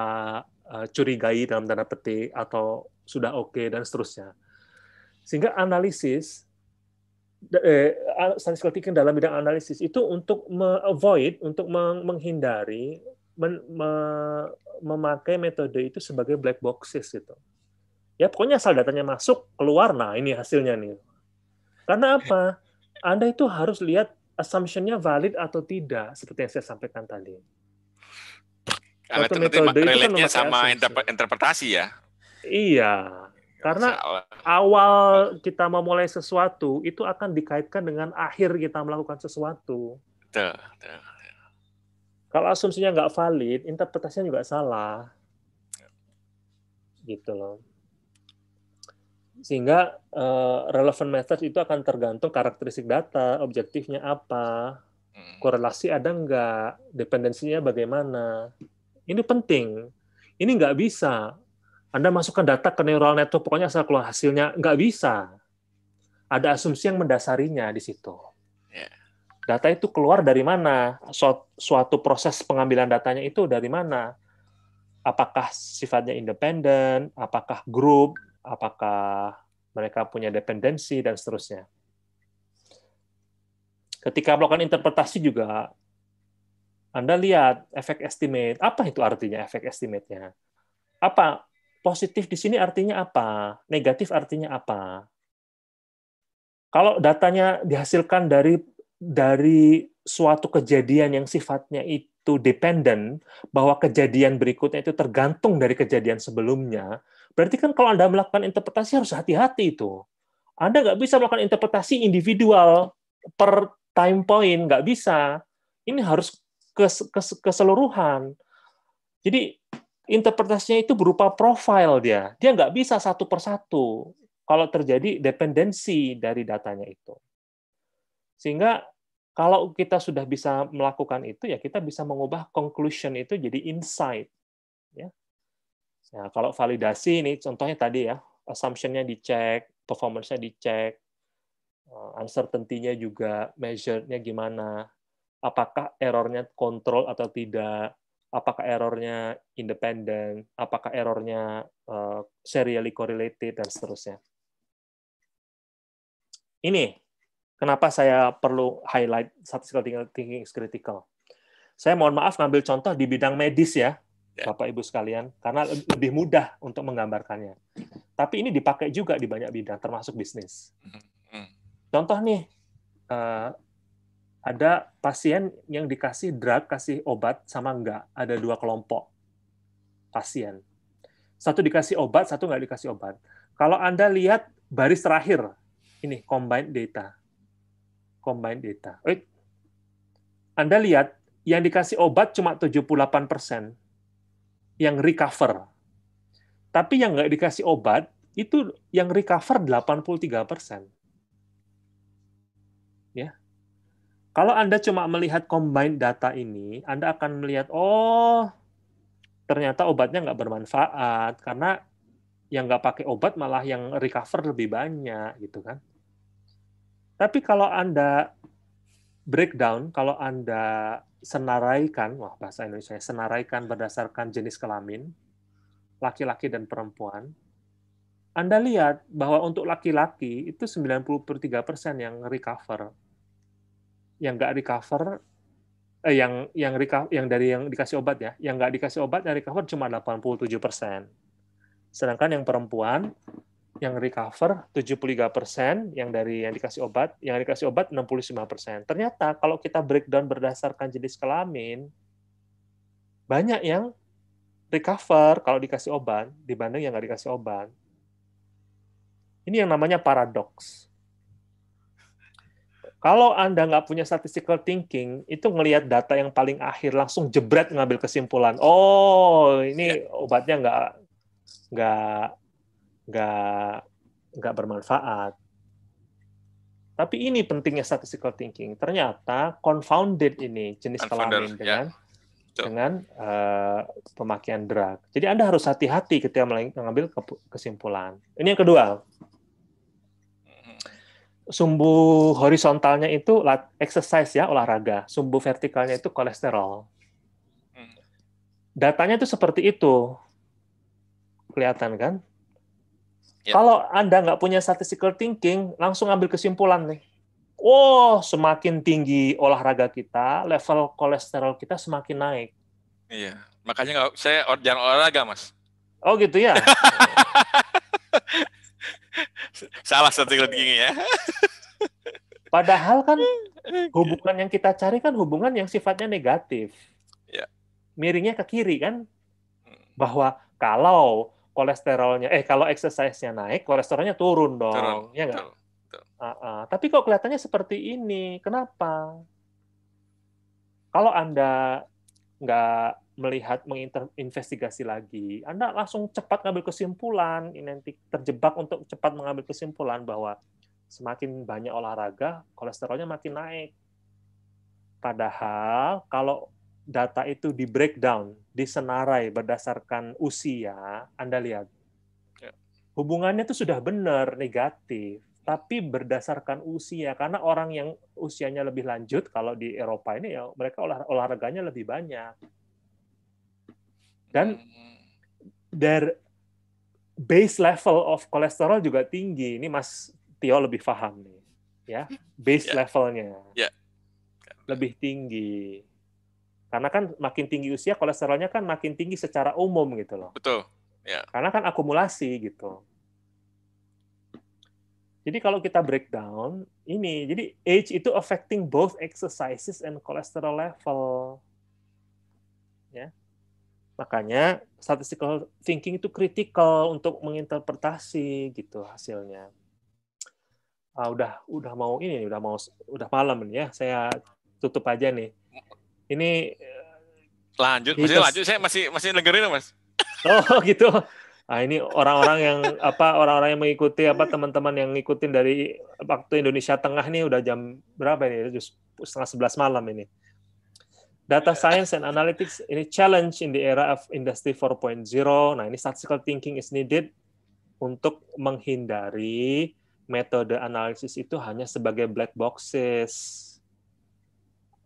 uh, curigai dalam tanda petik atau sudah oke okay, dan seterusnya. Sehingga analisis eh, statistical thinking dalam bidang analisis itu untuk avoid, untuk menghindari men, me, memakai metode itu sebagai black boxes itu. Ya pokoknya asal datanya masuk, keluar, nah ini hasilnya nih. Karena apa? Anda itu harus lihat assumption-nya valid atau tidak, seperti yang saya sampaikan tadi. Karena itu metode itu kan sama assumption. interpretasi ya. Iya, karena awal kita memulai sesuatu itu akan dikaitkan dengan akhir kita melakukan sesuatu. Betul, betul. Kalau asumsinya nggak valid, interpretasinya juga salah. Gitu loh sehingga uh, relevant method itu akan tergantung karakteristik data, objektifnya apa, hmm. korelasi ada enggak, dependensinya bagaimana. Ini penting. Ini nggak bisa. Anda masukkan data ke neural network, pokoknya asal keluar hasilnya, nggak bisa. Ada asumsi yang mendasarinya di situ. Ya. Data itu keluar dari mana? Suatu proses pengambilan datanya itu dari mana? Apakah sifatnya independen? Apakah grup? apakah mereka punya dependensi dan seterusnya. Ketika melakukan interpretasi juga Anda lihat efek estimate. Apa itu artinya efek estimate-nya? Apa positif di sini artinya apa? Negatif artinya apa? Kalau datanya dihasilkan dari dari suatu kejadian yang sifatnya itu dependent, bahwa kejadian berikutnya itu tergantung dari kejadian sebelumnya, Berarti kan kalau Anda melakukan interpretasi harus hati-hati itu. Anda nggak bisa melakukan interpretasi individual per time point, nggak bisa. Ini harus keseluruhan. Jadi interpretasinya itu berupa profile dia. Dia nggak bisa satu persatu kalau terjadi dependensi dari datanya itu. Sehingga kalau kita sudah bisa melakukan itu, ya kita bisa mengubah conclusion itu jadi insight. Ya. Nah, kalau validasi ini contohnya tadi ya, assumption-nya dicek, performance-nya dicek, eh, uncertainty-nya juga measure-nya gimana, apakah error-nya kontrol atau tidak, apakah error-nya independen, apakah error-nya uh, serially correlated, dan seterusnya. Ini kenapa saya perlu highlight statistical thinking is critical. Saya mohon maaf ngambil contoh di bidang medis ya, Ya. Bapak Ibu sekalian, karena lebih mudah untuk menggambarkannya. Tapi ini dipakai juga di banyak bidang, termasuk bisnis. Mm-hmm. Contoh nih, eh, ada pasien yang dikasih drug, kasih obat sama enggak. Ada dua kelompok pasien. Satu dikasih obat, satu enggak dikasih obat. Kalau Anda lihat baris terakhir, ini combined data. Combined data. Anda lihat yang dikasih obat cuma 78 persen, yang recover. Tapi yang nggak dikasih obat, itu yang recover 83 Kalau Anda cuma melihat combine data ini, Anda akan melihat, oh, ternyata obatnya nggak bermanfaat, karena yang nggak pakai obat malah yang recover lebih banyak, gitu kan. Tapi kalau Anda breakdown, kalau Anda senaraikan, wah bahasa Indonesia, senaraikan berdasarkan jenis kelamin, laki-laki dan perempuan, Anda lihat bahwa untuk laki-laki itu 93% yang recover yang nggak recover eh, yang yang yang dari yang dikasih obat ya, yang nggak dikasih obat yang recover cuma 87 persen. Sedangkan yang perempuan yang recover 73 persen, yang dari yang dikasih obat, yang dikasih obat 65 persen. Ternyata kalau kita breakdown berdasarkan jenis kelamin, banyak yang recover kalau dikasih obat dibanding yang nggak dikasih obat. Ini yang namanya paradoks. Kalau Anda nggak punya statistical thinking, itu ngelihat data yang paling akhir langsung jebret ngambil kesimpulan. Oh, ini ya. obatnya nggak nggak nggak nggak bermanfaat. Tapi ini pentingnya statistical thinking. Ternyata confounded ini jenis kelamin dengan ya. dengan uh, pemakaian drug. Jadi Anda harus hati-hati ketika mengambil kesimpulan. Ini yang kedua sumbu horizontalnya itu exercise ya olahraga, sumbu vertikalnya itu kolesterol. Hmm. Datanya itu seperti itu, kelihatan kan? Yep. Kalau anda nggak punya statistical thinking, langsung ambil kesimpulan nih. Oh, semakin tinggi olahraga kita, level kolesterol kita semakin naik. Iya, makanya nggak saya jangan olahraga mas. Oh gitu ya. Salah strategi tinggi ya. Padahal kan hubungan yang kita cari kan hubungan yang sifatnya negatif. Ya. Miringnya ke kiri kan. Bahwa kalau kolesterolnya, eh kalau exercise-nya naik, kolesterolnya turun dong. Turun, ya nggak? Uh, uh. Tapi kok kelihatannya seperti ini. Kenapa? Kalau Anda nggak melihat menginvestigasi lagi, Anda langsung cepat ngambil kesimpulan, nanti terjebak untuk cepat mengambil kesimpulan bahwa semakin banyak olahraga, kolesterolnya makin naik. Padahal kalau data itu di breakdown, disenarai berdasarkan usia, Anda lihat ya. hubungannya itu sudah benar negatif, tapi berdasarkan usia karena orang yang usianya lebih lanjut kalau di Eropa ini ya mereka olah, olahraganya lebih banyak dan their base level of kolesterol juga tinggi. Ini Mas Tio lebih paham nih, ya base yeah. levelnya yeah. lebih tinggi. Karena kan makin tinggi usia kolesterolnya kan makin tinggi secara umum gitu loh. Betul. Yeah. Karena kan akumulasi gitu. Jadi kalau kita breakdown ini, jadi age itu affecting both exercises and cholesterol level. Ya. Makanya statistical thinking itu kritikal untuk menginterpretasi gitu hasilnya. Ah, udah udah mau ini udah mau udah malam nih ya. Saya tutup aja nih. Ini lanjut, masih lanjut saya masih masih dengerin Mas. Oh, gitu. Nah, ini orang-orang yang apa orang-orang yang mengikuti apa teman-teman yang ngikutin dari waktu Indonesia Tengah nih udah jam berapa ini? Setengah sebelas malam ini. Data science and analytics ini challenge in the era of industry 4.0. Nah, ini statistical thinking is needed untuk menghindari metode analisis itu hanya sebagai black boxes.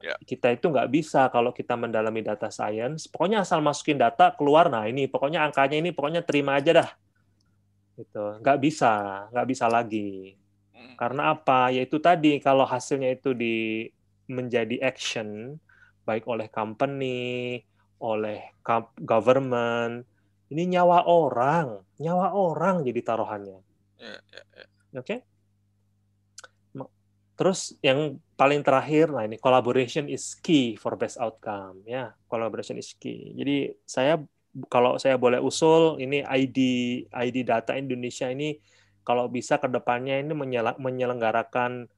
Ya. Kita itu nggak bisa kalau kita mendalami data science, pokoknya asal masukin data keluar, nah ini pokoknya angkanya ini pokoknya terima aja dah. Gitu. Nggak bisa, nggak bisa lagi. Hmm. Karena apa? Yaitu tadi kalau hasilnya itu di menjadi action, baik oleh company, oleh government. Ini nyawa orang, nyawa orang jadi taruhannya. Ya, ya, ya. Oke. Okay? Terus yang paling terakhir, nah ini collaboration is key for best outcome ya. Collaboration is key. Jadi saya kalau saya boleh usul ini ID ID data Indonesia ini kalau bisa ke depannya ini menyelenggarakan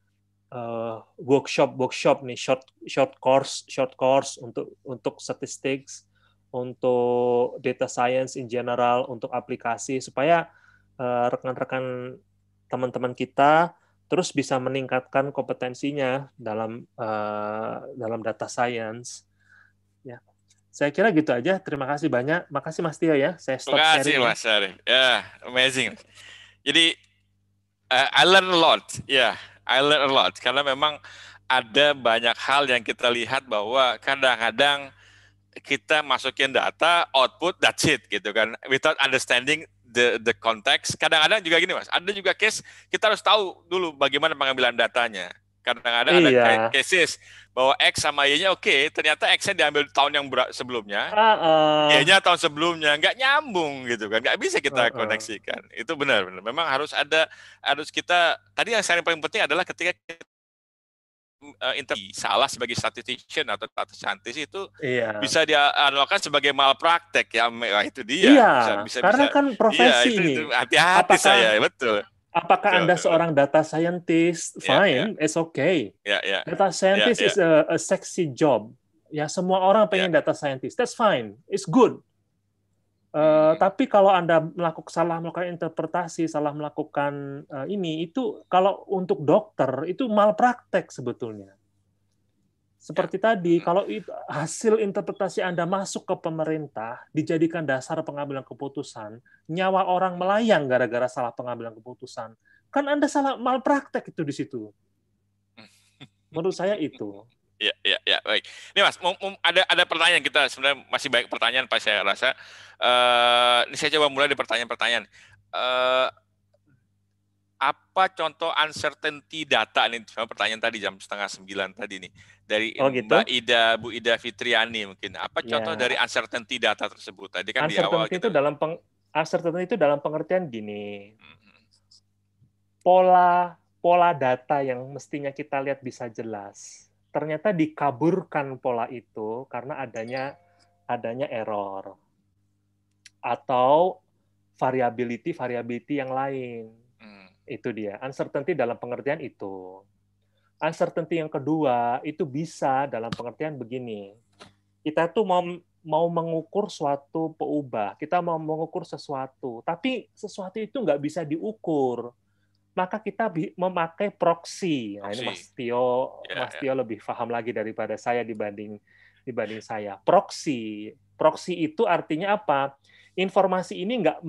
uh, workshop workshop nih short short course short course untuk untuk statistics untuk data science in general untuk aplikasi supaya uh, rekan-rekan teman-teman kita terus bisa meningkatkan kompetensinya dalam uh, dalam data science. Ya, saya kira gitu aja. Terima kasih banyak. Makasih Mas Tio ya. Saya stop Terima kasih Mas Arif. Ya, amazing. Jadi uh, I learn a lot. Ya, yeah, I learn a lot karena memang ada banyak hal yang kita lihat bahwa kadang-kadang kita masukin data, output, that's it gitu kan, without understanding the the context. Kadang-kadang juga gini mas, ada juga case kita harus tahu dulu bagaimana pengambilan datanya. Kadang-kadang iya. ada cases bahwa X sama Y-nya oke, okay, ternyata X-nya diambil tahun yang sebelumnya, uh, uh. Y-nya tahun sebelumnya, nggak nyambung gitu kan, nggak bisa kita uh, uh. koneksikan. Itu benar, benar. Memang harus ada, harus kita. Tadi yang saya paling penting adalah ketika uh, salah sebagai statistician atau data scientist itu iya. bisa dianalogkan sebagai malpraktek ya itu dia iya, bisa, bisa karena bisa, kan profesi iya, ini hati-hati saya betul apakah betul, anda betul. seorang data scientist iya, fine yeah, yeah. it's okay yeah, yeah. data scientist yeah, yeah. is a, a sexy job ya semua orang pengen yeah. data scientist that's fine it's good Uh, tapi kalau anda melakukan salah melakukan interpretasi, salah melakukan uh, ini, itu kalau untuk dokter itu malpraktek sebetulnya. Seperti ya. tadi, kalau itu, hasil interpretasi anda masuk ke pemerintah dijadikan dasar pengambilan keputusan, nyawa orang melayang gara-gara salah pengambilan keputusan, kan anda salah malpraktek itu di situ. Menurut saya itu. Ya, ya, ya, baik. Ini Mas, ada ada pertanyaan kita sebenarnya masih banyak pertanyaan Pak saya rasa. Uh, ini saya coba mulai di pertanyaan-pertanyaan. Uh, apa contoh uncertainty data ini? Cuma pertanyaan tadi jam setengah sembilan tadi nih dari oh, gitu? Mbak Ida Bu Ida Fitriani mungkin. Apa contoh ya. dari uncertainty data tersebut? Tadi kan uncertainty di awal itu kita... dalam peng, uncertainty itu dalam pengertian gini. Hmm. Pola pola data yang mestinya kita lihat bisa jelas ternyata dikaburkan pola itu karena adanya adanya error atau variability variability yang lain. Hmm. Itu dia. Uncertainty dalam pengertian itu. Uncertainty yang kedua itu bisa dalam pengertian begini. Kita tuh mau mau mengukur suatu peubah, kita mau mengukur sesuatu, tapi sesuatu itu nggak bisa diukur maka kita memakai proxy. Nah, ini Mas Tio, yeah, Mas ya. Tio lebih paham lagi daripada saya dibanding dibanding saya. Proxy, proxy itu artinya apa? Informasi ini nggak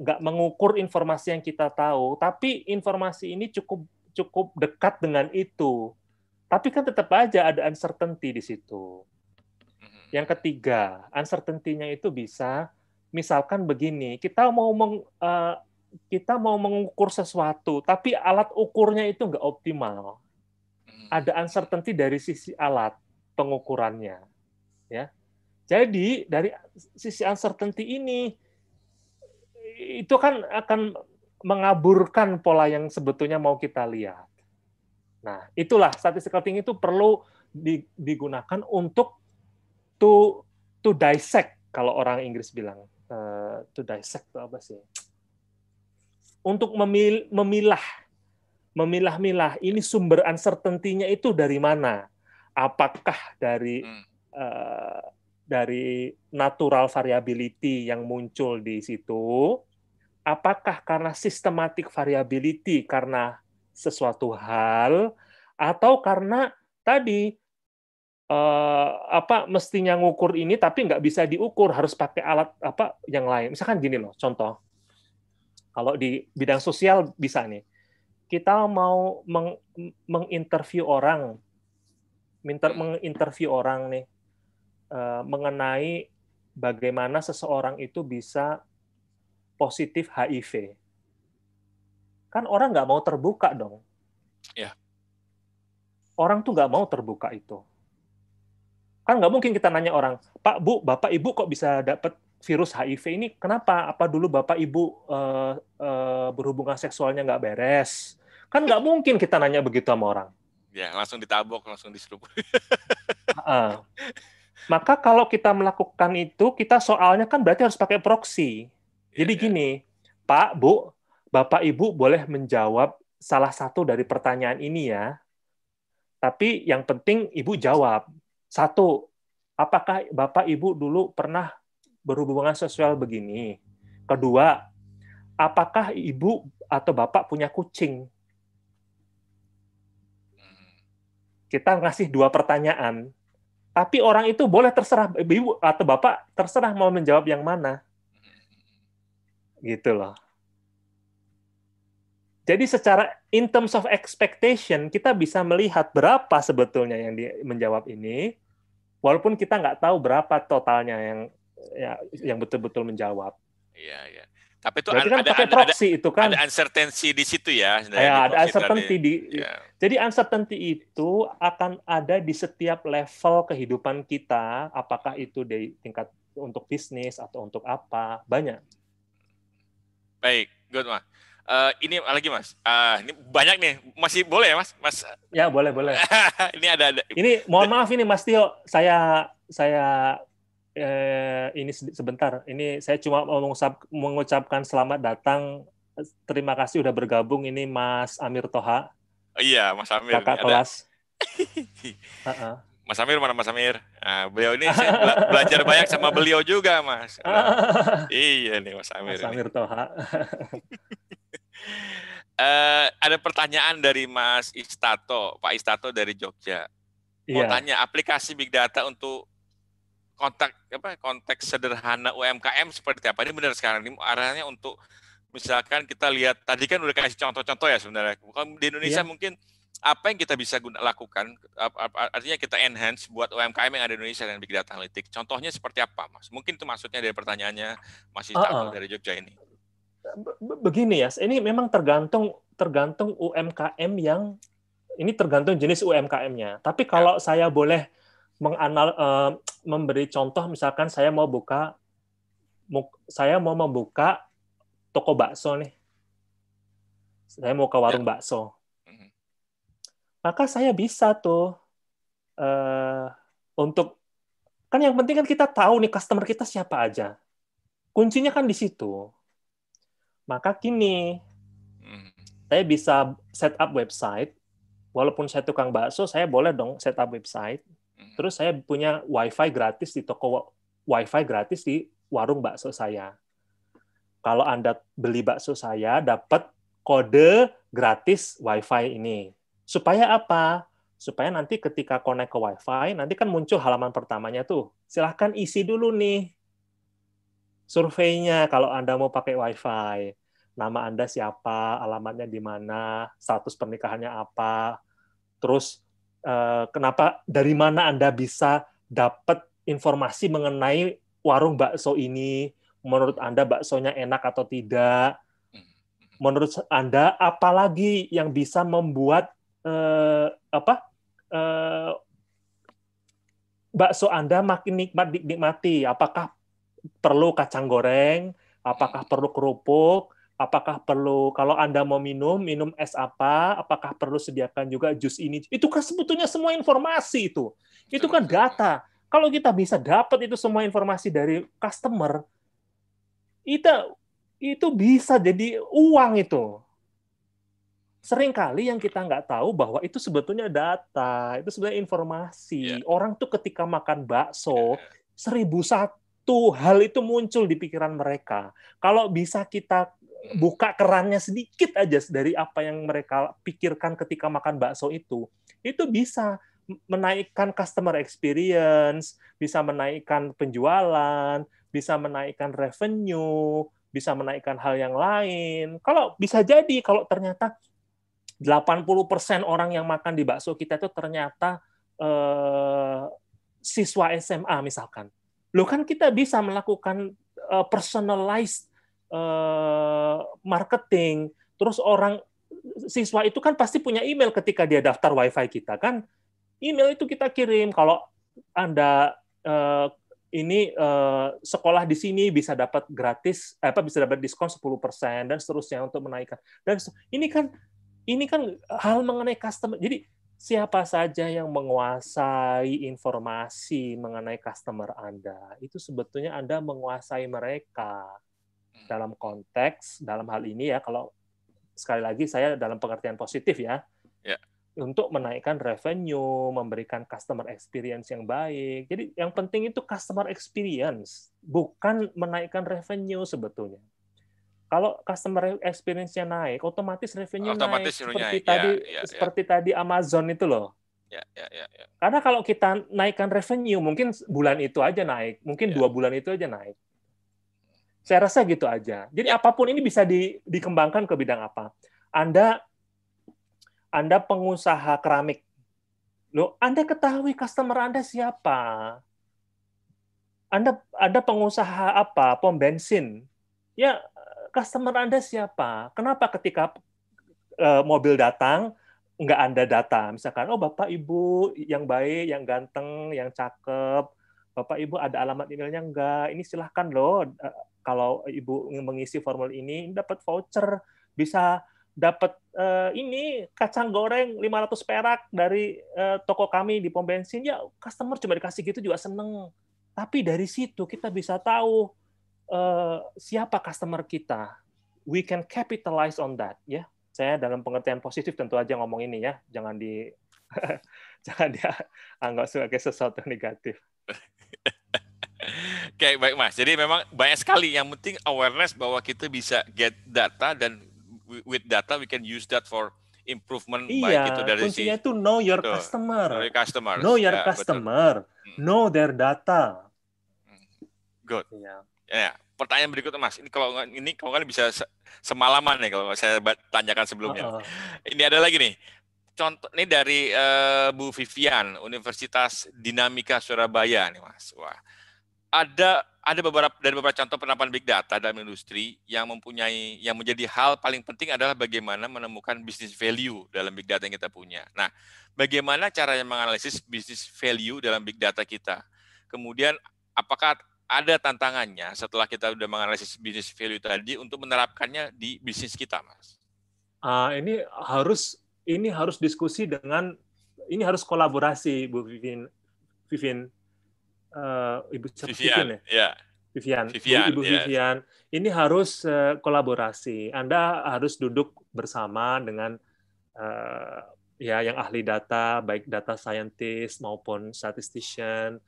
nggak mengukur informasi yang kita tahu, tapi informasi ini cukup cukup dekat dengan itu. Tapi kan tetap aja ada uncertainty di situ. Mm-hmm. Yang ketiga, uncertainty-nya itu bisa misalkan begini, kita mau meng, uh, kita mau mengukur sesuatu, tapi alat ukurnya itu nggak optimal. Hmm. Ada uncertainty dari sisi alat pengukurannya, ya. Jadi dari sisi uncertainty ini itu kan akan mengaburkan pola yang sebetulnya mau kita lihat. Nah, itulah statistical thinking itu perlu digunakan untuk to to dissect kalau orang Inggris bilang uh, to dissect itu apa sih? Untuk memil memilah memilah-milah ini sumber uncertainty-nya itu dari mana? Apakah dari hmm. uh, dari natural variability yang muncul di situ? Apakah karena systematic variability karena sesuatu hal atau karena tadi uh, apa mestinya ngukur ini tapi nggak bisa diukur harus pakai alat apa yang lain misalkan gini loh contoh kalau di bidang sosial bisa nih. Kita mau meng menginterview orang, minta menginterview orang nih uh, mengenai bagaimana seseorang itu bisa positif HIV. Kan orang nggak mau terbuka dong. Ya. Orang tuh nggak mau terbuka itu. Kan nggak mungkin kita nanya orang, Pak, Bu, Bapak, Ibu kok bisa dapat virus HIV ini kenapa? Apa dulu bapak ibu uh, uh, berhubungan seksualnya nggak beres? Kan nggak mungkin kita nanya begitu sama orang. Ya langsung ditabok, langsung diseruput. uh, maka kalau kita melakukan itu, kita soalnya kan berarti harus pakai proxy. Jadi yeah, gini, Pak, Bu, Bapak Ibu boleh menjawab salah satu dari pertanyaan ini ya. Tapi yang penting Ibu jawab. Satu, apakah Bapak Ibu dulu pernah berhubungan seksual begini? Kedua, apakah ibu atau bapak punya kucing? kita ngasih dua pertanyaan, tapi orang itu boleh terserah ibu atau bapak terserah mau menjawab yang mana, gitu loh. Jadi secara in terms of expectation kita bisa melihat berapa sebetulnya yang di, menjawab ini, walaupun kita nggak tahu berapa totalnya yang ya, yang betul-betul menjawab. Iya, iya. Tapi itu Berarti kan ada, pakai ada, proxy ada, itu kan. ada uncertainty di situ ya. Ya, ada uncertainty tadi. di. Ya. Jadi uncertainty itu akan ada di setiap level kehidupan kita, apakah itu di tingkat untuk bisnis atau untuk apa, banyak. Baik, good mas. Eh, ini lagi mas, Ah, ini banyak nih, masih boleh ya mas? Mas, Ya, boleh, boleh. ini ada, ada. Ini mohon maaf ini Mas Tio, saya saya eh, ini se- sebentar. Ini saya cuma mengucap, mengucapkan selamat datang. Terima kasih udah bergabung ini Mas Amir Toha, Oh, iya, Mas Amir. kakak kelas. Heeh. Mas Amir mana Mas Amir? Nah, beliau ini saya bela- belajar banyak sama beliau juga mas. Iya nih Mas Amir. Mas ini. Amir Toha. Eh, ada pertanyaan dari Mas Istato, Pak Istato dari Jogja. Mau Iya. tanya aplikasi big data untuk kontak apa konteks sederhana UMKM seperti apa? Ini benar sekarang ini arahnya untuk misalkan kita lihat tadi kan udah kasih contoh-contoh ya sebenarnya. Di Indonesia Iya. mungkin apa yang kita bisa guna, lakukan artinya kita enhance buat UMKM yang ada di Indonesia dan big data analytics. Contohnya seperti apa, Mas? Mungkin itu maksudnya dari pertanyaannya Mas Istato Uh-uh. dari Jogja ini. Be- be- Begini ya, ini memang tergantung tergantung UMKM yang ini tergantung jenis UMKM-nya. Tapi kalau saya boleh menganal eh, memberi contoh, misalkan saya mau buka saya mau membuka toko bakso nih. Saya mau ke warung bakso. Mhm. Maka saya bisa tuh eh, untuk kan yang penting kan kita tahu nih customer kita siapa aja. Kuncinya kan di situ. Maka kini Mhm. saya bisa set up website. Walaupun saya tukang bakso, saya boleh dong set up website. Terus saya punya wifi gratis di toko wifi gratis di warung bakso saya. Kalau Anda beli bakso saya, dapat kode gratis wifi ini. Supaya apa? Supaya nanti ketika connect ke wifi, nanti kan muncul halaman pertamanya tuh. Silahkan isi dulu nih surveinya kalau Anda mau pakai wifi nama Anda siapa, alamatnya di mana, status pernikahannya apa, terus kenapa dari mana Anda bisa dapat informasi mengenai warung bakso ini, menurut Anda baksonya enak atau tidak, menurut Anda apalagi yang bisa membuat eh, apa eh, bakso Anda makin nikmat dinikmati, apakah perlu kacang goreng, apakah perlu kerupuk, apakah perlu kalau Anda mau minum, minum es apa, apakah perlu sediakan juga jus ini. Itu kan sebetulnya semua informasi itu. Itu kan data. Kalau kita bisa dapat itu semua informasi dari customer, itu itu bisa jadi uang itu. Seringkali yang kita nggak tahu bahwa itu sebetulnya data, itu sebenarnya informasi. Iya. Orang tuh ketika makan bakso, seribu satu hal itu muncul di pikiran mereka. Kalau bisa kita buka kerannya sedikit aja dari apa yang mereka pikirkan ketika makan bakso itu, itu bisa menaikkan customer experience, bisa menaikkan penjualan, bisa menaikkan revenue, bisa menaikkan hal yang lain. Kalau bisa jadi kalau ternyata 80% orang yang makan di bakso kita itu ternyata eh, siswa SMA misalkan. Loh kan kita bisa melakukan eh, personalized eh, marketing. Terus orang siswa itu kan pasti punya email ketika dia daftar WiFi kita kan. Email itu kita kirim kalau Anda eh, ini eh, sekolah di sini bisa dapat gratis apa bisa dapat diskon 10% dan seterusnya untuk menaikkan. Dan ini kan ini kan hal mengenai customer. Jadi siapa saja yang menguasai informasi mengenai customer Anda, itu sebetulnya Anda menguasai mereka dalam konteks dalam hal ini ya kalau sekali lagi saya dalam pengertian positif ya. Ya. Untuk menaikkan revenue, memberikan customer experience yang baik. Jadi yang penting itu customer experience, bukan menaikkan revenue sebetulnya. Kalau customer experience-nya naik, otomatis revenue Otomatis naik. Seperti naik, tadi ya, ya. seperti tadi Amazon itu loh. Ya, ya, ya, ya. Karena kalau kita naikkan revenue, mungkin bulan itu aja naik, mungkin Ya. dua bulan itu aja naik. Saya rasa gitu aja. Jadi apa pun ini bisa di- dikembangkan ke bidang apa. Anda Anda pengusaha keramik. Loh, Anda ketahui customer Anda siapa? Anda Anda pengusaha apa? Pom bensin. Ya, customer Anda siapa? Kenapa ketika eh, mobil datang nggak Anda data? Misalkan, oh Bapak Ibu yang baik, yang ganteng, yang cakep, Bapak Ibu ada alamat emailnya enggak? Ini silahkan loh, eh, kalau Ibu mengisi formulir ini, dapat voucher, bisa dapat eh, ini kacang goreng 500 perak dari eh, toko kami di pom bensin. Ya, customer cuma dikasih gitu juga seneng. Tapi dari situ kita bisa tahu eh, siapa customer kita. We can capitalize on that, ya. Saya dalam pengertian positif tentu aja ngomong ini ya, jangan di jangan dia anggap sebagai sesuatu negatif. Oke, baik Mas. Jadi memang banyak sekali. Yang penting awareness bahwa kita bisa get data dan wi- with data we can use that for improvement baik Iya, itu dari si kuncinya itu know your Betul. customer. dari customer. Know your Ya, betul. customer. Hmm. Know their data. Good. Iya. Ya, pertanyaan berikutnya Mas. Ini kalau ini kalau kan bisa se- semalaman nih kalau saya tanyakan sebelumnya. Heeh. Ini ada lagi nih. Contoh ini dari eh, Bu Vivian, Universitas Dinamika Surabaya nih Mas. Wah. Ada ada beberapa dari beberapa contoh penerapan big data dalam industri yang mempunyai yang menjadi hal paling penting adalah bagaimana menemukan business value dalam big data yang kita punya. Nah, bagaimana caranya menganalisis business value dalam big data kita? Kemudian apakah ada tantangannya setelah kita sudah menganalisis business value tadi untuk menerapkannya di bisnis kita, Mas? Ah, ini harus ini harus diskusi dengan ini harus kolaborasi Bu Vivin Vivin Eh, Ibu siapa? Vivin ya? Vivian, ya. Vivian, Vivian, Ibu yes. Vivian, ini harus eh, kolaborasi. Anda harus duduk bersama dengan eh, ya yang ahli data, baik data scientist maupun statistician,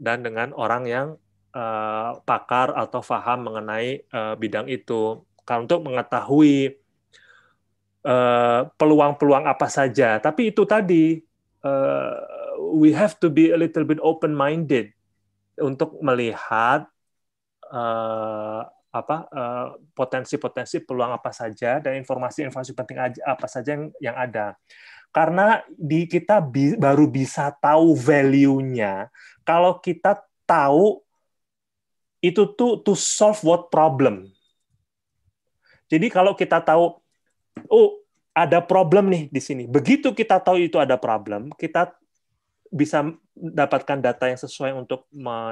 dan dengan orang yang eh, pakar atau paham mengenai eh, bidang itu, kalau untuk mengetahui peluang-peluang apa saja. Tapi itu tadi eh, we have to be a little bit open-minded untuk melihat eh, apa eh, potensi-potensi peluang apa saja dan informasi-informasi penting aja apa saja yang, yang ada. Karena di kita bi- baru bisa tahu value-nya kalau kita tahu itu tuh to solve what problem. Jadi kalau kita tahu oh ada problem nih di sini. Begitu kita tahu itu ada problem, kita bisa mendapatkan data yang sesuai untuk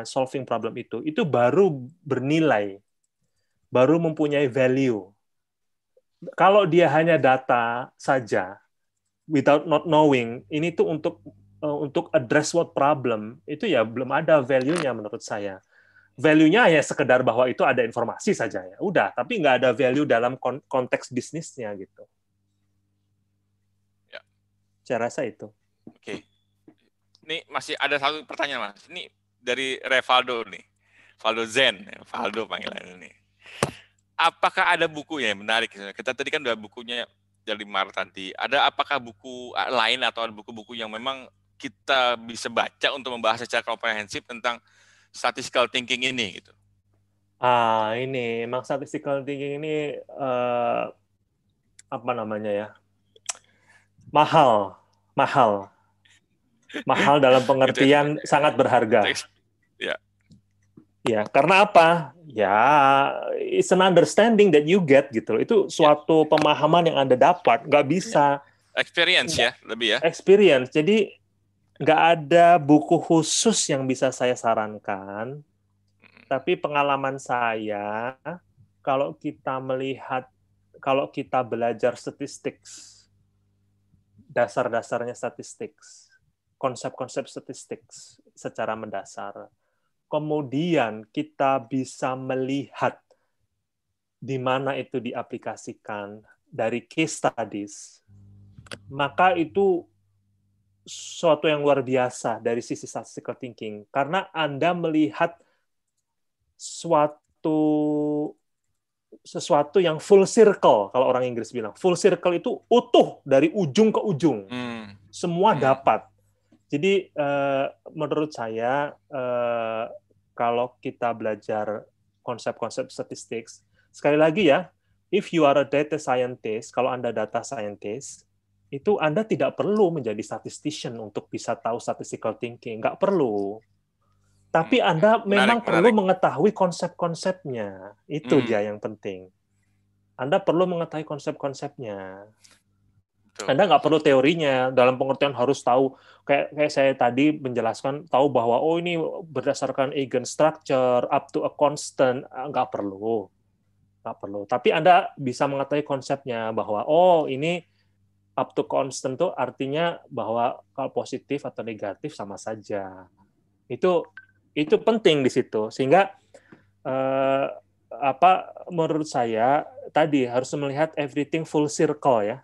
solving problem itu, itu baru bernilai, baru mempunyai value. Kalau dia hanya data saja, without not knowing, ini tuh untuk uh, untuk address what problem, itu ya belum ada value-nya menurut saya. Value-nya ya sekedar bahwa itu ada informasi saja ya, udah. Tapi nggak ada value dalam kon- konteks bisnisnya gitu. Ya. Saya rasa itu. Ini masih ada satu pertanyaan, Mas. Ini dari Revaldo nih. Valdo Zen, Valdo panggilan ini. Apakah ada bukunya yang menarik? Kita tadi kan udah bukunya dari Mar tadi. Ada apakah buku lain atau buku-buku yang memang kita bisa baca untuk membahas secara komprehensif tentang statistical thinking ini gitu? Ah, ini emang statistical thinking ini eh, apa namanya ya? Mahal, mahal. Mahal dalam pengertian sangat berharga. Ya. Ya, karena apa? Ya, it's an understanding that you get gitu. loh. Itu suatu pemahaman yang Anda dapat, nggak bisa Experience ya, lebih ya. experience. Jadi nggak ada buku khusus yang bisa saya sarankan. Tapi pengalaman saya, kalau kita melihat, kalau kita belajar statistik, dasar-dasarnya statistik, konsep-konsep statistik secara mendasar, kemudian kita bisa melihat di mana itu diaplikasikan dari case studies, maka itu suatu yang luar biasa dari sisi statistical thinking. Karena Anda melihat suatu sesuatu yang full circle kalau orang Inggris bilang. Full circle itu utuh dari ujung ke ujung. Hmm. semua Hmm. dapat Jadi uh, menurut saya uh, kalau kita belajar konsep-konsep statistik, sekali lagi ya, if you are a data scientist, kalau Anda data scientist, itu Anda tidak perlu menjadi statistician untuk bisa tahu statistical thinking, nggak perlu. Tapi hmm, Anda menarik, memang menarik. perlu mengetahui konsep-konsepnya. Itu hmm. dia yang penting. Anda perlu mengetahui konsep-konsepnya. Anda nggak perlu teorinya dalam pengertian harus tahu. Kayak kayak saya tadi menjelaskan tahu bahwa oh ini berdasarkan eigen structure up to a constant nggak perlu. Nggak perlu. Tapi Anda bisa mengetahui konsepnya bahwa oh ini up to constant itu artinya bahwa kalau positif atau negatif sama saja. Itu itu penting di situ. Sehingga eh, apa menurut saya tadi harus melihat everything full circle ya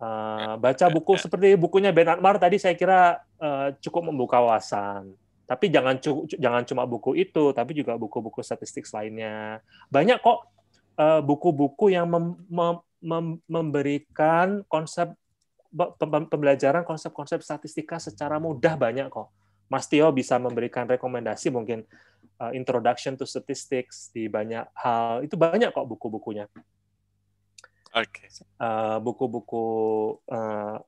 Uh, baca buku seperti bukunya Ben Atmar tadi saya kira uh, cukup membuka wawasan. Tapi jangan jangan cuma buku itu, tapi juga buku-buku statistik lainnya. Banyak kok uh, buku-buku yang mem, mem, mem, memberikan konsep pembelajaran konsep-konsep statistika secara mudah banyak kok. Mas Tio bisa memberikan rekomendasi mungkin uh, Introduction to Statistics di banyak hal. Itu banyak kok buku-bukunya. Okay. Uh, buku-buku uh,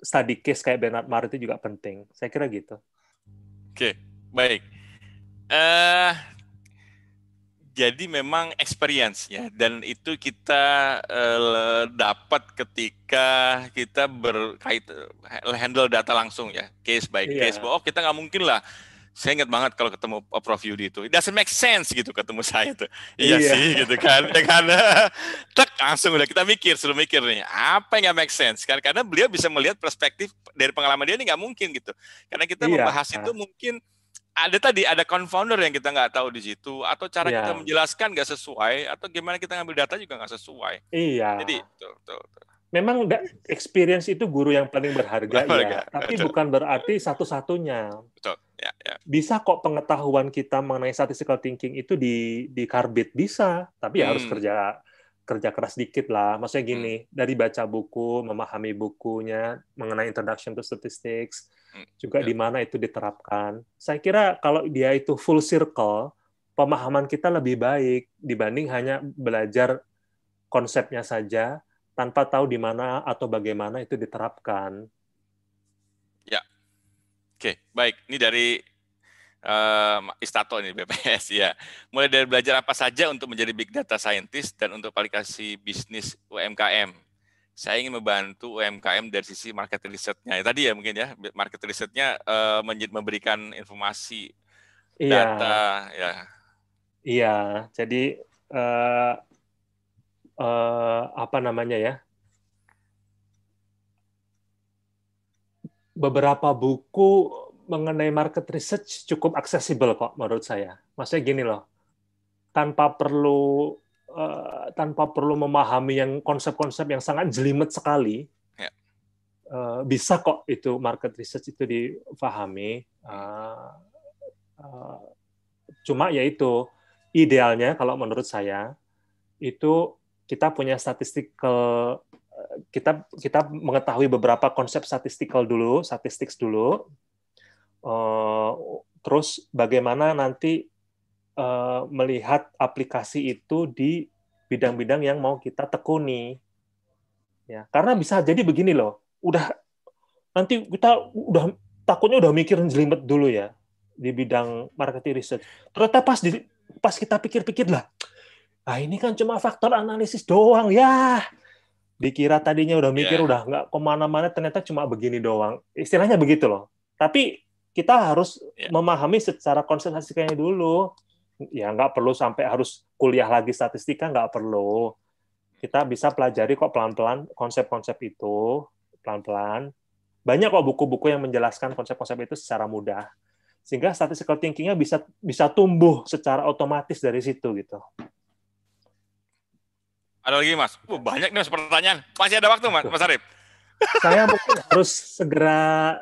study case kayak Bernard Mar itu juga penting. Saya kira gitu. Oke, okay. baik. Uh, jadi memang experience ya, dan itu kita uh, dapat ketika kita berkait handle data langsung ya, case by yeah. case. Bahwa oh kita nggak mungkin lah saya ingat banget kalau ketemu Prof Yudi itu, it doesn't make sense gitu ketemu saya tuh. Iya, iya. sih gitu kan, ya karena tek langsung udah kita mikir, suruh mikir nih, apa yang nggak make sense? Karena, karena beliau bisa melihat perspektif dari pengalaman dia ini nggak mungkin gitu. Karena kita iya. membahas itu mungkin ada tadi ada confounder yang kita nggak tahu di situ atau cara iya. kita menjelaskan nggak sesuai atau gimana kita ngambil data juga nggak sesuai. Iya. Jadi tuh, tuh, tuh memang experience itu guru yang paling berharga, ya, tapi betul. bukan berarti satu-satunya. Betul. Ya, ya. Bisa kok pengetahuan kita mengenai statistical thinking itu di di karbit bisa, tapi ya hmm. harus kerja kerja keras dikit lah. Maksudnya gini, hmm. dari baca buku, memahami bukunya mengenai Introduction to Statistics, hmm. juga ya. di mana itu diterapkan. Saya kira kalau dia itu full circle, pemahaman kita lebih baik dibanding hanya belajar konsepnya saja tanpa tahu di mana atau bagaimana itu diterapkan. Ya, oke, baik. Ini dari uh, Istato ini BPS ya. Mulai dari belajar apa saja untuk menjadi big data scientist dan untuk aplikasi bisnis UMKM. Saya ingin membantu UMKM dari sisi market research-nya. Ya, tadi ya mungkin ya, market research-nya uh, memberikan informasi iya. data ya. Iya, jadi uh, uh, apa namanya ya beberapa buku mengenai market research cukup aksesibel kok menurut saya. Maksudnya gini loh, tanpa perlu uh, tanpa perlu memahami yang konsep-konsep yang sangat jelimet sekali, ya. uh, bisa kok itu market research itu difahami. Uh, uh, cuma ya itu idealnya kalau menurut saya itu kita punya statistical kita kita mengetahui beberapa konsep statistical dulu, statistik dulu. Uh, terus bagaimana nanti uh, melihat aplikasi itu di bidang-bidang yang mau kita tekuni. Ya, karena bisa jadi begini loh. Udah nanti kita udah takutnya udah mikirin jelimet dulu ya di bidang marketing research. Ternyata pas di pas kita pikir-pikir lah, ah ini kan cuma faktor analisis doang ya. Dikira tadinya udah mikir yeah. udah nggak ke mana-mana, ternyata cuma begini doang. Istilahnya begitu loh. Tapi kita harus yeah. memahami secara konsep statistikanya dulu. Ya nggak perlu sampai harus kuliah lagi statistika, nggak perlu. Kita bisa pelajari kok pelan-pelan konsep-konsep itu, pelan-pelan. Banyak kok buku-buku yang menjelaskan konsep-konsep itu secara mudah sehingga statistical thinking-nya bisa bisa tumbuh secara otomatis dari situ gitu. Ada lagi mas? Uh, banyak nih mas pertanyaan. Masih ada waktu mas, mas Arif? Saya mungkin harus segera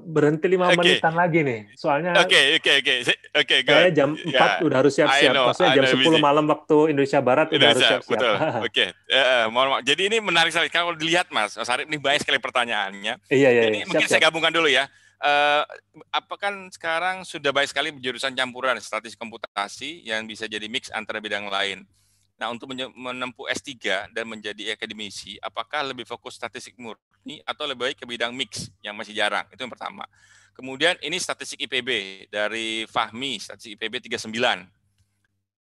berhenti lima Oke. menitan lagi nih. Soalnya Oke, oke, oke. Oke, saya jam Ya, 4 udah harus siap-siap. Know, Maksudnya jam know, 10 busy. malam waktu Indonesia Barat udah harus siap-siap. betul. Oke, Eh, eh, mohon maaf. Jadi ini menarik sekali. Kalau dilihat Mas, Mas Arif ini banyak sekali pertanyaannya. iya, iya, Jadi iya. mungkin saya Siap-siap. gabungkan dulu ya. Eh, apa kan sekarang sudah banyak sekali jurusan campuran statistik komputasi yang bisa jadi mix antara bidang lain. Nah, untuk menempuh S3 dan menjadi akademisi, apakah lebih fokus statistik murni atau lebih baik ke bidang mix yang masih jarang? Itu yang pertama. Kemudian ini statistik IPB dari Fahmi, statistik IPB 39.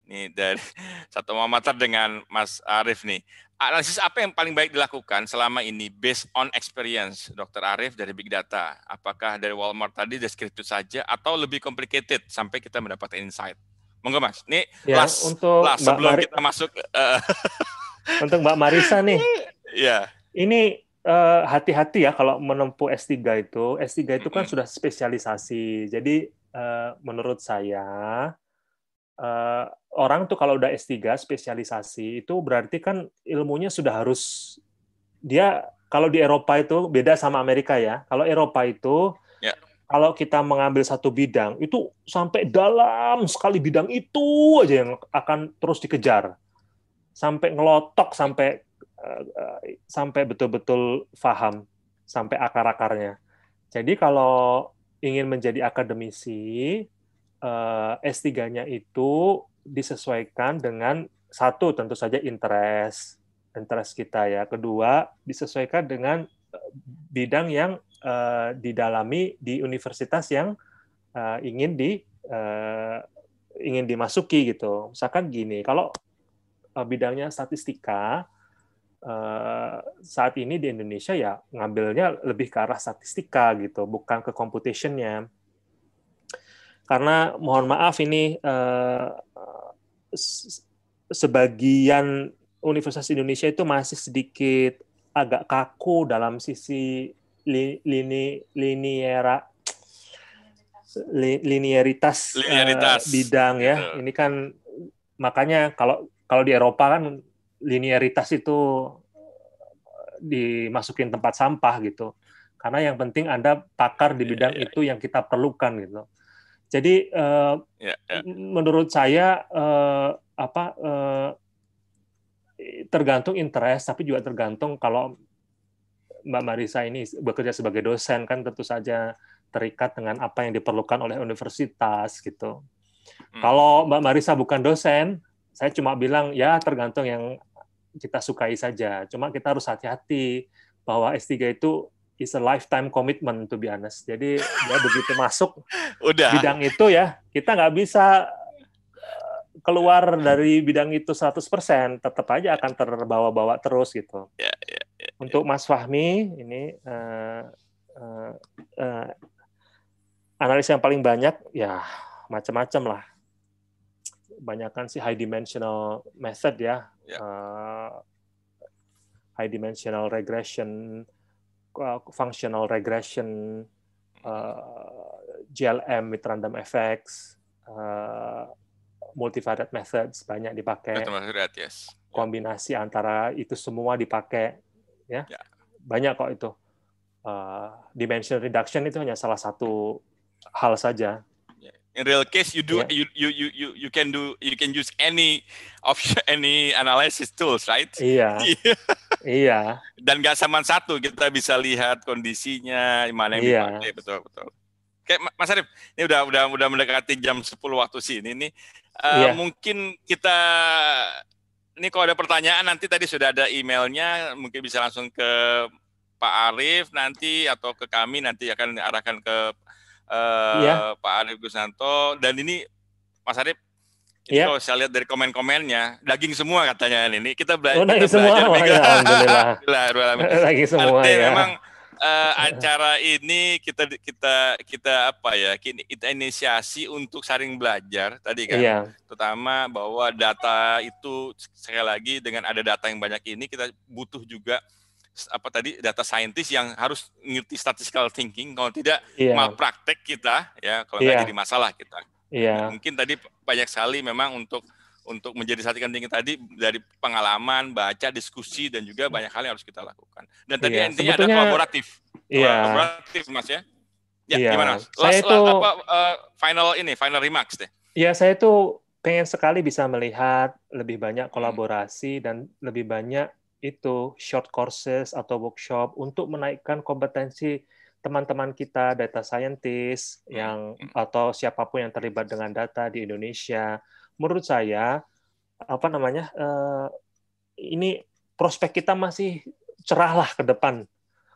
Nih dari satu Muhammad dengan Mas Arif nih. Analisis apa yang paling baik dilakukan selama ini based on experience Dr. Arif dari Big Data? Apakah dari Walmart tadi deskriptif saja atau lebih complicated sampai kita mendapatkan insight? Monggo Mas. Nih Ya, last, untuk last Mbak sebelum Mari- kita masuk eh, untuk Mbak Marisa nih, ya. ini eh, hati-hati ya kalau menempuh S3 itu. S3 itu kan Mm-mm. sudah spesialisasi. Jadi eh, menurut saya eh, orang tuh kalau udah S3 spesialisasi itu berarti kan ilmunya sudah harus dia kalau di Eropa itu beda sama Amerika ya. Kalau Eropa itu Ya. Kalau kita mengambil satu bidang itu sampai dalam sekali bidang itu aja yang akan terus dikejar. Sampai ngelotok sampai eh, sampai betul-betul paham sampai akar-akarnya. Jadi kalau ingin menjadi akademisi eh, S3-nya itu disesuaikan dengan satu tentu saja interest interest kita ya. Kedua disesuaikan dengan bidang yang eh, didalami di universitas yang eh, ingin di eh, ingin dimasuki gitu. Misalkan gini, kalau eh, bidangnya statistika eh, saat ini di Indonesia ya ngambilnya lebih ke arah statistika gitu, bukan ke computationnya. Karena mohon maaf ini s- sebagian universitas Indonesia itu masih sedikit agak kaku dalam sisi li- lini liniera li- linearitas, eh, Linearitas, bidang ya. gitu. Ini kan makanya kalau kalau di Eropa kan linearitas itu dimasukin tempat sampah gitu. Karena yang penting Anda pakar di Iya, bidang iya. itu yang kita perlukan gitu. Jadi eh, Ya, ya. menurut saya eh, apa eh, tergantung interest tapi juga tergantung kalau Mbak Marisa ini bekerja sebagai dosen kan tentu saja terikat dengan apa yang diperlukan oleh universitas gitu. Hmm. Kalau Mbak Marisa bukan dosen, saya cuma bilang ya tergantung yang kita sukai saja. Cuma kita harus hati-hati bahwa S3 itu is a lifetime commitment to be honest. Jadi ya begitu masuk Udah. bidang itu ya kita nggak bisa keluar dari bidang itu 100%, tetap aja akan terbawa-bawa terus gitu. Ya, ya, Untuk Mas Fahmi ini eh, eh, eh, analisa yang paling banyak ya macam-macam lah. Banyakan sih high dimensional method ya. Ya. Eh, high dimensional regression, uh, functional regression, uh, GLM with random effects, uh, multivariate methods banyak dipakai, Riat, yes. kombinasi antara itu semua dipakai, ya, Ya. banyak kok itu. Uh, dimension reduction itu hanya salah satu hal saja. In real case, you do Ya. you, you you you you can do you can use any option any analysis tools, right? Iya, iya, Dan nggak sama satu, kita bisa lihat kondisinya mana yang Iya. dipakai, betul betul. Kayak Ma- Mas Arif, ini udah udah udah mendekati jam 10 waktu sini nih. Eh, Iya. Mungkin kita ini kalau ada pertanyaan nanti tadi sudah ada emailnya, mungkin bisa langsung ke Pak Arif nanti atau ke kami nanti akan diarahkan ke eh, Iya. Pak Arif Gusnanto. Dan ini Mas Arif, ini Iya. kalau saya lihat dari komen-komennya daging semua katanya ini. Kita, bela- Oh, kita daging semua? belajar Wah, juga. ya, alhamdulillah. Alhamdulillah. lagi semua Artinya ya. memang eh, acara ini kita kita kita apa ya kita inisiasi untuk saling belajar tadi kan. Iya, terutama bahwa data itu sekali lagi dengan ada data yang banyak ini kita butuh juga apa tadi data scientist yang harus ngerti statistical thinking. Kalau tidak iya, malpraktek kita ya. Kalau nggak Iya. jadi masalah kita. Iya, mungkin tadi banyak sekali memang untuk untuk menjadi statistical thinking tadi dari pengalaman baca diskusi dan juga banyak hal yang harus kita lakukan dan tadi Iya, intinya ada kolaboratif iya. kolaboratif mas ya Ya, Iya, gimana? Mas? saya Last, itu- apa uh, final ini, final remarks deh. Ya, saya tuh pengen sekali bisa melihat lebih banyak Hmm. kolaborasi dan lebih banyak itu short courses atau workshop untuk menaikkan kompetensi teman-teman kita data scientist Hmm. yang atau siapa pun yang terlibat dengan data di Indonesia. Menurut saya apa namanya? eh, ini prospek kita masih cerah lah ke depan.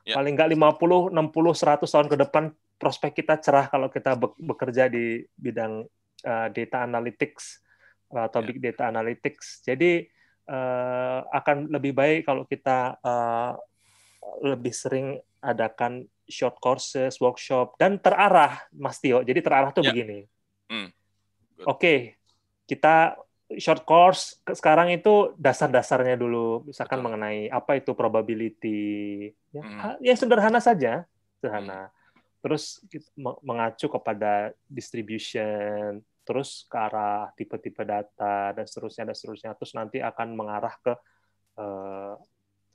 Ya. Paling nggak 50, 60, 100 tahun ke depan prospek kita cerah kalau kita be- bekerja di bidang uh, data analytics uh, atau Ya. big data analytics. Jadi uh, akan lebih baik kalau kita uh, lebih sering adakan short courses, workshop dan terarah, Mas Tio. Jadi terarah tuh Ya. begini. Hmm. Oke, kita short course sekarang itu dasar-dasarnya dulu, misalkan Betul. mengenai apa itu probability, ya, Hmm. ya sederhana saja, sederhana. Terus kita me- mengacu kepada distribution, terus ke arah tipe-tipe data dan seterusnya dan seterusnya, terus nanti akan mengarah ke eh,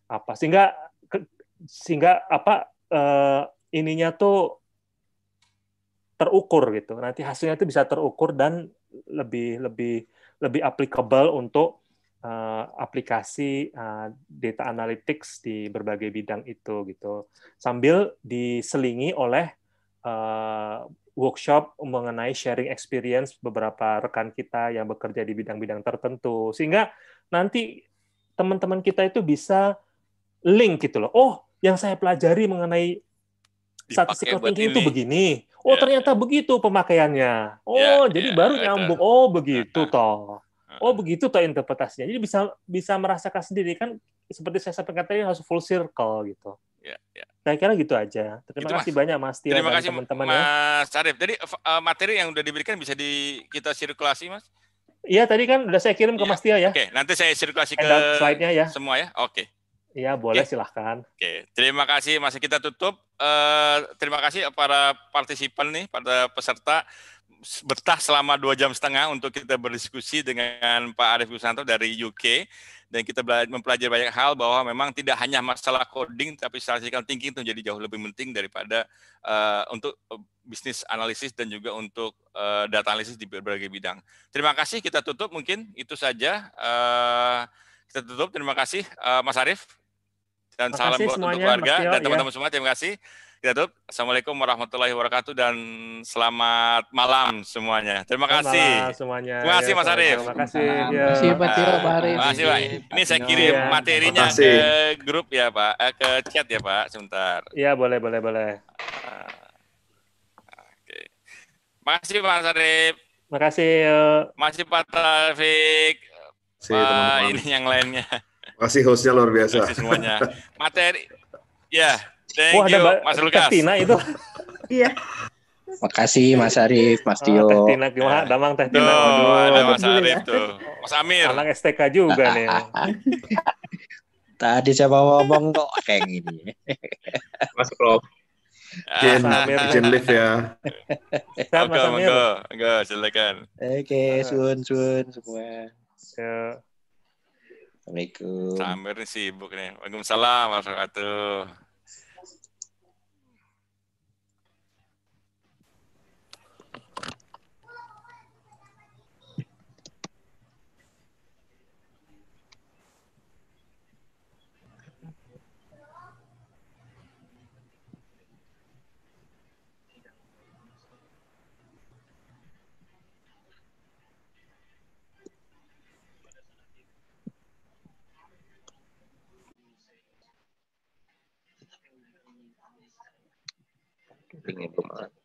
apa sehingga ke- sehingga apa eh, ininya tuh terukur gitu. Nanti hasilnya itu bisa terukur dan lebih lebih lebih applicable untuk eh, aplikasi eh, data analytics di berbagai bidang itu gitu. Sambil diselingi oleh eh, workshop mengenai sharing experience beberapa rekan kita yang bekerja di bidang-bidang tertentu sehingga nanti teman-teman kita itu bisa link gitu loh. Oh, yang saya pelajari mengenai statistical buat thinking itu ini. begini. Oh, Ya, ternyata begitu pemakaiannya. Oh, Ya, jadi ya, baru itu. nyambung. Oh, begitu toh. Oh, begitu toh interpretasinya. Jadi bisa bisa merasakan sendiri kan seperti saya sampaikan tadi harus full circle gitu. Ya, ya. Saya kira gitu aja. Terima Gitu, kasih banyak Mas Tio Terima dan kasih teman-teman ya. Mas Arif. Jadi uh, materi yang udah diberikan bisa di kita sirkulasi, Mas? Iya, tadi kan udah saya kirim ke Iya. Mas Tio ya. Oke, nanti saya sirkulasi ke slide-nya ya. semua ya. Oke. Iya, boleh Oke. silahkan. Oke, terima kasih. Masih kita tutup. Eh, terima kasih para partisipan nih, pada peserta betah selama dua jam setengah untuk kita berdiskusi dengan Pak Arief Gusanto dari UK dan kita mempelajari banyak hal bahwa memang tidak hanya masalah coding tapi statistical thinking itu jadi jauh lebih penting daripada eh, untuk eh, bisnis analisis dan juga untuk eh, data analisis di berbagai bidang. Terima kasih. Kita tutup mungkin itu saja. Eh, kita tutup. Terima kasih eh, Mas Arief dan Terima salam kasih buat untuk semuanya, keluarga Mas Tio, dan ya. teman-teman semua. Terima kasih. Kita tutup. Assalamualaikum warahmatullahi wabarakatuh dan selamat malam semuanya. Terima Selamat kasih. malam semuanya. Terima kasih, Ya, Mas Arif. Terima kasih. Terima Ya. kasih, Pak Tio, Pak Arif. Terima kasih, Pak. Ini saya kirim Tio. materinya Terima kasih. ke grup ya, Pak. Eh, ke chat ya, Pak. Sebentar. Iya, boleh, boleh, boleh. Oke. Makasih, Mas Arif. Makasih. eh, Masih Pak Taufik. Terima kasih Pak teman-teman. ini yang lainnya. Kasih hostnya luar Terima biasa. kasih semuanya. Materi. Ya, thank Wah, ada you, Mas Lukas. Tina itu. Makasih Mas Arif, Mas Oh, Tio. Teh Tina gimana? Damang Teh Tuh, Tina. Waduh, ada Mas Arif tuh. Mas Amir. anak STK juga nih. Tadi saya mau ngomong kok kayak gini. Mas Prof. Izin, Ah, Amir. izin live ya. Amir. monggo, monggo, silakan. Oke, sun sun semua. Ya. Assalamualaikum. Samir nih sibuk nih. Waalaikumsalam warahmatullahi wabarakatuh. Pingin ke mana?